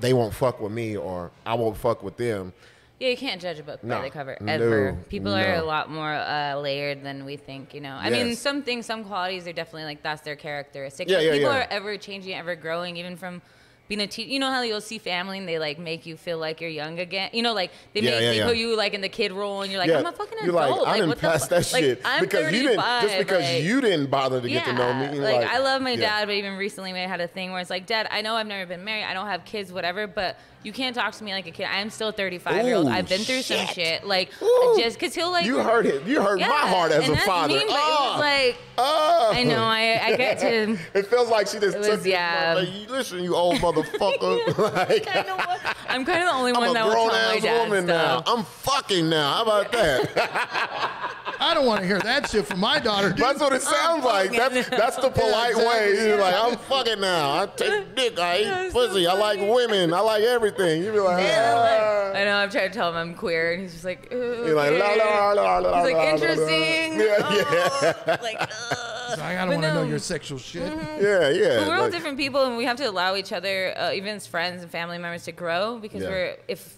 They won't fuck with me, or I won't fuck with them. Yeah, you can't judge a book No. by the cover No. ever. People are a lot more uh, layered than we think. You know, I mean, some things, some qualities are definitely like that's their characteristic. Yeah, yeah, people yeah. are ever changing, ever growing, even from. Being a teacher, you know how you'll see family and they like make you feel like you're young again. You know, like they Yeah, make yeah, they yeah. put you like in the kid role, and you're like, I'm a fucking you're adult. like, I didn't what the pass that like, shit I'm because you didn't just because like- you didn't bother to get to know me. Like, I love my dad, but even recently we had a thing where it's like, Dad, I know I've never been married, I don't have kids, whatever, but you can't talk to me like a kid. I am still 35 year old. I've been through some shit. shit. Like, Ooh. just because he'll like. You hurt it. You hurt Yeah, my heart as and a that's father. mean, but it was like, ah. I know, I, I get to. [laughs] It feels like she just It took was- it. yeah. Like, you listen, you old motherfucker. [laughs] [laughs] like, I know what- I'm kind of the only I'm one a that will grown tell my ass dad woman now. stuff. I'm fucking now. How about that? I don't want to hear that shit from my daughter. Dude. That's what it sounds like. That's that's the polite exactly. way. You're like, I'm fucking now. I take dick. I eat Yeah, it's so pussy. I like women. I like everything. You be like, Yeah, ah. like, I know. I'm trying to tell him I'm queer, and he's just like, Ooh, You're like, la okay." la la la la. He's like, la, la, la. interesting. Yeah, yeah, Oh, [laughs] like, [laughs] ugh. I don't want to know your sexual shit. yeah, yeah. But we're all different people, and we have to allow each other, uh, even as friends and family members, to grow because Yeah. we're if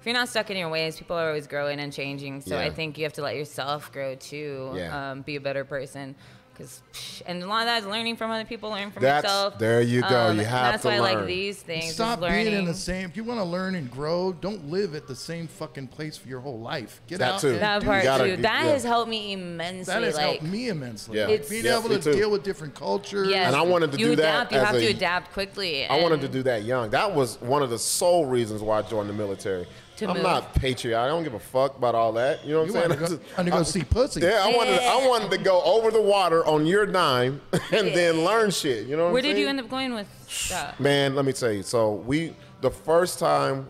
if you're not stuck in your ways, people are always growing and changing. So Yeah. I think you have to let yourself grow too, Yeah. um, be a better person. Cause, and a lot of that is learning from other people, learning from That's- yourself. there you go. Um, You and have That's to why I like these things. Stop being in the same. If you want to learn and grow, don't live at the same fucking place for your whole life. Get That out. too. that part gotta too. That yeah. has helped me immensely. That has like, helped me immensely. Yeah. It's- Being Yeah, able to deal with different cultures. Yes. And I wanted to you do that adapt, You have a- to adapt quickly. I wanted to do that young. That was one of the sole reasons why I joined the military. To I'm move. not patriotic. I don't give a fuck about all that. You know what You [laughs] I'm wanted saying? to go, wanted to go see pussy. Yeah, I wanted I wanted to go over the water on your dime [laughs] and then learn shit. You know what Where I'm did saying? you end up going with that? [sighs] Man, let me tell you. So we the first time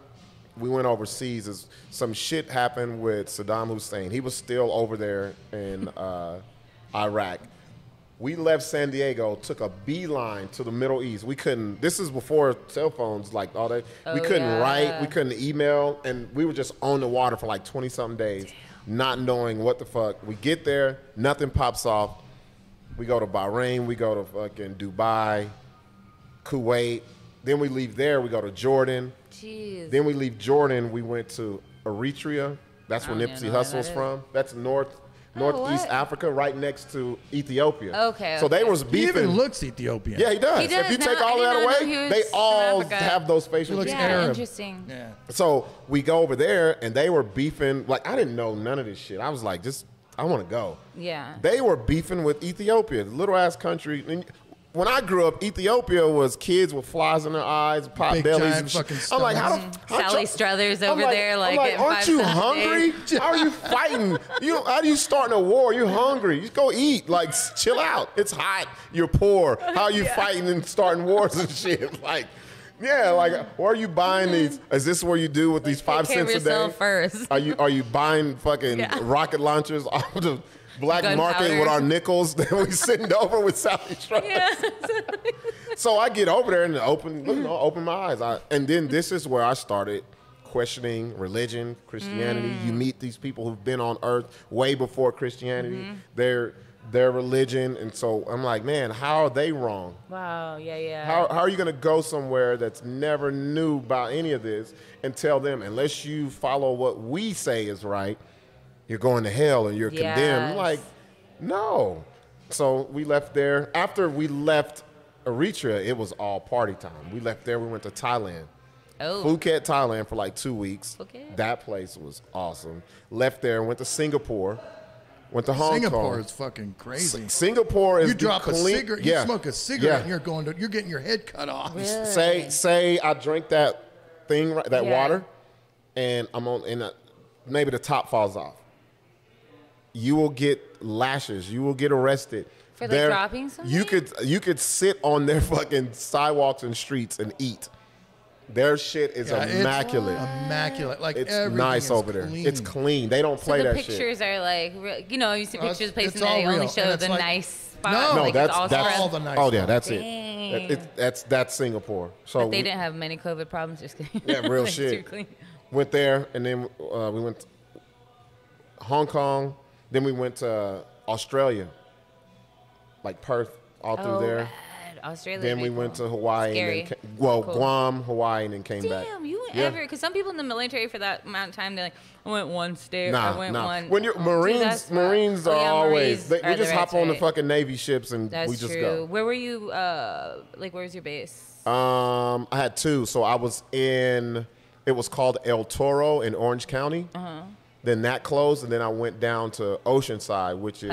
we went overseas is some shit happened with Saddam Hussein. He was still over there in uh, Iraq. We left San Diego, took a beeline to the Middle East. We couldn't. This is before cell phones, like all that. we Oh, couldn't yeah. write, we couldn't email, and we were just on the water for like twenty something days, not knowing what the fuck. We get there, nothing pops off. We go to Bahrain, we go to fucking Dubai, Kuwait. Then we leave there, we go to Jordan. Jeez. Then we leave Jordan, we went to Eritrea. That's where Nipsey Hussle's that from. That's north Oh, northeast what? Africa, right next to Ethiopia. Okay, So they okay. was He beefing. even looks Ethiopian. yeah, he does. He does If you now. take all of that not know he away, they all have those facial He looks features. yeah, Arab. interesting. Yeah. So we go over there, and they were beefing. Like I didn't know none of this shit. I was like, just I want to go. Yeah. They were beefing with Ethiopia, the little ass country. And when I grew up, Ethiopia was kids with flies in their eyes, pot Big, bellies, giant and shit. fucking I'm like, how, stomachs. how Sally y'all- Struthers I'm over there, I'm like, getting aren't you cents hungry? How are you fighting? You how do you starting a war? You're hungry. You go eat. Like, chill out. It's hot. You're poor. How are you [laughs] fighting and starting wars and [laughs] shit? Like. Yeah, like where are you buying these? [laughs] Is this where you do with these five Take cents a day? yourself first. Are you are you buying fucking Yeah. rocket launchers off the black market Gunpowder. with our nickels that we send over with Sally? Yeah. [laughs] So I get over there and open, you know, open my eyes. I, and then this is where I started questioning religion, Christianity. You mm. meet these people who've been on earth way before Christianity, mm-hmm. their their religion, and so I'm like, man, how are they wrong? wow. Yeah. Yeah. How, how are you going to go somewhere that's never knew about any of this and tell them, unless you follow what we say is right, you're going to hell and you're condemned? I'm like, no. So we left there. After we left Eritrea, it was all party time. We left there. We went to Thailand. oh. Phuket, Thailand for like two weeks. Phuket? That place was awesome. Left there, went to Singapore, went to Hong Singapore Kong. Singapore is fucking crazy. S- Singapore is You the drop a cigarette, yeah. you smoke a cigarette, Yeah. and you're going to, you're getting your head cut off. Really? Say say I drink that thing, that Yeah. water, and I'm on, and uh, maybe the top falls off. You will get lashes. You will get arrested. For, like, There- dropping You could you could sit on their [laughs] fucking sidewalks and streets and eat. Their shit is Yeah, it's immaculate. Immaculate, like It's nice is over there. clean. It's clean. They don't So play the that pictures shit. are like, you know, you see pictures placed it's in there. all They only show the like- nice spot. No, No, like that's all that's all the nice oh yeah, that's Dang. it. It- it- That's that's Singapore. So But they we- didn't have many COVID problems. Just kidding. Yeah, real [laughs] shit. Went there, and then uh, we went to Hong Kong. Then we went to Australia, like Perth, all through Oh, there. Australia. Then we went to Hawaii, Scary. and then well, Cool. Guam, Hawaii, and then came back. Damn, you went Yeah. ever? Because some people in the military for that amount of time, they're like, I went one state. Nah, I went nah. one. When you're Marines. Marines Oh, are yeah, always. Marines They, are we just hop right on the fucking Navy ships and That's we just true. Where were you? Uh, like, where's your base? Um, I had two, so I was in. It was called El Toro in Orange County. Uh-huh. Then that closed, and then I went down to Oceanside, which is.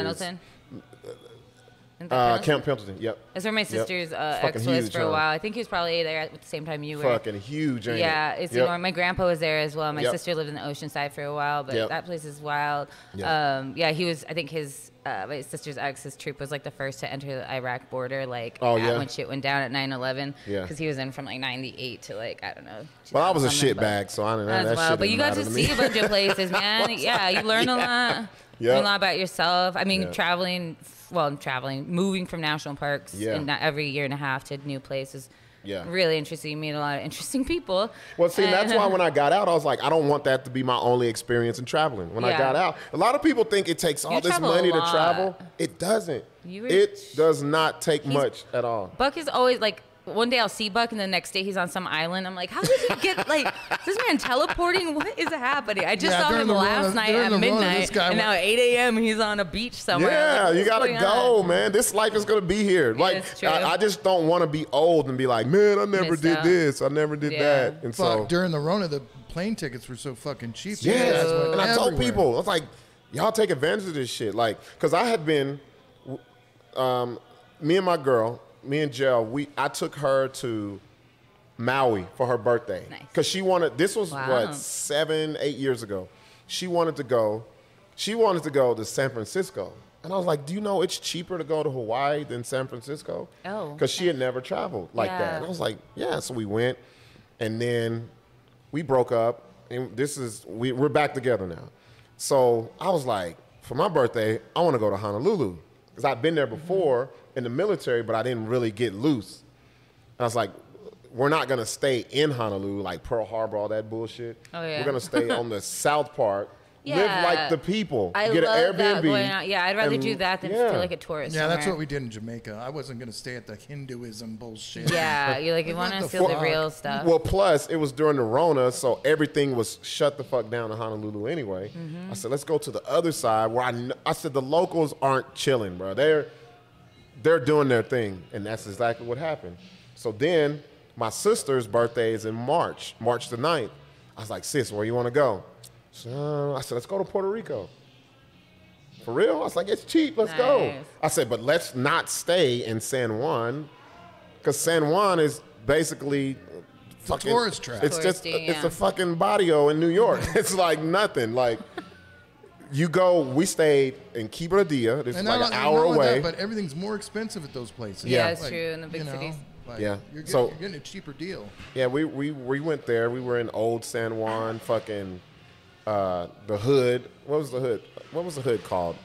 Uh, Camp Pendleton. Yep. That's where my sister's uh, Fucking ex was for a huh? while. I think he was probably there at the same time you were. Fucking huge, yeah, it? it's Yep. enormous. My grandpa was there as well. My Yep. sister lived in the Oceanside for a while, but Yep. that place is wild. Yep. Um, yeah, he was. I think his uh, my sister's ex, his troop was like the first to enter the Iraq border, like Oh, yeah? when shit went down at 9/11. Yeah. because he was in from like 98 to like I don't know. Well, I was a 2000, but- shitbag, so I didn't know that well, shit but you got to see a bunch of places, [laughs] man. yeah, you learn a [laughs] lot. Yep. Learn a lot about yourself. I mean, Yeah. traveling, well, traveling, moving from national parks Yeah. and not every year and a half to new places. Yeah. really interesting. You meet a lot of interesting people. Well, see, that's why when I got out, I was like, I don't want that to be my only experience in traveling. When I got out, a lot of people think it takes all You this money to travel. It doesn't. It does not take much at all. Buck is always like. One day I'll see Buck, and the next day he's on some island. I'm like, how did he get like is [laughs] this man teleporting? What is happening? I just Yeah, saw him last Rona- night at midnight, this guy and went- now at 8 a.m. he's on a beach somewhere. Yeah, Like, you gotta go, on? man. This life is gonna be here. Like, it's. I, I just don't want to be old and be like, man, I never Missed did out. this, I never did Yeah. that, and Fuck, so during the Rona, the plane tickets were so fucking cheap. You Yes. guys And I told people, I was like, y'all take advantage of this shit. Like, because I had been, um, me and my girl, me and Jill, we, I took her to Maui for her birthday. Nice. Because she wanted, this was Wow. what, seven, eight years ago. She wanted to go, she wanted to go to San Francisco. And I was like, do you know it's cheaper to go to Hawaii than San Francisco? Oh, Because she had never traveled like Yeah. that. And I was like, yeah. So we went. And then we broke up. And this is, we, we're back together now. So I was like, for my birthday, I want to go to Honolulu. Because I've been there mm-hmm. before in the military, but I didn't really get loose. And I was like, we're not going to stay in Honolulu, like Pearl Harbor, all that bullshit. Oh, yeah. We're going to stay on the [laughs] South Part. Live like the people. I get love an Airbnb. that going out. Yeah, I'd rather and- do that than yeah. feel like a tourist. Yeah, that's what we did in Jamaica. I wasn't gonna stay at the Hedonism bullshit. Yeah, [laughs] you like you want to the feel the real stuff. Well, plus it was during the Rona, so everything was shut the fuck down in Honolulu anyway. Mm-hmm. I said, let's go to the other side where I, kn- I said the locals aren't chilling, bro. They're they're doing their thing, and that's exactly what happened. So then my sister's birthday is in March, March the 9th. I was like, sis, where you want to go? So, uh, I said, let's go to Puerto Rico. For real? I was like, it's cheap. Let's go. I said, but let's not stay in San Juan, because San Juan is basically fucking tourist trap. It's just Touristy, it's yeah. a fucking barrio in New York. [laughs] it's like nothing. Like you go. We stayed in Quebradilla. This is And like an and hour away. that, but everything's more expensive at those places. Yeah, it's true, in the big you know, cities. like, Yeah. You're getting, So- you're getting a cheaper deal. Yeah, we, we we went there. We were in old San Juan, fucking uh, the hood. What was the hood? What was the hood called?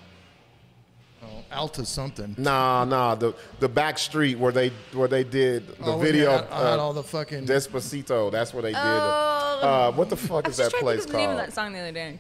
Oh, Alta something. Nah, nah, the the back street where they where they did the Oh, video. they had- had uh, all the fucking. Despacito. That's where they did. Oh, it. Uh, what the fuck I is was that just trying to place think of the name of called? that song the other day.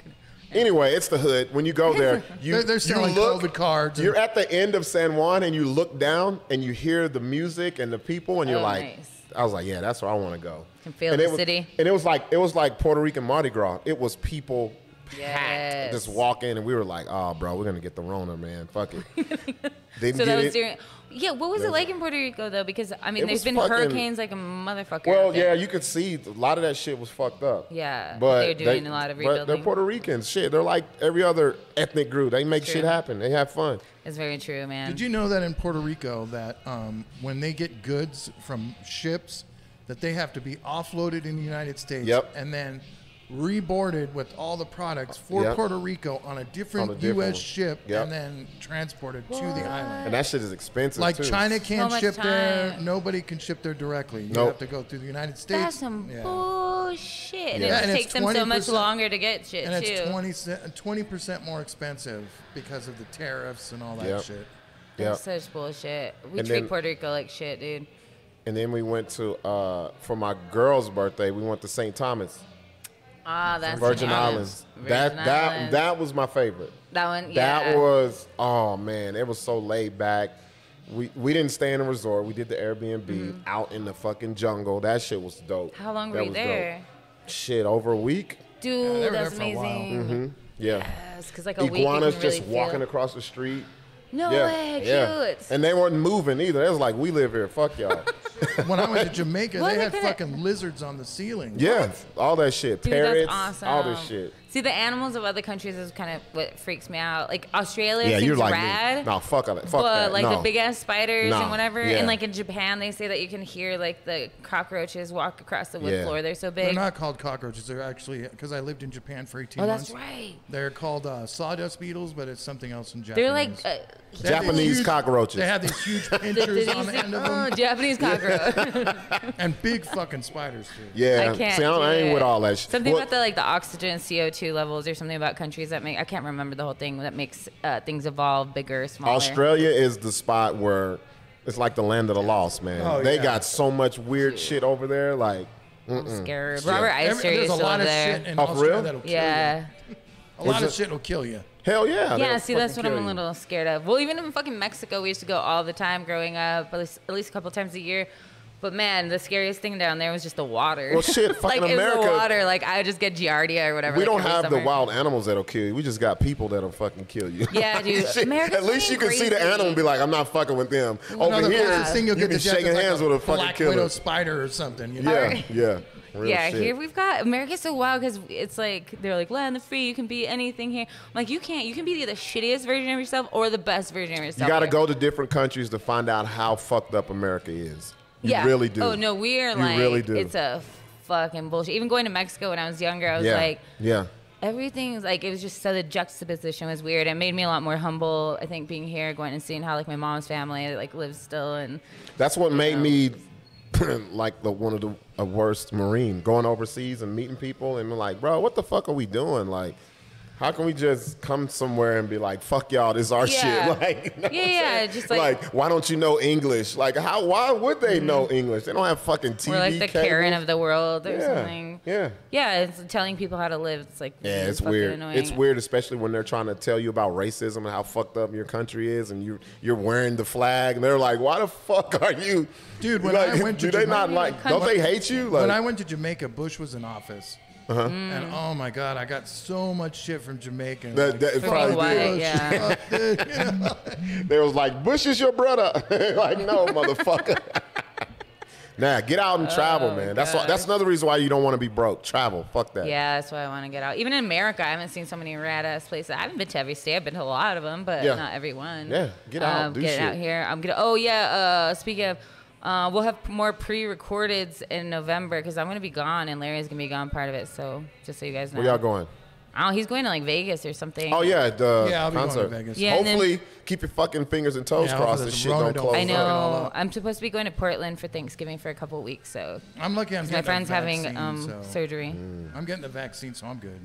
Anyway, it's the hood. When you go there, you They're- they're you selling look, COVID cards and- You're at the end of San Juan, and you look down, and you hear the music and the people, and you're Oh, like, nice. I was like, yeah, that's where I want to go. Can feel and the it was, city. And it was like it was like Puerto Rican Mardi Gras. It was people packed, Yes. just walking, and we were like, oh, bro, we're gonna get the Rona, man. Fuck it. [laughs] Didn't So get that was it. during. Yeah, what was it like in Puerto Rico though? Because I mean, It there's was been fucking- hurricanes like a motherfucker. Well, out there. yeah, you could see a lot of that shit was fucked up. Yeah, but they're doing a lot of But they're rebuilding. Puerto Ricans. Shit, they're like every other ethnic group. They make shit True. happen. They have fun. It's very true, man. Did you know that in Puerto Rico that um, when they get goods from ships, that they have to be offloaded in the United States Yep. and then reboarded with all the products for Yep. Puerto Rico on a different, On a different U.S. one. ship Yep. and then transported to the island. And that shit is expensive Like too. China can't much ship there. Nobody can ship there directly. You Nope. have to go through the United States. That's some Yeah. bullshit. And Yeah. it Yeah, and it's takes them so much longer to get shit And too. it's 20 percent more expensive because of the tariffs and all that Yep. shit. Yeah. That's such bullshit. We And treat then- Puerto Rico like shit, dude. And then we went to uh, for my girl's birthday. We went to St. Thomas, Ah, that's Virgin Islands. Islands. Virgin that that Islands. that was my favorite. that one. Yeah. That was oh man, it was so laid back. We we didn't stay in a resort. We did the Airbnb out in the fucking jungle. That shit was dope. Mm-hmm. How long That were you was dope. there? Shit, over a week. Dude, they were that's there for a while. amazing. Yeah. Yes, because like a week you Iguanas can really just walking feel. across the street. No yeah, way, yeah. cute. And they weren't moving either. It was like we live here. Fuck y'all. [laughs] When I went to Jamaica, Well, they they had couldn't- fucking lizards on the ceiling. yeah, all that shit. Dude, Parrots, that's awesome. all this shit. See, the animals of other countries is kind of what freaks me out. Like Australia Yeah, seems you're like rad. me. No, fuck that. Fuck but that. like no. the big ass spiders No, and whatever, yeah. and like in Japan, they say that you can hear like the cockroaches walk across the wood Yeah. floor. They're so big. They're big. not called cockroaches. They're actually because I lived in Japan for 18 oh, months. that's right. They're called uh, sawdust beetles, but it's something else in Japanese. They're like uh, They have these Japanese huge- cockroaches. They have these huge [laughs] the, pinchers on the end of oh, [laughs] them Japanese cockroach. [laughs] and big fucking spiders too. yeah. I can't. See, I, don't- do I ain't it. with all that shit. Something Well, about the like the oxygen CO two levels or something about countries that make I can't remember the whole thing that makes uh, things evolve bigger, smaller. Australia is the spot where it's like the land of the lost, man. Oh, they yeah. got so much weird shit over there. Like, I'm scared. Robert Every- Eister there's is a still lot of there. shit in Oh, for Australia real? that'll kill yeah. you. A lot of shit will kill you. hell yeah. Yeah, see, that's what I'm a little scared of. Well, even in fucking Mexico, we used to go all the time growing up, at least, at least a couple times a year. But man, the scariest thing down there was just the water. Well, shit, [laughs] like fucking it was America- the water. Like I just get giardia or whatever. We like, don't every have the wild animals that'll kill you. We just got people that'll fucking kill you. Yeah, [laughs] dude. Shit, America's At least you can fucking see the animal and be like, I'm not fucking with them. Well, no, Over the here, thing you'll you get be to shaking is like hands a with a fucking black killer. widow spider or something. You know? Yeah, [laughs] yeah. Real yeah, shit. here we've got America's so wild because it's like they're like land the free. You can be anything here. I'm like you can't. You can be the shittiest version of yourself or the best version of yourself. You got to here. go to different countries to find out how fucked up America is. You yeah. really do. Oh no, we are You like really do. it's a fucking bullshit. Even going to Mexico when I was younger, I was yeah. like. yeah. Everything's like it was just so the juxtaposition was weird. It made me a lot more humble. I think being here, going and seeing how like my mom's family like lives still, and That's what made me [clears throat] like the one of the worst marine going overseas and meeting people and like, bro, what the fuck are we doing? Like, how can we just come somewhere and be like, fuck y'all, this is our Yeah. shit? [laughs] Like, you know Yeah, yeah, just like- why don't you know English? Like, how? Why would they know mm-hmm. English? They don't have fucking TV. we're like the Karen of the world or yeah, something. Yeah. Yeah, it's telling people how to live. It's like Yeah, it's weird. Annoying. It's weird, especially when they're trying to tell you about racism and how fucked up your country is, and you you're wearing the flag, and they're like, "Why the fuck are you, Dude, when like, I went to do they not like? Don't they hate you? Like, when I went to Jamaica, Bush was in office. Uh-huh. And oh my God, I got so much shit from Jamaica. That- that- For probably being white, did. yeah. you [laughs] know? they was like, Bush is your brother. [laughs] like, no, motherfucker. [laughs] Nah, get out and travel, Oh, man. That's why, that's another reason why you don't want to be broke. Travel. Fuck that. Yeah, that's why I want to get out. Even in America, I haven't seen so many rad ass places. I haven't been to every state. I've been to a lot of them, but Yeah. not every one. Yeah, get out, Um, do get shit. out here. I'm gonna. Oh yeah. Uh, speaking of, uh, we'll have more pre-recordeds in November because I'm gonna be gone and Larry's gonna be gone part of it. So just so you guys know. Where y'all going? Oh, he's going to like Vegas or something. Oh yeah, the Yeah, I'll be going to. Vegas. Yeah, and then- Hopefully, keep your fucking fingers and toes Yeah, crossed. hopefully This shit don't don't close I fuck it all know. up. I'm supposed to be going to Portland for Thanksgiving for a couple weeks, so I'm lucky. I'm my friend's the having um, so- surgery. Mm. I'm getting the vaccine, so I'm good.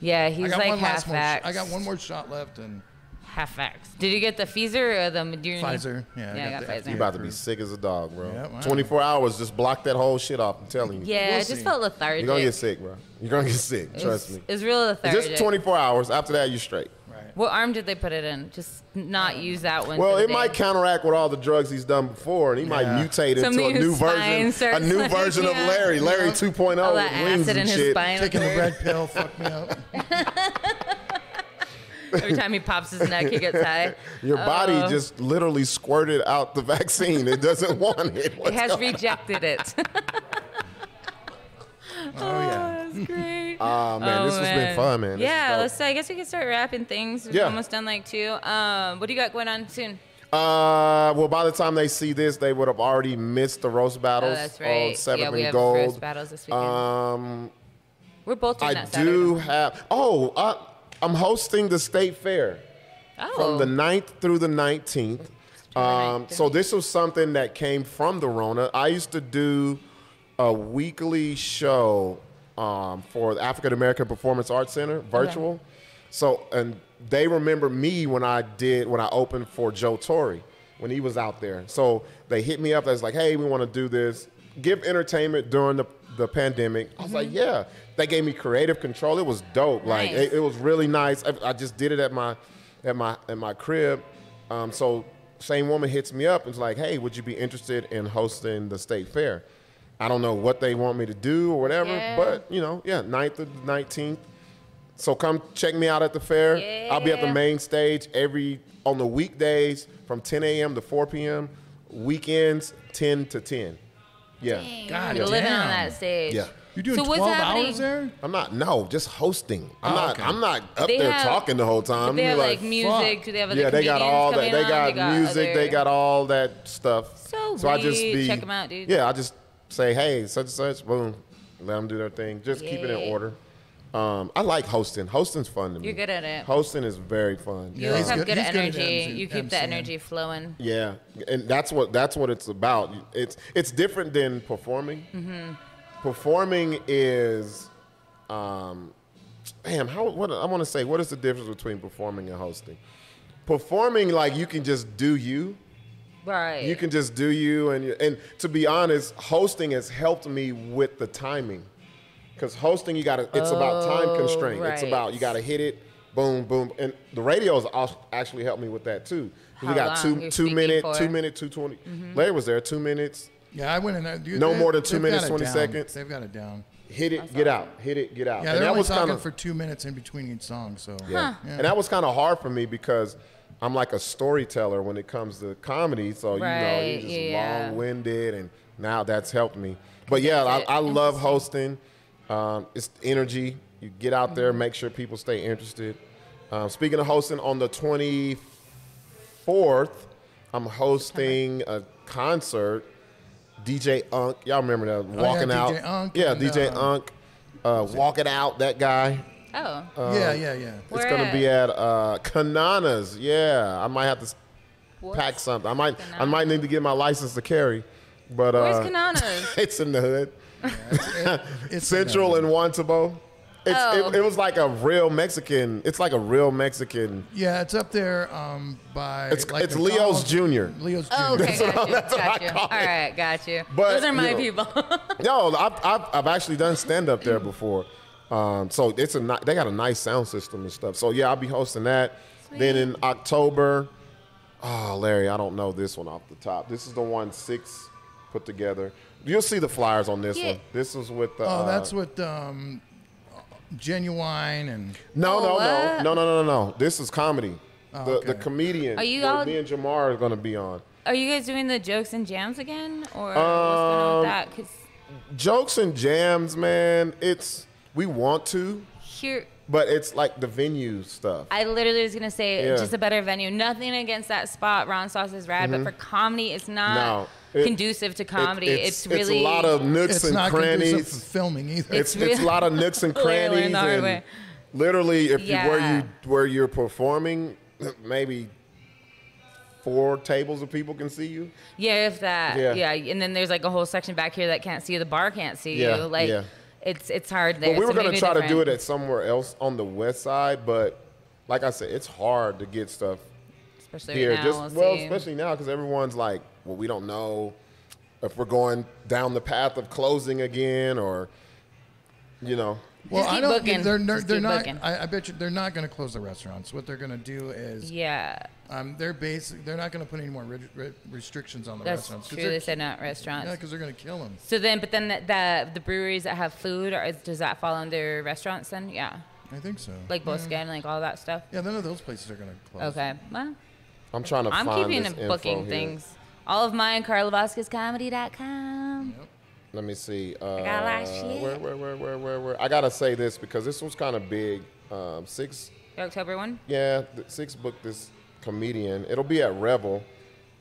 Yeah, I he's like half last sh- I got one more shot left, and half vax. Did you get the Pfizer or the Moderna? Pfizer. Yeah, I Yeah, I got got the Pfizer. You about to be sick as a dog, bro. Yeah, wow. 24 hours, just block that whole shit off. I'm telling you. Yeah, We'll I just see. felt lethargic. You're gonna get sick, bro. You're gonna get sick. Trust me. It's, it's real lethargic. just 24 hours. After that, you're straight. right. What arm did they put it in? Just not uh, use that one. Well, for the it might counteract with all the drugs he's done before, and he might Yeah. mutate into Something a in new his spine version, a new like, [laughs] version of yeah. Larry, Larry 2.0 All with that wings acid in and his shit. spine. Taking the up red pill fucked me up. [laughs] Every time he pops his neck, he gets high. [laughs] Your body Oh. just literally squirted out the vaccine. It doesn't [laughs] want it. It has rejected it. [laughs] Oh yeah. That's great. Ah, man, this has been fun, man. Yeah, let's. I guess we can start wrapping things. We're Yeah. almost done, like two. Um, what do you got going on soon? Uh, well, by the time they see this, they would have already missed the roast battles. Oh, that's On right. Seventh Yeah, we have Gold. roast battles this weekend. Um, We're both doing I that Saturday. do have. Oh, uh, I'm hosting the state fair Oh. from the 9th through the 19th. Um, so this was something that came from the Rona. I used to do a weekly show um, for the African American Performance Arts Center, virtual. So, and they remember me when I did when I opened for Joe Torry when he was out there. So they hit me up. Was like, "Hey, we want to do this. Give entertainment during the the pandemic." I was like, "Yeah." They gave me creative control. It was dope. Like. Nice. it, it was really nice. I, I just did it at my at my at my crib. Um, so same woman hits me up and is like, "Hey, would you be interested in hosting the state fair?" I don't know what they want me to do or whatever, Yeah. but you know, yeah, 9th to 19th. So come check me out at the fair. I'll be at the main stage every on the weekdays from 10 a.m. to 4 p.m. Weekends 10 to 10. Yeah. God You're living on damn. that stage. Yeah. You're doing So what's 12 happening? hours there? I'm not no, just hosting. I'm Oh, not okay. I'm not up They there have- talking the whole time. They have like, Like, music? fuck. Do they have other yeah, they got all that. coming They got, music. They got all that stuff. So I just weird. check them out, dude. Yeah, I just say, hey, such and such, boom, let them do their thing. Just keep it in order. Um, I like hosting. Hosting's fun to me. You're good at it. Hosting is very fun. You Yeah, always have good- good, he's good energy. MC you keep the energy flowing. Yeah, and that's what that's what it's about. It's it's different than performing. Mm-hmm. Performing is, um, damn. How what I want to say? What is the difference between performing and hosting? Performing, like you can just do you. Right. You can just do you, and and to be honest, hosting has helped me with the timing. Because hosting, you got to. It's about time Oh, constraint. It's about you got to hit it, boom, boom, and the radio's actually helped me with that too. we got long two you're two minute, two minute, two twenty. Larry was there, two minutes. Yeah, I went in there. Dude, No they- more than two minutes, 20 down. seconds. They've got it down. Hit it, get out. Hit it, get out. Yeah, and they're that only was talking kind of for two minutes in between each song. So yeah. Yeah. And that was kind of hard for me because I'm like a storyteller when it comes to comedy. So, you know, you're just yeah. long winded, and now that's helped me. But yeah, I. I love hosting. Um, it's energy. You get out there, Mm-hmm. make sure people stay interested. Um, speaking of hosting, on the 24th, I'm hosting a concert. DJ Unk, y'all remember that? Walking DJ out. Unk yeah, and, DJ uh, Unk. Uh, walking out, that guy. oh. yeah, yeah, yeah. It's gonna be at uh, Kanana's. Yeah, I might have to What's pack something. I might, I might need to get my license to carry. But uh, Where's [laughs] Kanana's? it's in the hood, It's [laughs] Central and Juan Tabo. It's, Oh. it, it was like a real Mexican. It's like a real Mexican. Yeah, it's up there um, by. It's like it's Leo's College- Jr. Leo's Jr. Oh, okay, got you. that's what I Got you. call All it. right, got you. But, Those are my you know- people. [laughs] No, I've, I've, I've actually done stand up there before. Um, so it's a ni- they got a nice sound system and stuff. So yeah, I'll be hosting that. Then in October, oh Larry, I don't know this one off the top. This is the one six put together. You'll see the flyers on this Yeah. one. This is with the. Oh, uh, that's with um, Genuine and. no, Oh, no, no, no, no, no, no. This is comedy. the okay. the comedian. Are you that all- Me and Jamar are gonna be on. are you guys doing the jokes and jams again, or what's going on Um, with that? Because Jokes and jams, man. It's we want to, here, but it's like the venue stuff. I literally was gonna say Yeah. Mm-hmm. just a better venue. Nothing against that spot. Ron Sauce is rad, but for comedy, it's not No, it- conducive to comedy. It- it's, really it's a lot of nooks It's and not conducive for crannies. filming either. It's It's it's, a lot of nooks and [laughs] crannies, in the hard and literally, if you where you where you're performing, [clears throat] maybe four tables of people can see you. yeah, if that. Yeah. Yeah. and then there's like a whole section back here that can't see you. The bar can't see Yeah, you. Like yeah. It's it's hard there. But we so were gonna maybe try to do it at somewhere else on the west side, but like I said, it's hard to get stuff especially here. right now. Just we'll, well, see. especially now because everyone's like, well, we don't know if we're going down the path of closing again or, you know. well, Just I keep don't. booking. They're, they're, Just they're keep not. I, I bet you they're not going to close the restaurants. What they're going to do is, Yeah, um, they're basic. They're not going to put any more re- re- restrictions on the that's restaurants. true. They said not restaurants. Yeah, because they're going to kill them. So then, but then the, the the breweries that have food, or is, does that fall under restaurants then? Yeah, I think so. like yeah. Boscan, like all that stuff. Yeah, none of those places are going to close. Okay, well, I'm trying to I'm find keeping this info booking here. things. All of mine, carlavasquezcomedy.com. Let me see. Uh, got a lot of shit. Where, where, where, where, where, where? I gotta say this because this was kind of big. Um, six, The October one. yeah, th- six booked this comedian. It'll be at Revel.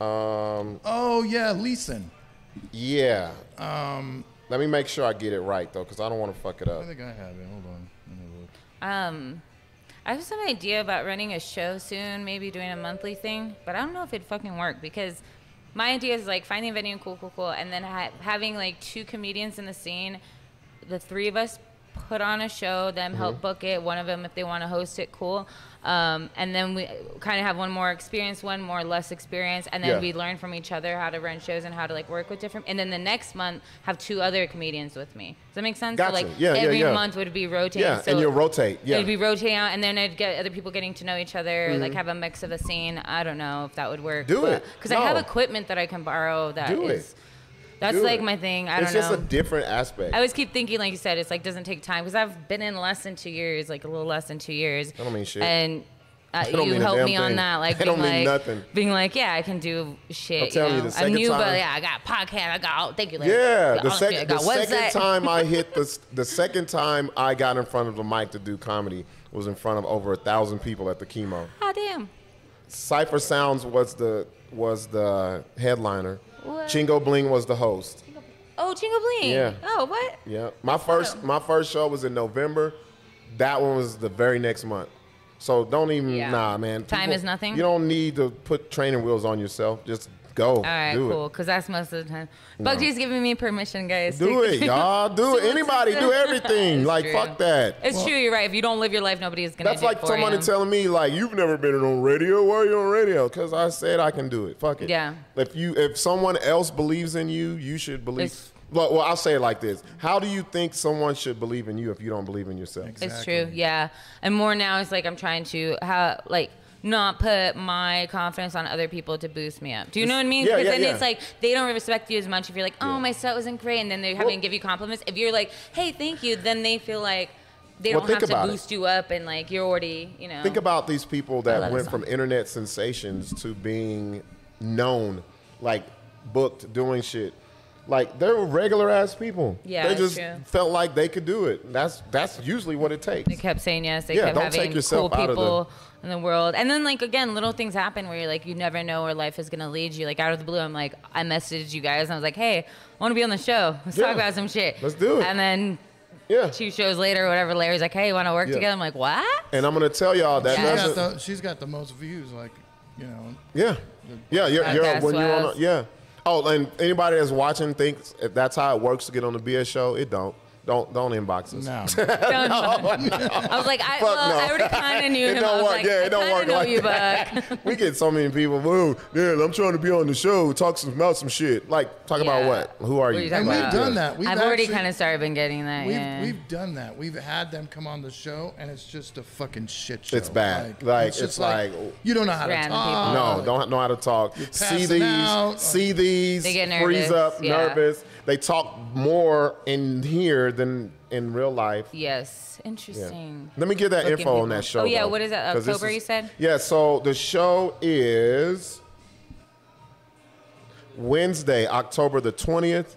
Um, Oh yeah, Leeson. yeah. Um, let me make sure I get it right though, because I don't want to fuck it up. I think I have it. Hold on. Let me look. Um, I have some idea about running a show soon, maybe doing a monthly thing, but I don't know if it'd fucking work because my idea is like finding a venue, cool, cool, cool, and then ha- having like two comedians in the scene, the three of us put on a show, them Mm-hmm. help book it, one of them if they want to host it, cool. Um, and then we kind of have one more experience, one more less experience, and then Yeah. we learn from each other how to run shows and how to like work with different. And then the next month have two other comedians with me. Does that make sense? Gotcha. So like Yeah, every yeah. month would be rotating. Yeah, so and you'll rotate. Yeah. It'd be rotating out, and then I'd get other people getting to know each other, Mm-hmm. like have a mix of a scene. I don't know if that would work. Do it. Because I have equipment that I can borrow that is. Do it. That's like my thing. I it's don't know. It's just a different aspect. I always keep thinking, like you said, it's like doesn't take time because I've been in less than two years, like a little less than two years. That don't mean shit. And uh, you helped me on that, like [laughs] being don't mean like, nothing. being like, yeah, I can do shit. I'm telling you, know? the I'm new, but yeah, I got podcast, I got. Oh, thank you. Yeah, the all- I second the second time I hit [laughs] the the second time I got in front of the mic to do comedy was in front of over a thousand people at the chemo. Ah, damn. Cipha Sounds was the was the headliner. What? Chingo Bling was the host. Oh, Chingo Bling. Yeah. Oh, what? Yeah, my first my first show was in November. That one was the very next month. So don't even Yeah. nah, man. Time is nothing? You don't need to put training wheels on yourself. Just go. All right, do cool. It. Because that's most of the time. Bugsy's giving me permission, guys. Do it, [laughs] y'all. Do it. Anybody do everything. [laughs] Like true. fuck that. It's true. You're right. If you don't live your life, nobody's gonna. That's do like it for somebody you. telling me like you've never been on radio. Why are you on radio? Because I said I can do it. Fuck it. Yeah. If you if someone else believes in you, you should believe. It's- well, well, I'll say it like this: How do you think someone should believe in you if you don't believe in yourself? Exactly. It's true. Yeah. And more now is like I'm trying to how like not put my confidence on other people to boost me up. Do you know what I mean? Yeah, Because yeah, then yeah. it's like they don't respect you as much if you're like, oh, Yeah. my set wasn't great, and then they're having Well- to give you compliments. If you're like, hey, thank you, then they feel like they Well, don't have to about it. boost you up and like you're already, you know. Think about these people that went from internet sensations to being known, like booked doing shit. Like they were regular ass people. Yeah, they just true. felt like they could do it. That's that's usually what it takes. They kept saying yes. They Yeah, kept don't having take yourself cool out of the- people in the world. And then like again, little things happen where you're like, you never know where life is gonna lead you. Like out of the blue, I'm like, I messaged you guys and I was like, hey, I want to be on the show. Let's Yeah. talk about some shit. Let's do it. And then Yeah. two shows later, or whatever, Larry's like, hey, you want to work Yeah. together? I'm like, what? And I'm gonna tell y'all that Yeah. She's got, the, she's got the most views. Like, you know, Yeah, yeah, you're, you're when you're on. A, yeah. Oh, and anybody that's watching thinks if that's how it works to get on the BS show. It don't. Don't don't inbox us. no. [laughs] Don't- I was like, I, Fuck well, no. I already kind of knew [laughs] It him. don't I was work. like, Yeah, it I don't kinda work know like you, that. Buck. [laughs] we get so many people. Whoa, yeah, I'm trying to be on the show. Talk some about some shit. Like talk about what? Who are What are you? you talking And we've done that. We've I've already kind of started been getting that. We've, yeah. we've done that. We've had them come on the show, and it's just a fucking shit show. It's bad. Like, just it's like- you don't know how to Random talk. No, don't know how to talk. See these, out. see these, They get freeze up, yeah. nervous. They talk more in here than in real life. yes, Yeah. interesting. Let me get that Booking info on that show. Oh, yeah, though, what is that, October, you said? Yeah, so the show is Wednesday, October the 20th.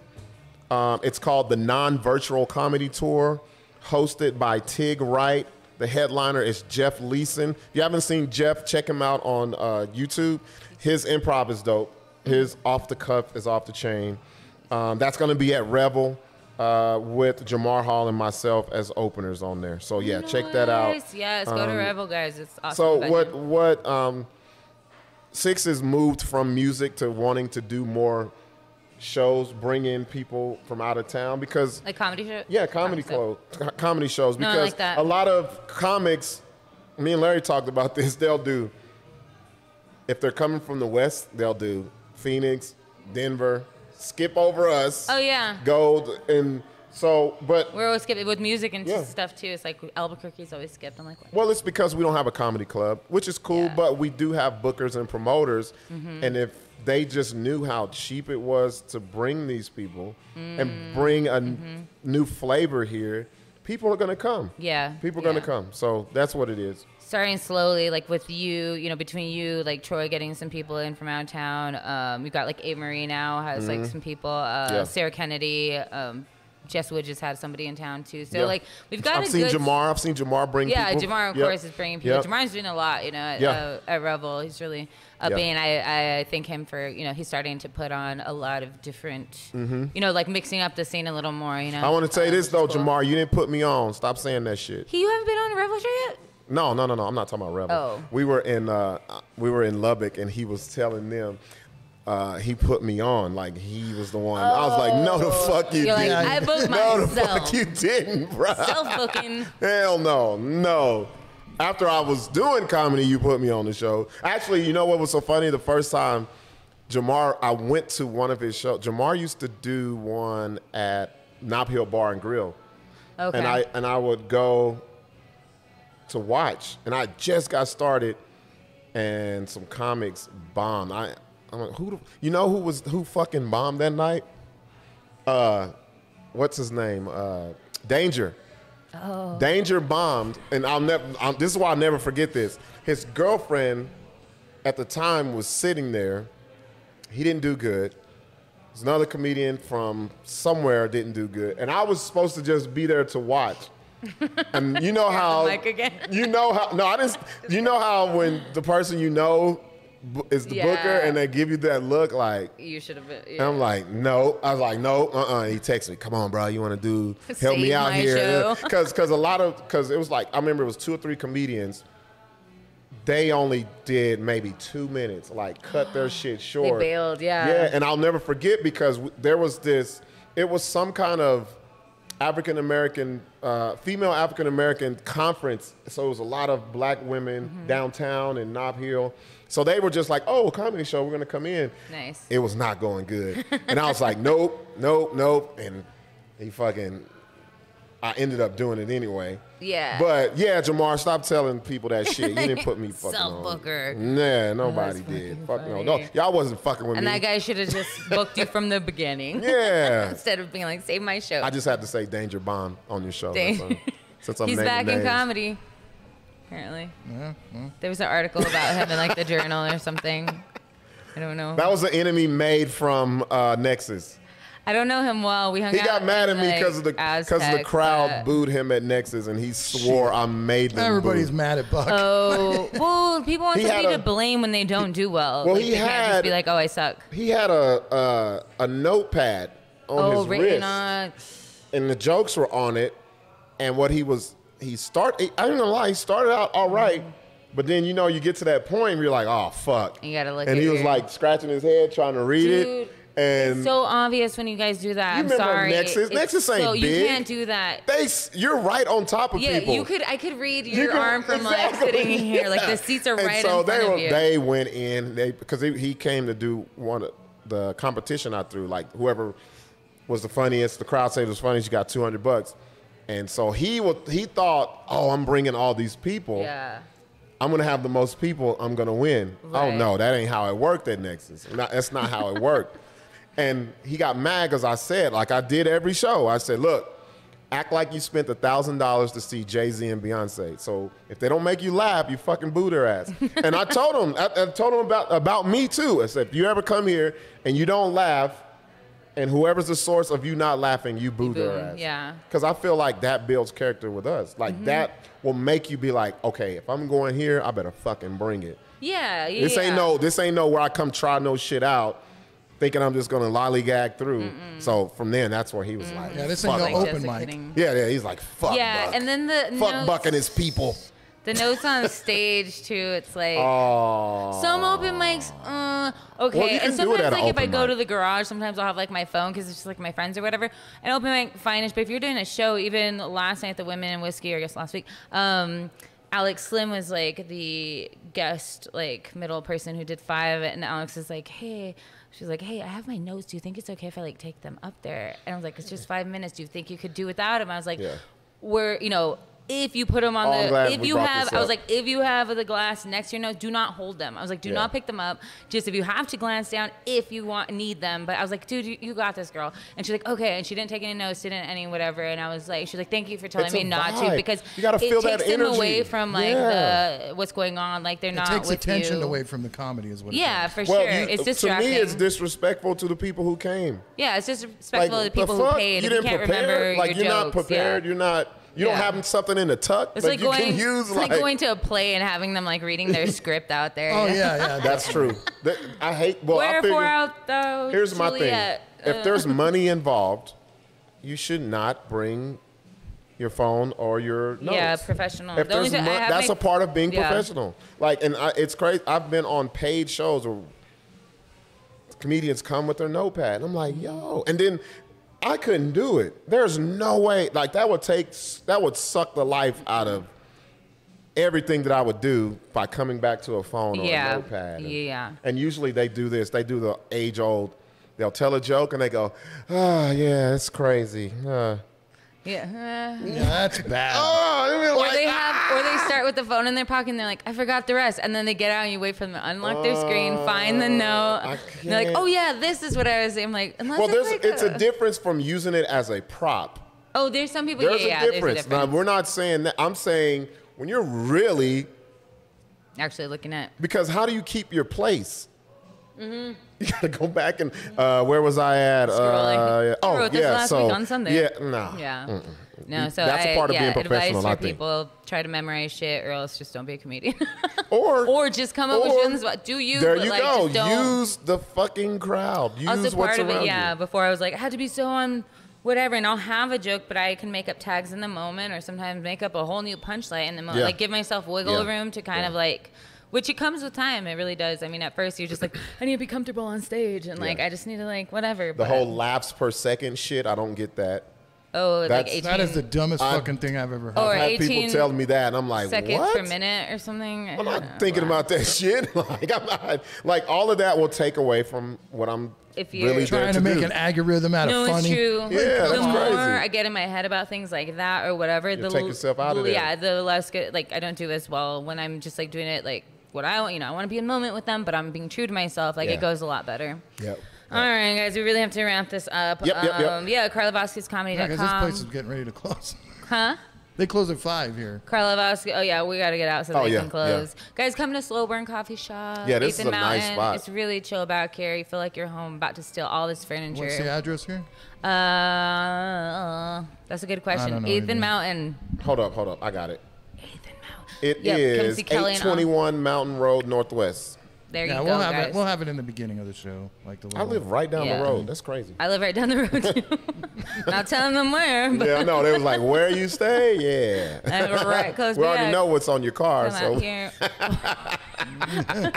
Um, it's called the Non-Virtual Comedy Tour, hosted by Tig Wright. The headliner is Jeff Leeson. If you haven't seen Jeff, check him out on uh, YouTube. His improv is dope. His off the cuff is off the chain. Um, that's going to be at Revel uh, with Jamar Hall and myself as openers on there. So yeah, check that out. Nice. Yes, go to Revel, guys. It's awesome. So what what um, Six has moved from music to wanting to do more shows, bring in people from out of town because Like comedy show? yeah, comedy clo- comedy shows No, because like that. a lot of comics. Me and Larry talked about [laughs] this. They'll do if they're coming from the west, they'll do Phoenix, Denver, skip over us, Oh, yeah. Gold, and so. But We're always skipping with music and Yeah. stuff too. It's like Albuquerque's always skipped. I'm like, what? Well, it's because we don't have a comedy club, which is cool, Yeah. but we do have bookers and promoters. Mm-hmm. And if they just knew how cheap it was to bring these people Mm. and bring a Mm-hmm. new flavor here, people are going to come. Yeah, People are going to yeah. come. So that's what it is. Starting slowly, like with you, you know, between you, like Troy getting some people in from out of town. Um, we've got like Ave Marie now has like some people. Uh, Mm-hmm. Yeah. Sarah Kennedy, um, Jess Wood just had somebody in town too. So Yeah. like we've got I've a seen good. Jamar. I've seen Jamar bring Yeah, people. Jamar of Yep. course is bringing people. Yep. Jamar's doing a lot, you know, at, Yeah. uh, at Revel. He's really up Yeah. in. I, I thank him for you know he's starting to put on a lot of different, you know, like mixing up the scene a little more. You know. Mm-hmm. I want to say uh, this though, cool. Jamar. You didn't put me on. Stop saying that shit. He, you haven't been on Revel yet? No, no, no, no. I'm not talking about Revel. Oh. We were in uh, we were in Lubbock, and he was telling them. Uh, he put me on like he was the one. I was like, no, the fuck you You're didn't. I booked no, the fuck you didn't, bro. Self booking. [laughs] Hell no, no. After I was doing comedy, you put me on the show. Actually, you know what was so funny? The first time Jamar, I went to one of his shows. Jamar used to do one at Nob Hill Bar and Grill Okay. and I and I would go to watch, and I just got started, and some comics bombed. I I'm like, who? You know who was who fucking bombed that night? Uh, what's his name? Uh, Danger. Oh. Danger bombed, and I'll never. i this is why I'll never forget this. His girlfriend, at the time, was sitting there. He didn't do good. There's another comedian from somewhere didn't do good, and I was supposed to just be there to watch. [laughs] And you know how [laughs] you know how no, I didn't. You know how when the person you know is the booker and they give you that look like. You should have been. And I'm like, no. I was like, no, uh-uh. He texted me, come on, bro. You want to do, [laughs] help me out here. Because cause a lot of, because it was like, I remember it was two or three comedians. They only did maybe two minutes, like cut their [gasps] shit short. bailed, yeah. Yeah, and I'll never forget because w- there was this, it was some kind of African American, uh, female African American conference. So it was a lot of black women Mm-hmm. downtown in Nob Hill. So they were just like, oh, a comedy show, we're gonna come in. Nice. It was not going good. [laughs] and I was like, nope, nope, nope. And he fucking, I ended up doing it anyway. Yeah. But yeah, Jamar, stop telling people that shit. You didn't put me [laughs] fucking on. Self-booker. Nah, nobody That's did. Fuck no. No, y'all wasn't fucking with And me. And that guy should have just [laughs] booked you from the beginning. yeah. [laughs] Instead of being like, save my show. I just had to say Danger Bomb on your show. Dan- That's all. Since I'm He's naming back in comedy. Apparently. Yeah. There was an article about him in like the journal or something. I don't know. That was an enemy made from uh, Nexus. I don't know him well. We hung He out. got mad at in, me like, because of the because the crowd but- booed him at Nexus, and he swore I made them. Everybody's boo. mad at Buck. Oh [laughs] well, people want He somebody had to blame when they don't do well. Well, like, he they can't just had- be like, "Oh, I suck." He had a uh, a notepad on Oh, his written wrist, on. and the jokes were on it. And what he was, he start. I ain't gonna lie, he started out all right, but then you know you get to that point where you're like, oh fuck. You gotta look And at he was your- like scratching his head trying to read Dude, it, and So obvious when you guys do that. You I'm remember sorry. Nexus? It's Nexus ain't so, You can't do that. they, you're right on top of Yeah, people. you could. I could read You your could- arm from like sitting in here. Like the [laughs] seats are And right so in front they of you. They went in they because he, he came to do one of the competition I threw. Like whoever was the funniest, the crowd said it was funniest. You got two hundred bucks, and so he was he thought, oh, I'm bringing all these people. yeah. I'm gonna have the most people. I'm gonna win. Oh Right. no, that ain't how it worked at Nexus. Not, that's not how it worked. And he got mad because I said, like I did every show. I said, look, Act like you spent a thousand dollars to see Jay Z and Beyonce. So if they don't make you laugh, you fucking boo their ass. [laughs] and I told him, I, I told him about about me too. I said, if you ever come here and you don't laugh, and whoever's the source of you not laughing, you boo, boo their ass. yeah. Because I feel like that builds character with us. Like Mm-hmm. that will make you be like, okay, if I'm going here, I better fucking bring it. Yeah, yeah. This ain't no, this ain't no where I come try no shit out, thinking I'm just gonna lollygag through. So from then, that's where he was like, Yeah, this fuck ain't no Like, Buck. open mic. Yeah, yeah, he's like, fuck Yeah, Buck. and then the fuck notes, Buck and his people. the notes on [laughs] stage too. It's like Oh, some open mics. Uh, okay, Well, and sometimes like if I go mic. to the garage, sometimes I'll have like my phone because it's just like my friends or whatever. An open mic, fine-ish. But if you're doing a show, even last night at the Women in Whiskey, or I guess last week, um, Alex Slim was like the guest, like middle person who did five, and Alex is like, hey. She's like, "Hey, I have my notes. Do you think it's okay if I like take them up there?" And I was like, "It's just five minutes. Do you think you could do without him?" I was like, Yeah. "We're, you know, if you put them on Oh, the, if you have, I was like, if you have the glass next to your nose, do not hold them. I was like, do Yeah. not pick them up. Just if you have to glance down, if you want need them. But I was like, dude, you, you got this, girl. And she's like, okay. And she didn't take any notes, didn't any whatever. And I was like, she's like, thank you for telling It's me a not to because You gotta it takes that them energy. away from like Yeah. the what's going on. Like they're It not takes with attention you. away from the comedy, is what. it Yeah, does. for Well, sure. you- it's to me, it's disrespectful to the people who came. yeah, it's disrespectful Like to the people the who fuck? paid. You didn't prepare. like your you're not prepared. Yeah. You're not. You don't Yeah. have something in the tuck, It's but like you going, can use it's like, going to a play and having them like reading their script out there. Oh yeah, yeah. [laughs] That's true. That- I hate. Well, I Wherefore figure, out though. here's my thing. Uh, If there's money involved, you should not bring your phone or your notes. Yeah, professional. If The there's thing- I that's my- a part of being Yeah. professional. Like, and I, it's crazy. I've been on paid shows where comedians come with their notepad, and I'm like, yo, and then. I couldn't do it. There's no way. Like that would take. That would suck the life out of everything that I would do by coming back to a phone or Yeah. a notepad. And- Yeah. And usually they do this. They do the age old. They'll tell a joke and they go, "Ah, yeah, it's crazy." Uh, Yeah. Yeah, that's bad. oh, I Or like, they have, or they ah. start with the phone in their pocket and they're like, I forgot the rest. And then they get out and you wait for them to unlock their screen, find the oh, note. I And they're like, oh yeah, this is what I was saying. I'm like, unless well, it's there's like it's a difference from using it as a prop. Oh, there's some people. There's yeah, yeah, a difference. There's a Now, difference. we're not saying that. I'm saying when you're really Actually, looking at. because how do you keep your place? [laughs] You gotta go back and uh, where was I at? Mm-hmm. Uh, oh yeah, last so week on Sunday. yeah, no, Yeah. No, so That's a part of yeah, being professional, Advice for people: try to memorize shit, or else just don't be a comedian. [laughs] Or or just come up with shit the. Do you? There you like, go. Just don't. Use the fucking crowd. Use also what's part of it, yeah. you. Before I was like, I had to be so on whatever, and I'll have a joke, but I can make up tags in the moment, or sometimes make up a whole new punchline in the moment. Yeah. Like give myself wiggle Yeah. room to kind Yeah. of like. Which it comes with time. It really does. I mean, at first you're just like, I need to be comfortable on stage, and like Yeah. I just need to like whatever. The but, whole laughs per second shit, I don't get that. oh, like that's- 18 That is the dumbest I- fucking thing I've ever heard. Or I've had 18 people tell me that, and I'm like, seconds what? per minute or something. I'm not thinking about that [laughs] shit. [laughs] like, I'm not, like all of that will take away from what I'm If you're really Trying to make do. an algorithm out No, of it's funny. true. Yeah, the that's more crazy. I get in my head about things like that or whatever, the take l- yourself out of there. Yeah, the less good. Like I don't do as well when I'm just like doing it like what I want. You know, I want to be in the moment with them, but I'm being true to myself. Like Yeah. it goes a lot better. Yep. All right, guys, we really have to ramp this up. Yep, yep, yep. Um, yeah, CarlaVasquezComedy.com. Yeah, 'cause this place is getting ready to close. [laughs] huh? They close at five here. Carla Vasquez. Oh yeah, we got to get out so Oh, they yeah, can close. Guys, come to Slow Burn Coffee Shop. Yeah, this is Ethan a nice Mountain. spot. It's really chill back here. You feel like you're home. About to steal all this furniture. What's the address here? Uh, that's a good question. don't know Ethan either. Mountain. Hold up, hold up. I got it. Ethan Mountain. It Yep, is see Kelly and all. 821 Mountain Road Northwest. There Yeah, you we'll go, have guys. it. We'll have it in the beginning of the show, like the. I live right down Yeah. the road. That's crazy. I live right down the road too. [laughs] Not telling them where, but Yeah, I know. They was like, "Where you stay?" Yeah. [laughs] I'm right close we already know what's on your car, Come so out here. [laughs]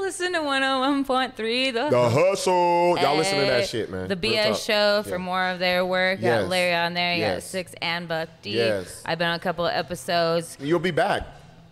listen to 101.3. The, the hustle. Y'all listen to that shit, man. The BS show for Yeah. more of their work. Yes. Got Larry on there. You got Six and Buck D. Yes. I've been on a couple of episodes. You'll be back.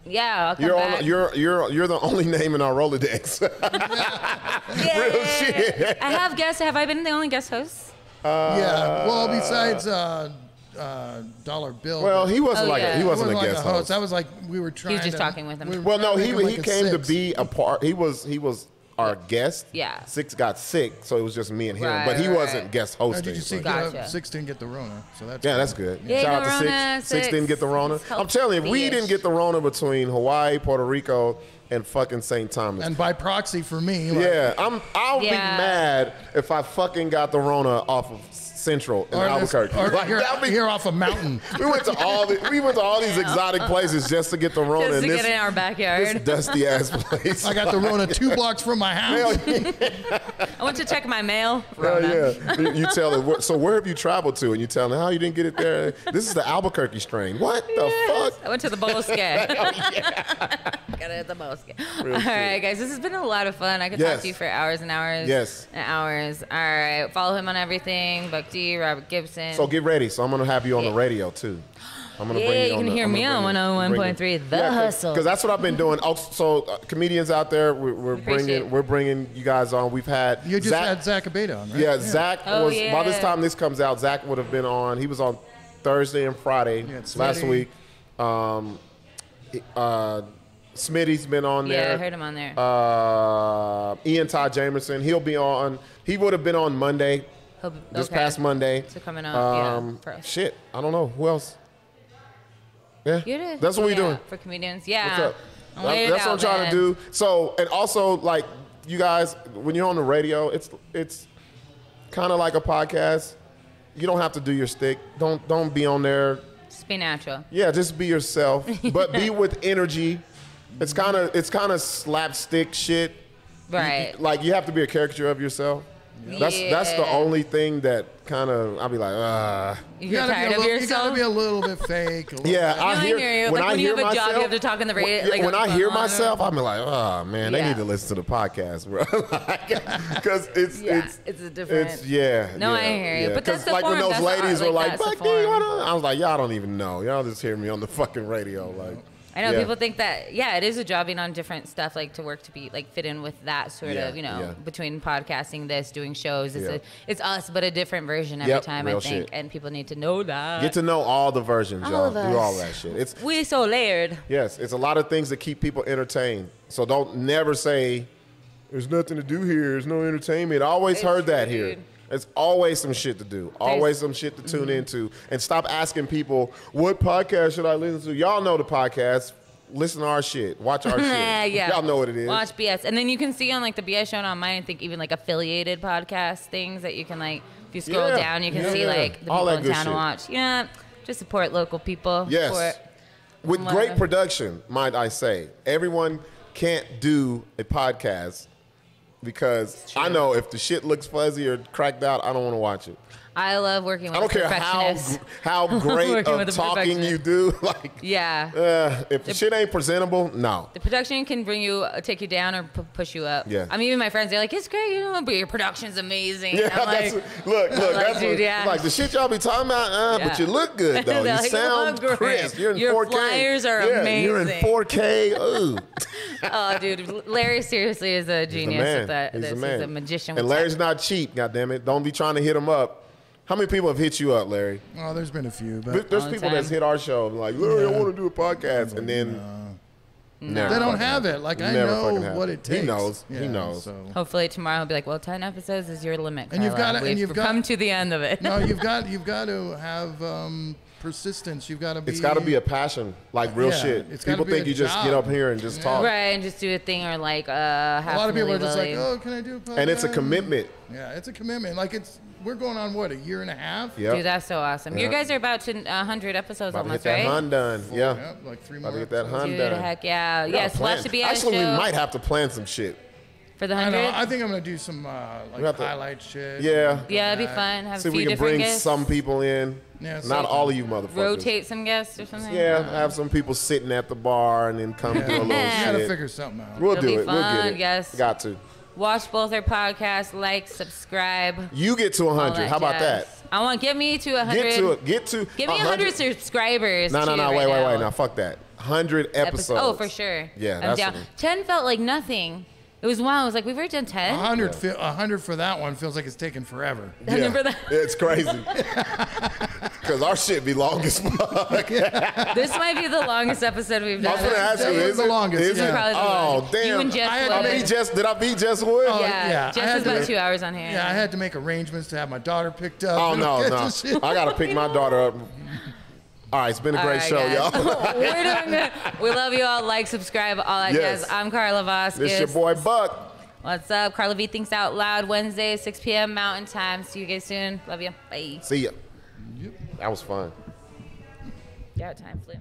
Yeah, I'll come You're back. on, you're you're you're the only name in our Rolodex. [laughs] real shit. I have guests. Have I been the only guest host? yeah. Well, besides uh, uh, Dollar Bill. well, he wasn't Oh, like yeah. a, he he wasn't a like guest a host. host. That was like we were trying. just to- talking with him. we were Well, no, he making like he a came to six. be a part. He was he was our guest. Yeah. Six got sick, so it was just me and him. Right, but he right, wasn't guest Oh, hosting. did you see? so- Gotcha. uh, Six didn't get the Rona, so that's Yeah, good. that's good. Yay, Shout out to Corona, six. Six Six. didn't get the Rona. It's I'm telling you, if we healthy-ish. didn't get the Rona between Hawaii, Puerto Rico, and fucking St. Thomas. And by proxy for me, like, yeah, I'm. I'll be Yeah. mad if I fucking got the Rona off of Central in or, this, Albuquerque. or Like, here, that'd be- here off a mountain. [laughs] we went to all the, we went to all these exotic places just to get the Rona. Just to this, get in our backyard. this backyard. dusty ass [laughs] place. I got the Rona two blocks from my house. [laughs] I went to check my mail. Oh Rona. yeah, you, you tell them. So where have you traveled to? And you tell them how you didn't get it there. This is the Albuquerque strain. What the fuck? I went to the Bosque. Oh, Got it at the Bosque. All right, guys, this has been a lot of fun. I could talk to you for hours and hours. Yes. And hours. All right, follow him on everything. Buck D, Robert Gipson. So get ready. So I'm gonna have you on the radio too. I'm gonna Yeah, bring you, you can the, hear I'm me on 101.3 bring you- The Hustle. Because that's what I've been doing. Oh, So uh, comedians out there, we're, we're Appreciate bringing it. we're bringing you guys on. We've had You just Zach, had Zach Abeda on, right? Yeah, Zach Oh, was. By this time this comes out, Zach would have been on. He was on Thursday and Friday Yeah, last Smitty. week. Um, uh, Smitty's been on there. yeah, there. I heard him on there. Uh, Ian Todd Jamerson, he'll be on. He would have been on Monday, He'll this okay. past Monday. So coming up, yeah, Um, for shit, I don't know who else. Yeah, You did. that's what we yeah, doing. for comedians. Yeah. What's up? I'll lay That's what I'm trying man. to do. So, and also like you guys, when you're on the radio, it's it's kind of like a podcast. You don't have to do your stick. Don't don't be on there. Just be natural. Yeah, just be yourself, but be [laughs] with energy. It's kind of it's kind of slapstick shit. You- Right. like you have to be a caricature of yourself. That's that's the only thing that kind of I'll be like, ah. You're You gotta, be a little, you gotta be a little bit fake. a little Yeah, bit- I I hear, hear you. when Like, I when you hear have a job, you myself, have to talk on the radio, When, like, when I hear myself, I'm like, oh man, they need to listen to the podcast, bro. [laughs] Because it's Yeah, it's it's a different- It's yeah. No, yeah, I hear you. yeah. But that's 'Cause, the like when those that's ladies were like, like, that's "Buck, do you wanna?" I was like, y'all don't even know. Y'all just hear me on the fucking radio, like. I know yeah. people think that yeah, it is a job being on different stuff, like to work to be like fit in with that sort Yeah, of you know yeah. between podcasting, this, doing shows. It's a, it's us, but a different version every Yep, time. I think, shit. and people need to know that. Get to know all the versions, All y'all. of Do all that shit. It's we so layered. Yes, it's a lot of things that keep people entertained. So don't never say there's nothing to do here. There's no entertainment. I always It's heard that here. Mm-hmm. It's always some shit to do. Always some shit to tune into. And stop asking people, what podcast should I listen to? Y'all know the podcast. Listen to our shit. Watch our [laughs] shit. yeah. Y'all know what it is. Watch BS, and then you can see on like the BS show and on mine. I think even like affiliated podcast things that you can like. If you scroll Yeah, down, you can yeah, see yeah. like the All people that in town to shit. watch. Yeah, just support local people. Yes. Support. With great production, might I say. Everyone can't do a podcast because I know if the shit looks fuzzy or cracked out, I don't want to watch it. I love working with I don't care how how [laughs] great of talking you do. [laughs] Like, Yeah. uh, if the shit ain't presentable, no. The production can bring you, uh, take you down, or p- push you up. Yeah. I mean, even my friends, they're like, "It's great, you know, but your production's amazing." Yeah, And I'm [laughs] that's like, look, look. like, that's dude, what, yeah. like the shit y'all be talking about. Uh, But you look good though. You like, sound "You crisp. You're in Your 4K. flyers are yeah, You're in 4K. Ooh, oh, dude, Larry seriously is a he's a genius man. with that. He's a man. He's a magician. And Larry's not cheap. God damn it! Don't be trying to hit him up. How many people have hit you up, Larry? Oh, there's been a few, but There's people time. that's hit our show like, Larry, I want to do a podcast, and then never they don't have it. Like I know what it takes. He knows. He knows. So. Hopefully tomorrow he'll be like, "Well, ten episodes is your limit." And you've gotta- and We've you've got- come to the end of it. No, you've [laughs] got you've got to have um, persistence. You've got to be. It's got to be a passion, like real Yeah, shit. People think a you just get up here and just talk, right, and just do a thing or like uh, half A lot of people are just like, oh, can I do a podcast? and it's a commitment. Yeah, it's a commitment. Like it's we're going on what a year and a half. Yep. Dude, that's so awesome. You guys are about to 100 episodes About to almost, get that right? hun done. Yeah. Yep, like three About more. to get that episodes. hun Dude, done. heck yeah. We Yes, plan. watch the BS Actually, show we might have to plan some shit. for the 100. I think I'm gonna do some uh, like to- highlight shit. Yeah. yeah, it'd be fun. Have See a if few we can bring guests. some people in. Yeah, Not something. all of you motherfuckers. Rotate some guests or something. Yeah, have some people sitting at the bar and then come do a little [laughs] We gotta figure something out. We'll It'll do be it. We'll get it. yes. Got to. Watch both our podcasts, like, subscribe. You get to all 100. How about jazz. that? I want get me to 100. Get to it. Get to. Give me 100 subscribers. No, no, no. right Wait, wait, now. wait. Now, fuck that. 100 episodes. Oh, for sure. Yeah, I'm that's down. 10 felt like nothing. It was wild. I was like, we've already done 10. Hundred, fe- a hundred for that one feels like it's taken forever. [laughs] Yeah. Remember that? It's crazy. [laughs] because our shit be long as fuck. [laughs] This might be the longest episode we've I done. was gonna ask you, That was is the it? longest, Is yeah. it? Probably Oh damn! You and Jess I had to Wood. beat Jess. Did I beat Jess Wood? Oh, yeah, yeah, I Jess had was to- about two hours on here. Yeah, I had to make arrangements to have my daughter picked up. Oh no, no! I gotta pick my daughter up. All right, it's been a great right, show, guys. y'all. [laughs] We're doing good. We love you all. Like, subscribe, all that Yes. jazz. I'm Carla Vasquez. This your boy Buck. What's up? Carla V Thinks Out Loud, Wednesday, 6 p.m. Mountain Time. See you guys soon. Love you. Bye. See ya. That was fun. Yeah, time flew.